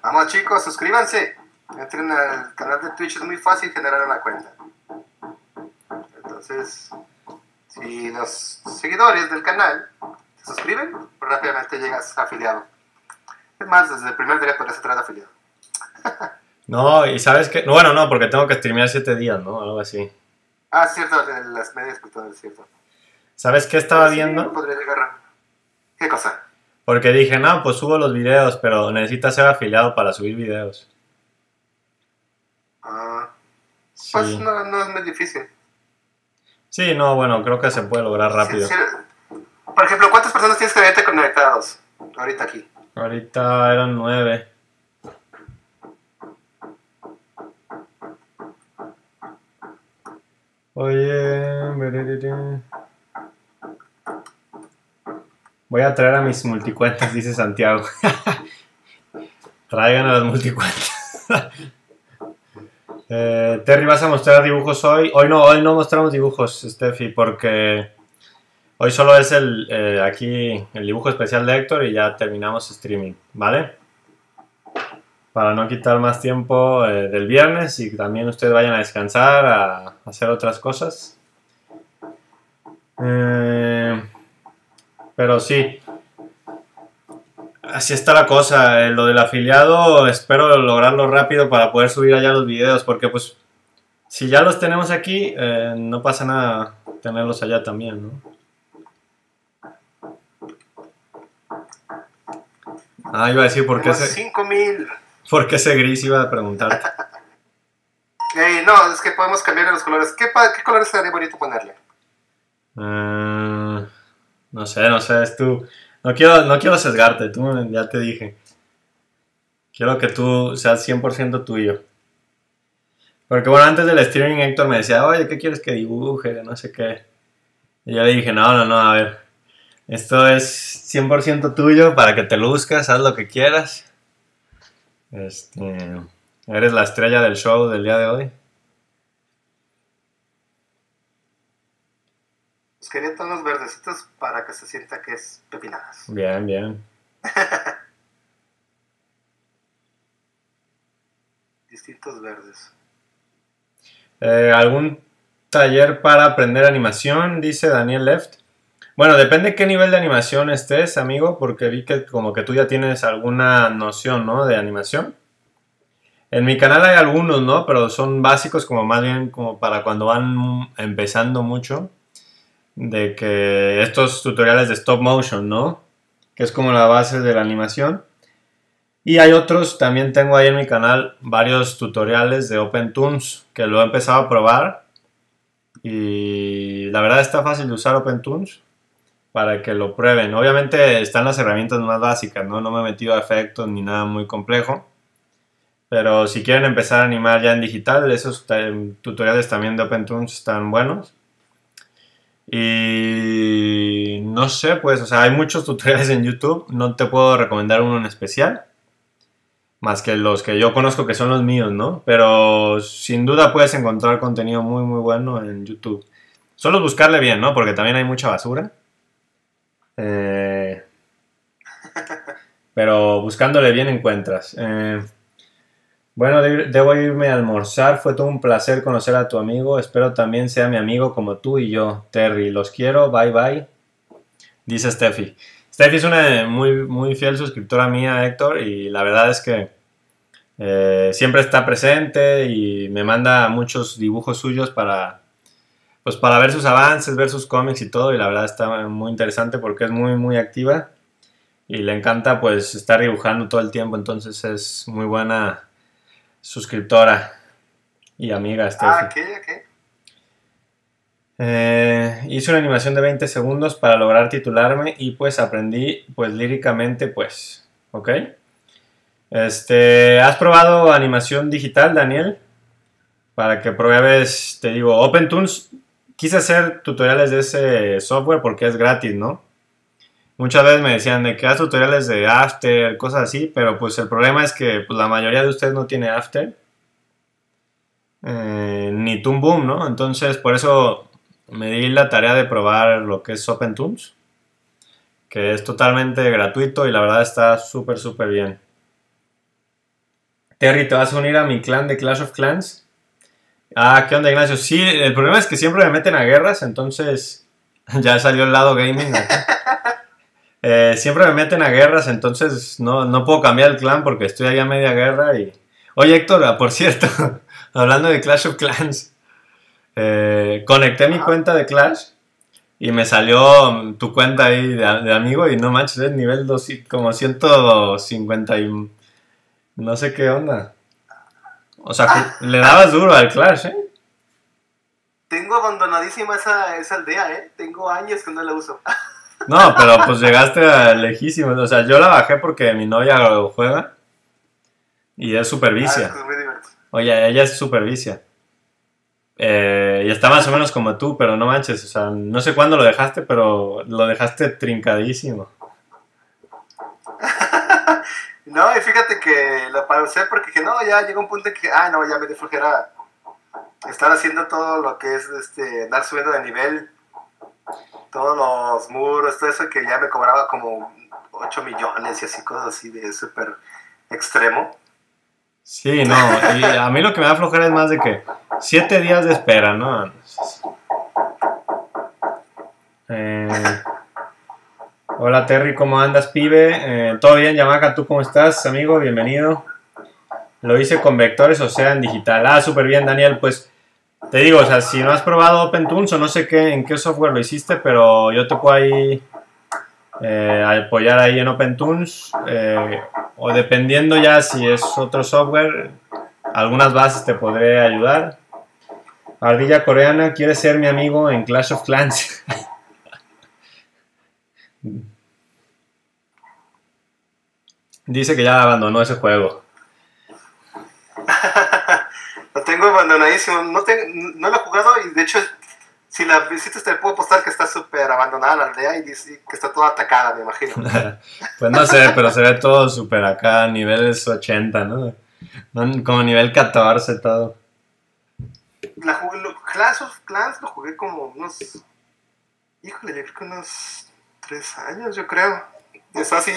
Vamos chicos, suscríbanse. Entren al canal de Twitch, es muy fácil generar una cuenta. Entonces, si los seguidores del canal se suscriben, pues rápidamente llegas afiliado. Es más, desde el primer día podrías entrar afiliado. No, y sabes que. Bueno, no, porque tengo que streamear 7 días, ¿no? Algo así. Ah, cierto, en las medias es cierto. ¿Sabes qué estaba Sí, viendo? podría ¿Qué cosa? Porque dije, no, pues subo los videos, pero necesitas ser afiliado para subir videos. Ah, pues Sí. no, no es muy difícil. Sí, no, bueno, creo que se puede lograr rápido. Sí, sí. Por ejemplo, ¿cuántas personas tienes que haberte conectados ahorita aquí? Ahorita eran nueve. Oye, voy a traer a mis multicuentas, dice Santiago. Traigan a las multicuentas. Eh, Terry, ¿vas a mostrar dibujos hoy? Hoy no, hoy no mostramos dibujos, Steffi, porque hoy solo es el eh, aquí el dibujo especial de Héctor y ya terminamos streaming, ¿vale? Para no quitar más tiempo eh, del viernes y que también ustedes vayan a descansar, a, hacer otras cosas. Pero sí, así está la cosa. eh, lo del afiliado, espero lograrlo rápido para poder subir allá los videos, porque pues si ya los tenemos aquí, eh, no pasa nada tenerlos allá también, ¿no? Ah, iba a decir por qué ese, 5000. por qué ese gris iba a preguntarte. Eh, no, es que podemos cambiar los colores. ¿Qué, qué colores sería bonito ponerle? Mm, no sé, no sé, es tú. No quiero, no quiero sesgarte, tú ya te dije. Quiero que tú seas 100% tuyo. Porque bueno, antes del streaming Héctor me decía, oye, ¿qué quieres que dibuje? No sé qué. Y yo le dije, no, no, no, a ver. Esto es 100% tuyo para que te luzcas, haz lo que quieras. Este, eres la estrella del show del día de hoy. Quería tonos verdecitos para que se sienta que es pepinadas. Bien, bien. Distintos verdes. Eh, ¿Algún taller para aprender animación? Dice Daniel Left. Bueno, depende qué nivel de animación estés, amigo, porque vi que como que tú ya tienes alguna noción, ¿no? De animación. En mi canal hay algunos, ¿no? Pero son básicos como más bien como para cuando van empezando mucho. De que estos tutoriales de stop motion, ¿no? Que es como la base de la animación. Y hay otros, también tengo ahí en mi canal varios tutoriales de OpenToons que lo he empezado a probar. Y la verdad está fácil de usar OpenToons para que lo prueben. Obviamente están las herramientas más básicas, ¿no? No me he metido a efectos ni nada muy complejo. Pero si quieren empezar a animar ya en digital, esos tutoriales también de OpenToons están buenos. Y no sé, pues, o sea, hay muchos tutoriales en YouTube. No te puedo recomendar uno en especial más que los que yo conozco que son los míos, ¿no? Pero sin duda puedes encontrar contenido muy, muy bueno en YouTube. Solo buscarle bien, ¿no? Porque también hay mucha basura. Eh, pero buscándole bien encuentras. Eh, bueno, de- debo irme a almorzar. Fue todo un placer conocer a tu amigo. Espero también sea mi amigo como tú y yo, Terry. Los quiero. Bye bye. Dice Steffi. Steffi es una muy, muy fiel suscriptora mía, Héctor, y la verdad es que eh, siempre está presente y me manda muchos dibujos suyos para, pues para ver sus avances, ver sus cómics y todo, y la verdad está muy interesante porque es muy, muy activa y le encanta pues estar dibujando todo el tiempo, entonces es muy buena suscriptora y amiga Steffi. Ah, ok, ok. Eh, hice una animación de 20 segundos para lograr titularme y pues aprendí pues líricamente pues, ¿ok? Este, ¿has probado animación digital, Daniel? Para que pruebes, te digo, OpenToons, quise hacer tutoriales de ese software porque es gratis, ¿no? Muchas veces me decían de que haz tutoriales de After, cosas así, pero pues el problema es que pues, la mayoría de ustedes no tiene After. eh, ni Toon Boom, ¿no? Entonces, por eso me di la tarea de probar lo que es OpenTunes, que es totalmente gratuito y la verdad está súper, súper bien. Terry, ¿te vas a unir a mi clan de Clash of Clans? Ah, ¿qué onda, Ignacio? Sí, el problema es que siempre me meten a guerras, entonces ya salió el lado gaming. Eh, siempre me meten a guerras, entonces no, no puedo cambiar el clan porque estoy ahí a media guerra y... Oye, Héctor, ah, por cierto, hablando de Clash of Clans, eh, conecté mi cuenta de Clash y me salió tu cuenta ahí de, amigo y no manches, es nivel 2, como 150 y no sé qué onda. O sea, le dabas duro al Clash, ¿eh? Tengo abandonadísima esa, esa aldea, ¿eh? Tengo años que no la uso. No, pero pues llegaste a lejísimo. O sea, yo la bajé porque mi novia lo juega. Y es supervicia. Ah, Oye, ella es supervicia. Eh, y está más o menos como tú, pero no manches. O sea, no sé cuándo lo dejaste, pero lo dejaste trincadísimo. no, y fíjate que lo pausé porque dije, no, ya llegó un punto en que, ah, no, ya me de flojera estar haciendo todo lo que es este, dar subiendo de nivel todos los muros, todo eso que ya me cobraba como 8 millones y así, cosas así de súper extremo. Sí, no, y a mí lo que me da flojera es más de que 7 días de espera, ¿no? Eh, hola Terry, ¿cómo andas, pibe? Eh, ¿Todo bien, Yamaka? ¿Tú cómo estás, amigo? Bienvenido. Lo hice con vectores, o sea, en digital. Ah, súper bien, Daniel. Pues te digo, o sea, si no has probado OpenTunes o no sé qué, en qué software lo hiciste, pero yo te puedo ahí eh, apoyar ahí en OpenTunes eh, o dependiendo ya si es otro software, algunas bases te podré ayudar. Ardilla coreana quiere ser mi amigo en Clash of Clans. Dice que ya abandonó ese juego. Lo tengo abandonadísimo. No, no lo he jugado y de hecho, si la visitas te puedo postar que está súper abandonada la aldea y dice que está toda atacada, me imagino. pues no sé, pero se ve todo súper acá, niveles 80, ¿no? Como nivel 14 todo. La jugué, lo, Clash of Clans lo jugué como unos... Híjole, yo creo que unos 3 años, yo creo. Es así,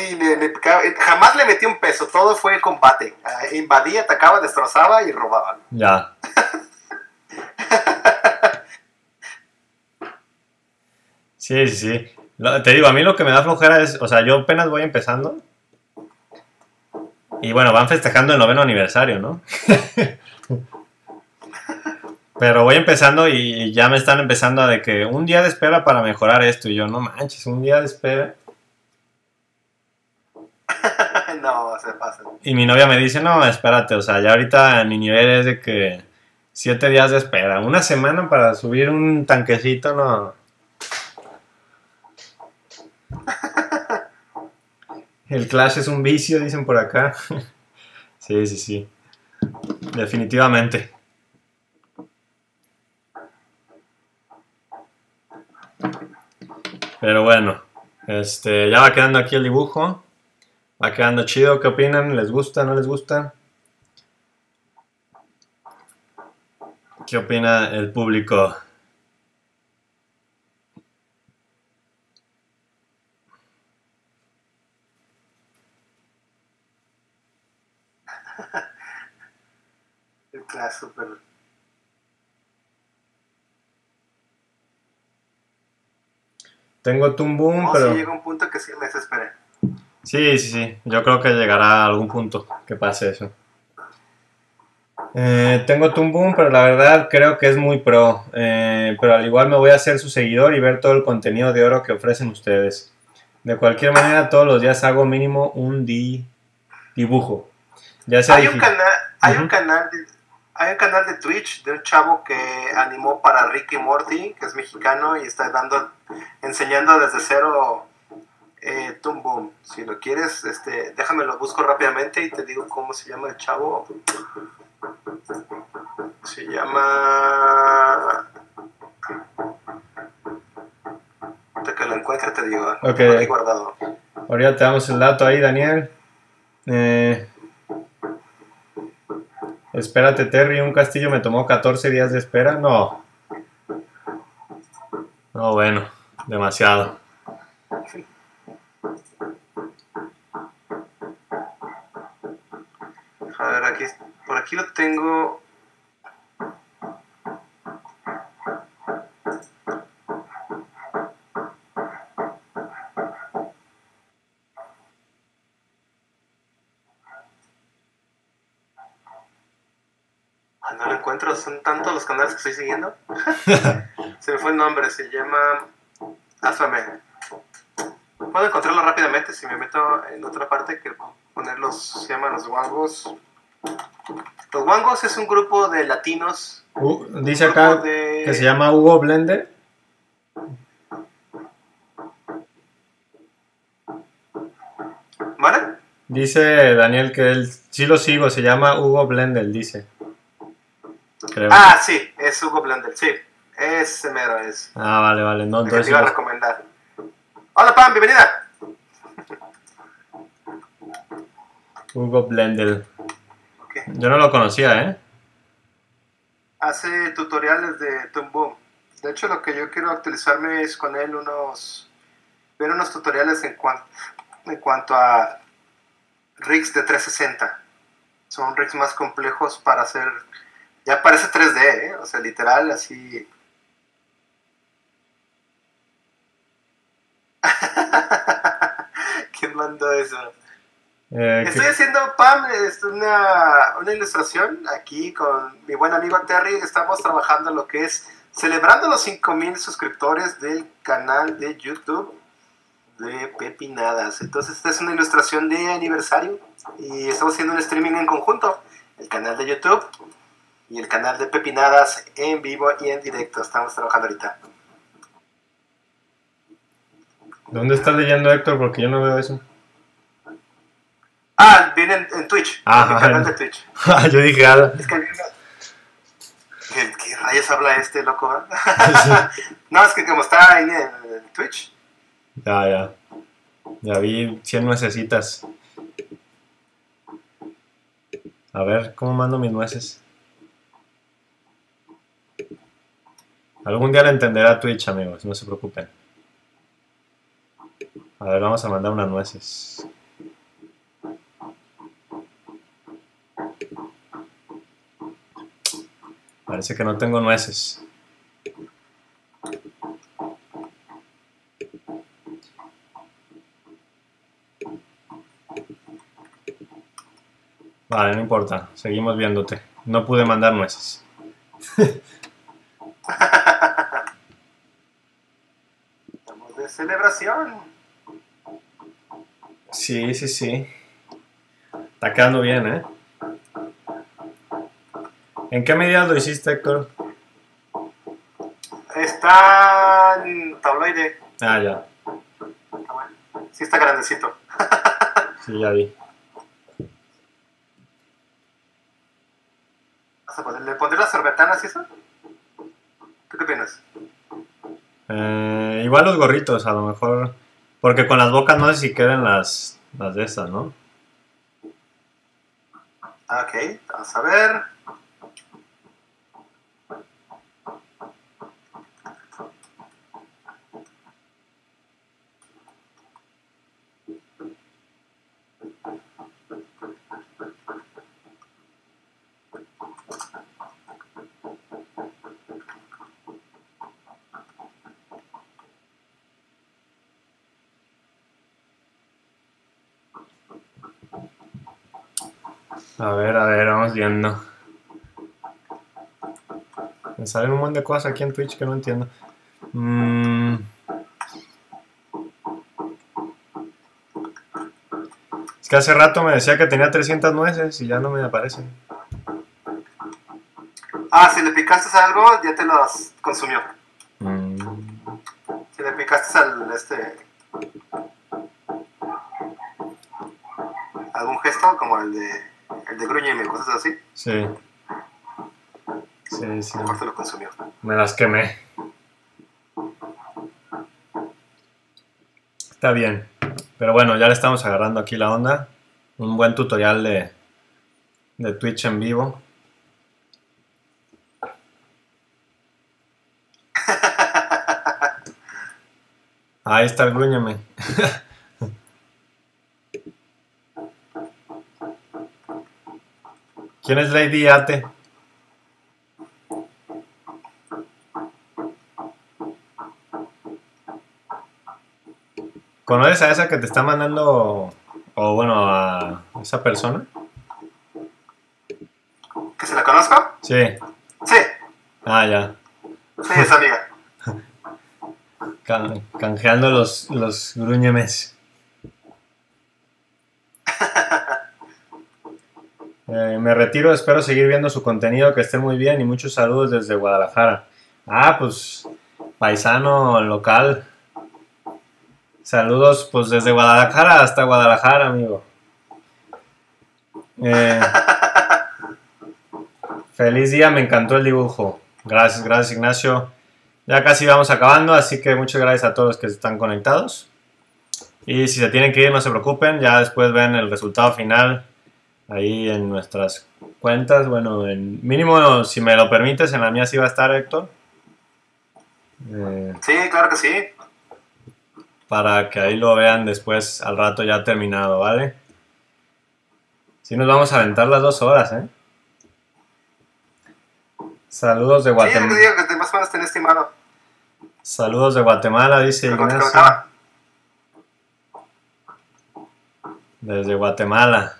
jamás le metí un peso, todo fue combate. Ah, invadía, atacaba, destrozaba y robaba. Ya. sí, sí, sí. Te digo, a mí lo que me da flojera es, o sea, yo apenas voy empezando. Y bueno, van festejando el noveno aniversario, ¿no? Pero voy empezando y ya me están empezando a de que un día de espera para mejorar esto. Y yo, no manches, un día de espera. no, se pasa. Y mi novia me dice, no, espérate, o sea, ya ahorita mi nivel es de que siete días de espera. Una semana para subir un tanquecito, no. El Clash es un vicio, dicen por acá. sí, sí, sí. Definitivamente. Pero bueno, este, ya va quedando aquí el dibujo. Va quedando chido. ¿Qué opinan? ¿Les gusta? ¿No les gusta? ¿Qué opina el público? clase super. Tengo Tumbum, no, pero. Si llega un punto que sí me desesperé. Sí, sí, sí. Yo creo que llegará a algún punto que pase eso. Eh, tengo Boom, pero la verdad creo que es muy pro. Eh, pero al igual me voy a hacer su seguidor y ver todo el contenido de oro que ofrecen ustedes. De cualquier manera, todos los días hago mínimo un dibujo. Ya sea hay, un canal, hay, un canal de, hay un canal de Twitch de un chavo que animó para Ricky Morty, que es mexicano y está dando, enseñando desde cero eh, Boom. Si lo quieres, este, déjame lo busco rápidamente y te digo cómo se llama el chavo. Se llama. Hasta que lo encuentre te digo. Ok. guardado. Ahorita te damos el dato ahí, Daniel. Eh, espérate, Terry, un castillo me tomó 14 días de espera. No. No, bueno, demasiado. Por aquí lo tengo. Ah, No lo encuentro, son tantos los canales que estoy siguiendo. se me fue el nombre, se llama Azame. Puedo encontrarlo rápidamente si me meto en otra parte que poner los, se llaman los Wangos. Los Wangos es un grupo de latinos. Uh, dice acá de- que se llama Hugo Blender. ¿Vale? Dice Daniel que él sí lo sigo, se llama Hugo Blender, dice. Creo. Ah, sí, es Hugo Blender, sí. Ese mero es. Ah, vale, vale. No, que te entonces iba a recomendar. Hola, Pam, bienvenida. Hugo Blender. Yo no lo conocía, ¿eh? Hace tutoriales de Boom. De hecho, lo que yo quiero actualizarme es con él unos. ver unos tutoriales en, cuan- en cuanto a rigs de 360. Son rigs más complejos para hacer. Ya parece 3D, ¿eh? O sea, literal, así. ¿Quién mandó eso? Eh, que- Estoy haciendo, Pam, una, una ilustración aquí con mi buen amigo Terry. Estamos trabajando lo que es celebrando los 5000 suscriptores del canal de YouTube de Pepinadas. Entonces, esta es una ilustración de aniversario y estamos haciendo un streaming en conjunto. El canal de YouTube y el canal de Pepinadas en vivo y en directo. Estamos trabajando ahorita. ¿Dónde estás leyendo, Héctor? Porque yo no veo eso. Ah, viene en, en Twitch, Ah, en mi canal de Twitch. yo dije, ah, Es que había una- ¿Qué, qué rayos habla este loco? eh? no, es que como está ahí en Twitch. ya, ya. Ya vi 100 nuecesitas. A ver, ¿cómo mando mis nueces? Algún día lo entenderá Twitch, amigos, no se preocupen. A ver, vamos a mandar unas nueces. Parece que no tengo nueces. Vale, no importa. Seguimos viéndote. No pude mandar nueces. Estamos de celebración. Sí, sí, sí. Está quedando bien, ¿eh? ¿En qué medida lo hiciste, Héctor? Está en tabloide. Ah, ya. Está bueno. Sí está grandecito. Sí, ya vi. Poner- ¿Le pondré las sorbetanas y eso? ¿Tú qué opinas? Eh, igual los gorritos, a lo mejor. Porque con las bocas no sé si quedan las, las de estas, ¿no? Ok, vamos a ver. A ver, a ver, vamos viendo. Me salen un montón de cosas aquí en Twitch que no entiendo. Mm. Es que hace rato me decía que tenía 300 nueces y ya no me aparecen. Ah, si le picaste algo, ya te los consumió. Mm. Si le picaste al este. algún gesto como el de. De gruñeme, cosas así, Sí. Sí, sí. mejor te lo consumió. Me las quemé. Está bien. Pero bueno, ya le estamos agarrando aquí la onda. Un buen tutorial de, de Twitch en vivo. Ahí está el gruñeme. ¿Quién es Lady Ate? ¿Conoces a esa que te está mandando, o bueno, a esa persona? ¿Que se la conozco? Sí. Sí, Ah, ya. sí, es amiga. Can- canjeando los, los gruñemes. Retiro, espero seguir viendo su contenido, que esté muy bien y muchos saludos desde Guadalajara. Ah, pues paisano local. Saludos pues desde Guadalajara hasta Guadalajara, amigo. Eh, feliz día, me encantó el dibujo. Gracias, gracias Ignacio. Ya casi vamos acabando, así que muchas gracias a todos los que están conectados. Y si se tienen que ir, no se preocupen, ya después ven el resultado final ahí en nuestras cuentas. Bueno, en mínimo, si me lo permites, en la mía sí va a estar Héctor. Eh, Sí, claro que sí. para que ahí lo vean después, al rato ya terminado, ¿vale? Si nos vamos a aventar las dos horas, ¿eh? Saludos de Sí, Guatemala. digo que más o menos tenía estimado. Saludos de Guatemala, dice Ignacio. Desde Guatemala.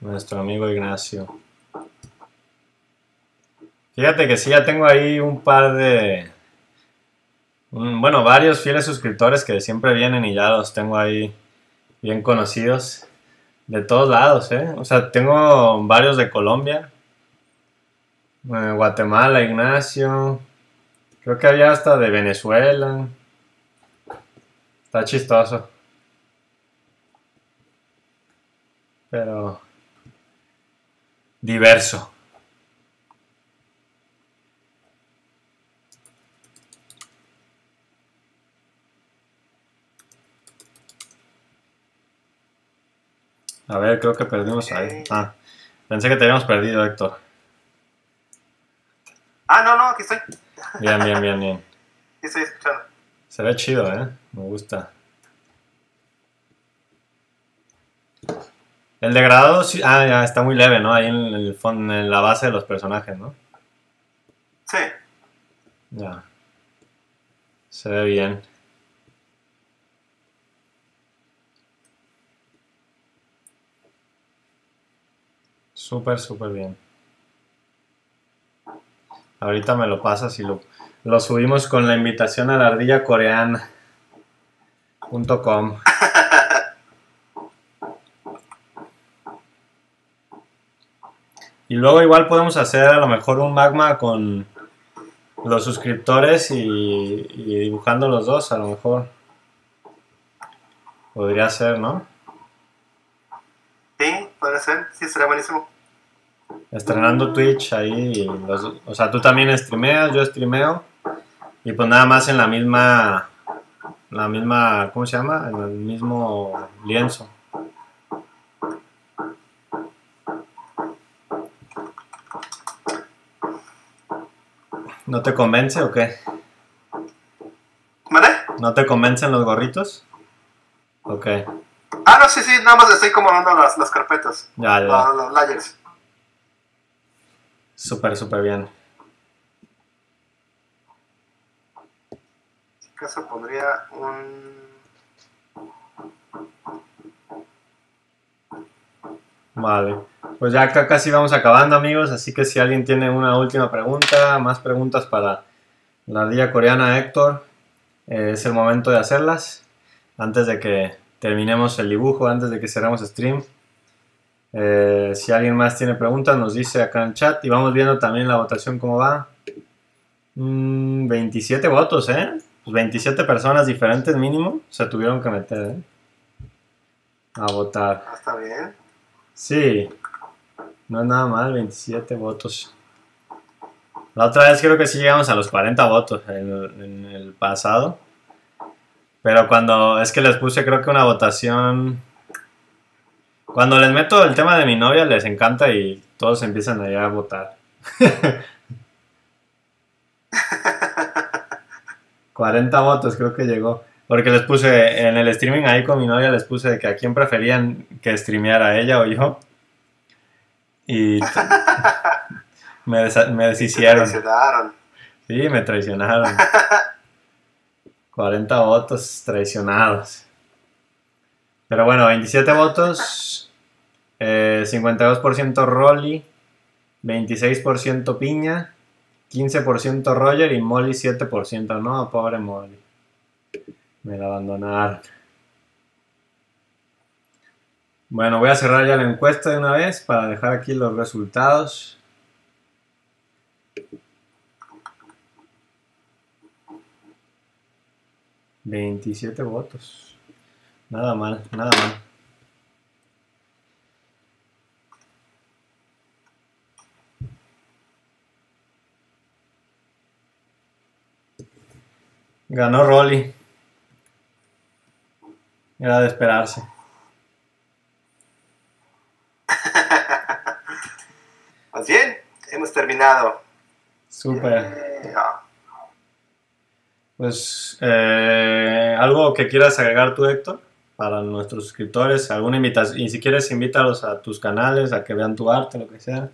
Nuestro amigo Ignacio. Fíjate que sí, ya tengo ahí un par de... bueno, varios fieles suscriptores que siempre vienen y ya los tengo ahí bien conocidos. De todos lados, ¿eh? O sea, tengo varios de Colombia. eh, Guatemala, Ignacio. Creo que había hasta de Venezuela. Está chistoso. Pero diverso. A ver, creo que perdimos ahí. Ah, pensé que te habíamos perdido, Héctor. Ah, no, no, aquí estoy. Bien, bien, bien, bien. Estoy escuchando. Se ve chido, ¿eh? Me gusta. El degradado, sí. Ah, ya, está muy leve, ¿no? Ahí en, el fondo, en la base de los personajes, ¿no? Sí. Ya. Se ve bien. Súper, súper bien. Ahorita me lo pasas y lo, lo subimos con la invitación a la ardilla coreana. Punto com. Y luego igual podemos hacer a lo mejor un magma con los suscriptores y, y dibujando los dos, a lo mejor. Podría ser, ¿no? Sí, puede ser. Sí, sería buenísimo. Estrenando Twitch ahí, y los- o sea, tú también streameas, yo streameo. Y pues nada más en la misma, la misma, ¿cómo se llama? En el mismo lienzo. ¿No te convence o qué? ¿Vale? ¿No te convencen los gorritos? Ok, Ah, no, sí, sí, nada más estoy acomodando las, las carpetas. ya, ya. Los, los layers. Súper, súper bien. En este caso pondría un... Vale, pues ya acá casi vamos acabando amigos, así que si alguien tiene una última pregunta, más preguntas para la ardilla coreana Héctor, eh, es el momento de hacerlas antes de que terminemos el dibujo, antes de que cerremos stream. Eh, si alguien más tiene preguntas, nos dice acá en el chat y vamos viendo también la votación cómo va. Mm, 27 votos, ¿eh? Pues 27 personas diferentes mínimo se tuvieron que meter, ¿eh? A votar. Ah, está bien. Sí, no es nada mal, 27 votos. La otra vez creo que sí llegamos a los 40 votos en, en el pasado. Pero cuando es que les puse creo que una votación... Cuando les meto el tema de mi novia les encanta y todos empiezan allá a votar. 40 votos creo que llegó. Porque les puse en el streaming ahí con mi novia, les puse que a quién preferían que streameara ella o yo. Y me, me deshicieron. Traicionaron. Sí, me traicionaron. 40 votos traicionados. Pero bueno, 27 votos, eh, 52% Rolly, 26% Piña, 15% Roger y Molly 7%. No, pobre Molly. Me la abandonaron. Bueno, voy a cerrar ya la encuesta de una vez para dejar aquí los resultados. Veintisiete votos. Nada mal, nada mal. Ganó Rolly. Era de esperarse. Pues bien, hemos terminado. Súper. Eh, Pues, eh, ¿algo que quieras agregar tú, Héctor? Para nuestros suscriptores, alguna invitación. Y si quieres, invítalos a tus canales, a que vean tu arte, lo que sea.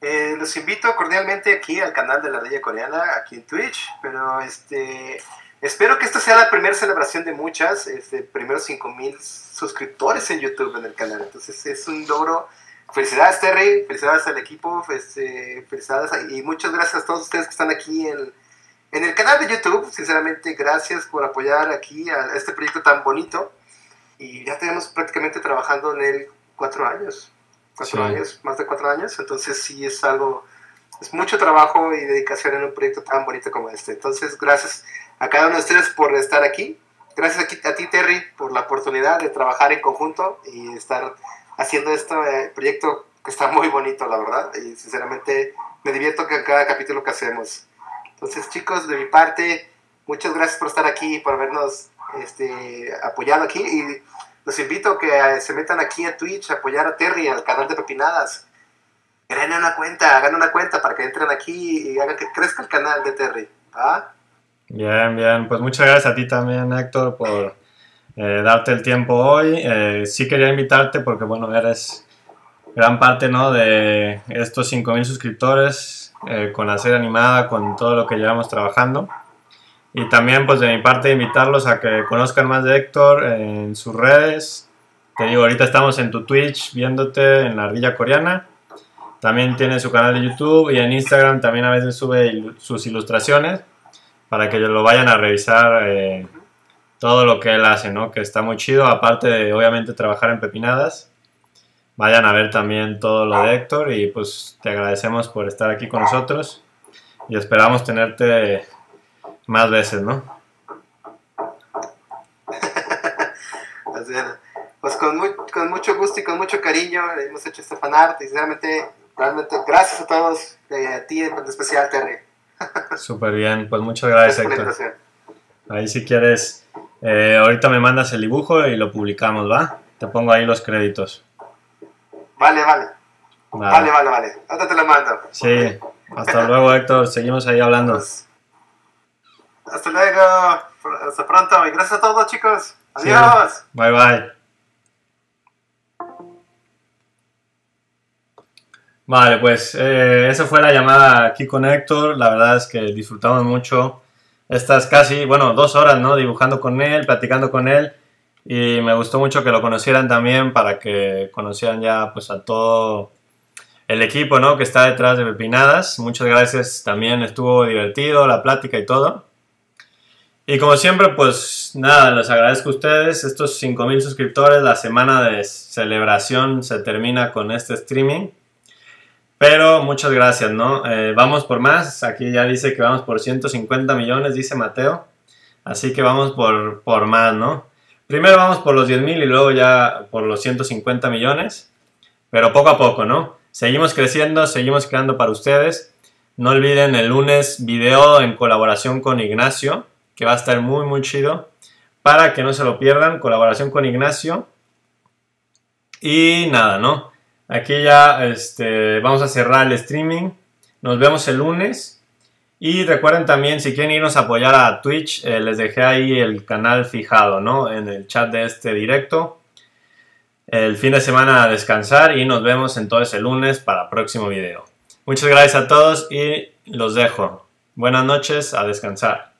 Eh, los invito cordialmente aquí al canal de la Raya Coreana, aquí en Twitch, pero este, espero que esta sea la primera celebración de muchas, este, primeros 5000 suscriptores en YouTube en el canal, entonces es un logro. Felicidades Terry, felicidades al equipo, este, felicidades a- y muchas gracias a todos ustedes que están aquí en, en el canal de YouTube, sinceramente gracias por apoyar aquí a este proyecto tan bonito. Y ya tenemos prácticamente trabajando en él cuatro años. Cuatro Sí. años, más de cuatro años, entonces sí es algo, es mucho trabajo y dedicación en un proyecto tan bonito como este. Entonces, gracias a cada uno de ustedes por estar aquí. Gracias a, a ti, Terry, por la oportunidad de trabajar en conjunto y estar haciendo este eh, proyecto que está muy bonito, la verdad. Y sinceramente me divierto con cada capítulo que hacemos. Entonces, chicos, de mi parte, muchas gracias por estar aquí, por habernos este, apoyado aquí. Y los invito a que eh, se metan aquí a Twitch a apoyar a Terry, al canal de Pepinadas. Creen una cuenta, hagan una cuenta para que entren aquí y hagan que crezca el canal de Terry. ¿va? Bien, bien. Pues muchas gracias a ti también, Héctor, por eh, darte el tiempo hoy. Eh, sí quería invitarte porque, bueno, eres gran parte, ¿no? De estos 5.000 suscriptores eh, con la serie animada, con todo lo que llevamos trabajando. Y también, pues, de mi parte, invitarlos a que conozcan más de Héctor en sus redes. Te digo, ahorita estamos en tu Twitch viéndote en la ardilla coreana. También tiene su canal de YouTube y en Instagram también a veces sube ilu- sus ilustraciones para que lo vayan a revisar eh, todo lo que él hace, ¿no? Que está muy chido, aparte de obviamente trabajar en pepinadas. Vayan a ver también todo lo de Héctor y pues te agradecemos por estar aquí con nosotros y esperamos tenerte más veces, ¿no? Pues con, muy- con mucho gusto y con mucho cariño hemos hecho este fanart y sinceramente, realmente gracias a todos, eh, a ti en especial, Terry. Súper bien, pues muchas gracias Héctor. Ahí si quieres, eh, ahorita me mandas el dibujo y lo publicamos, ¿va? Te pongo ahí los créditos. Vale, vale, Va. vale, vale, vale. Ahorita te lo mando. Sí, hasta luego Héctor, seguimos ahí hablando. Pues, hasta luego, hasta pronto y gracias a todos, chicos. Sí. Adiós. Bye bye. Vale, pues eh, esa fue la llamada aquí con Héctor. La verdad es que disfrutamos mucho estas casi, bueno, dos horas, ¿no? Dibujando con él, platicando con él. Y me gustó mucho que lo conocieran también para que conocieran ya pues a todo el equipo, ¿no? Que está detrás de Pepinadas. Muchas gracias, también estuvo divertido la plática y todo. Y como siempre, pues nada, les agradezco a ustedes, estos 5000 suscriptores, la semana de celebración se termina con este streaming. Pero muchas gracias, ¿no? Eh, vamos por más, aquí ya dice que vamos por 150 millones, dice Mateo. Así que vamos por, por más, ¿no? Primero vamos por los 10.000 y luego ya por los 150 millones. Pero poco a poco, ¿no? Seguimos creciendo, seguimos creando para ustedes. No olviden el lunes video en colaboración con Ignacio, que va a estar muy, muy chido. Para que no se lo pierdan, colaboración con Ignacio. Y nada, ¿no? Aquí ya este, vamos a cerrar el streaming. Nos vemos el lunes. Y recuerden también, si quieren irnos a apoyar a Twitch, eh, les dejé ahí el canal fijado, ¿no? En el chat de este directo. El fin de semana a descansar y nos vemos entonces el lunes para el próximo video. Muchas gracias a todos y los dejo. Buenas noches, a descansar.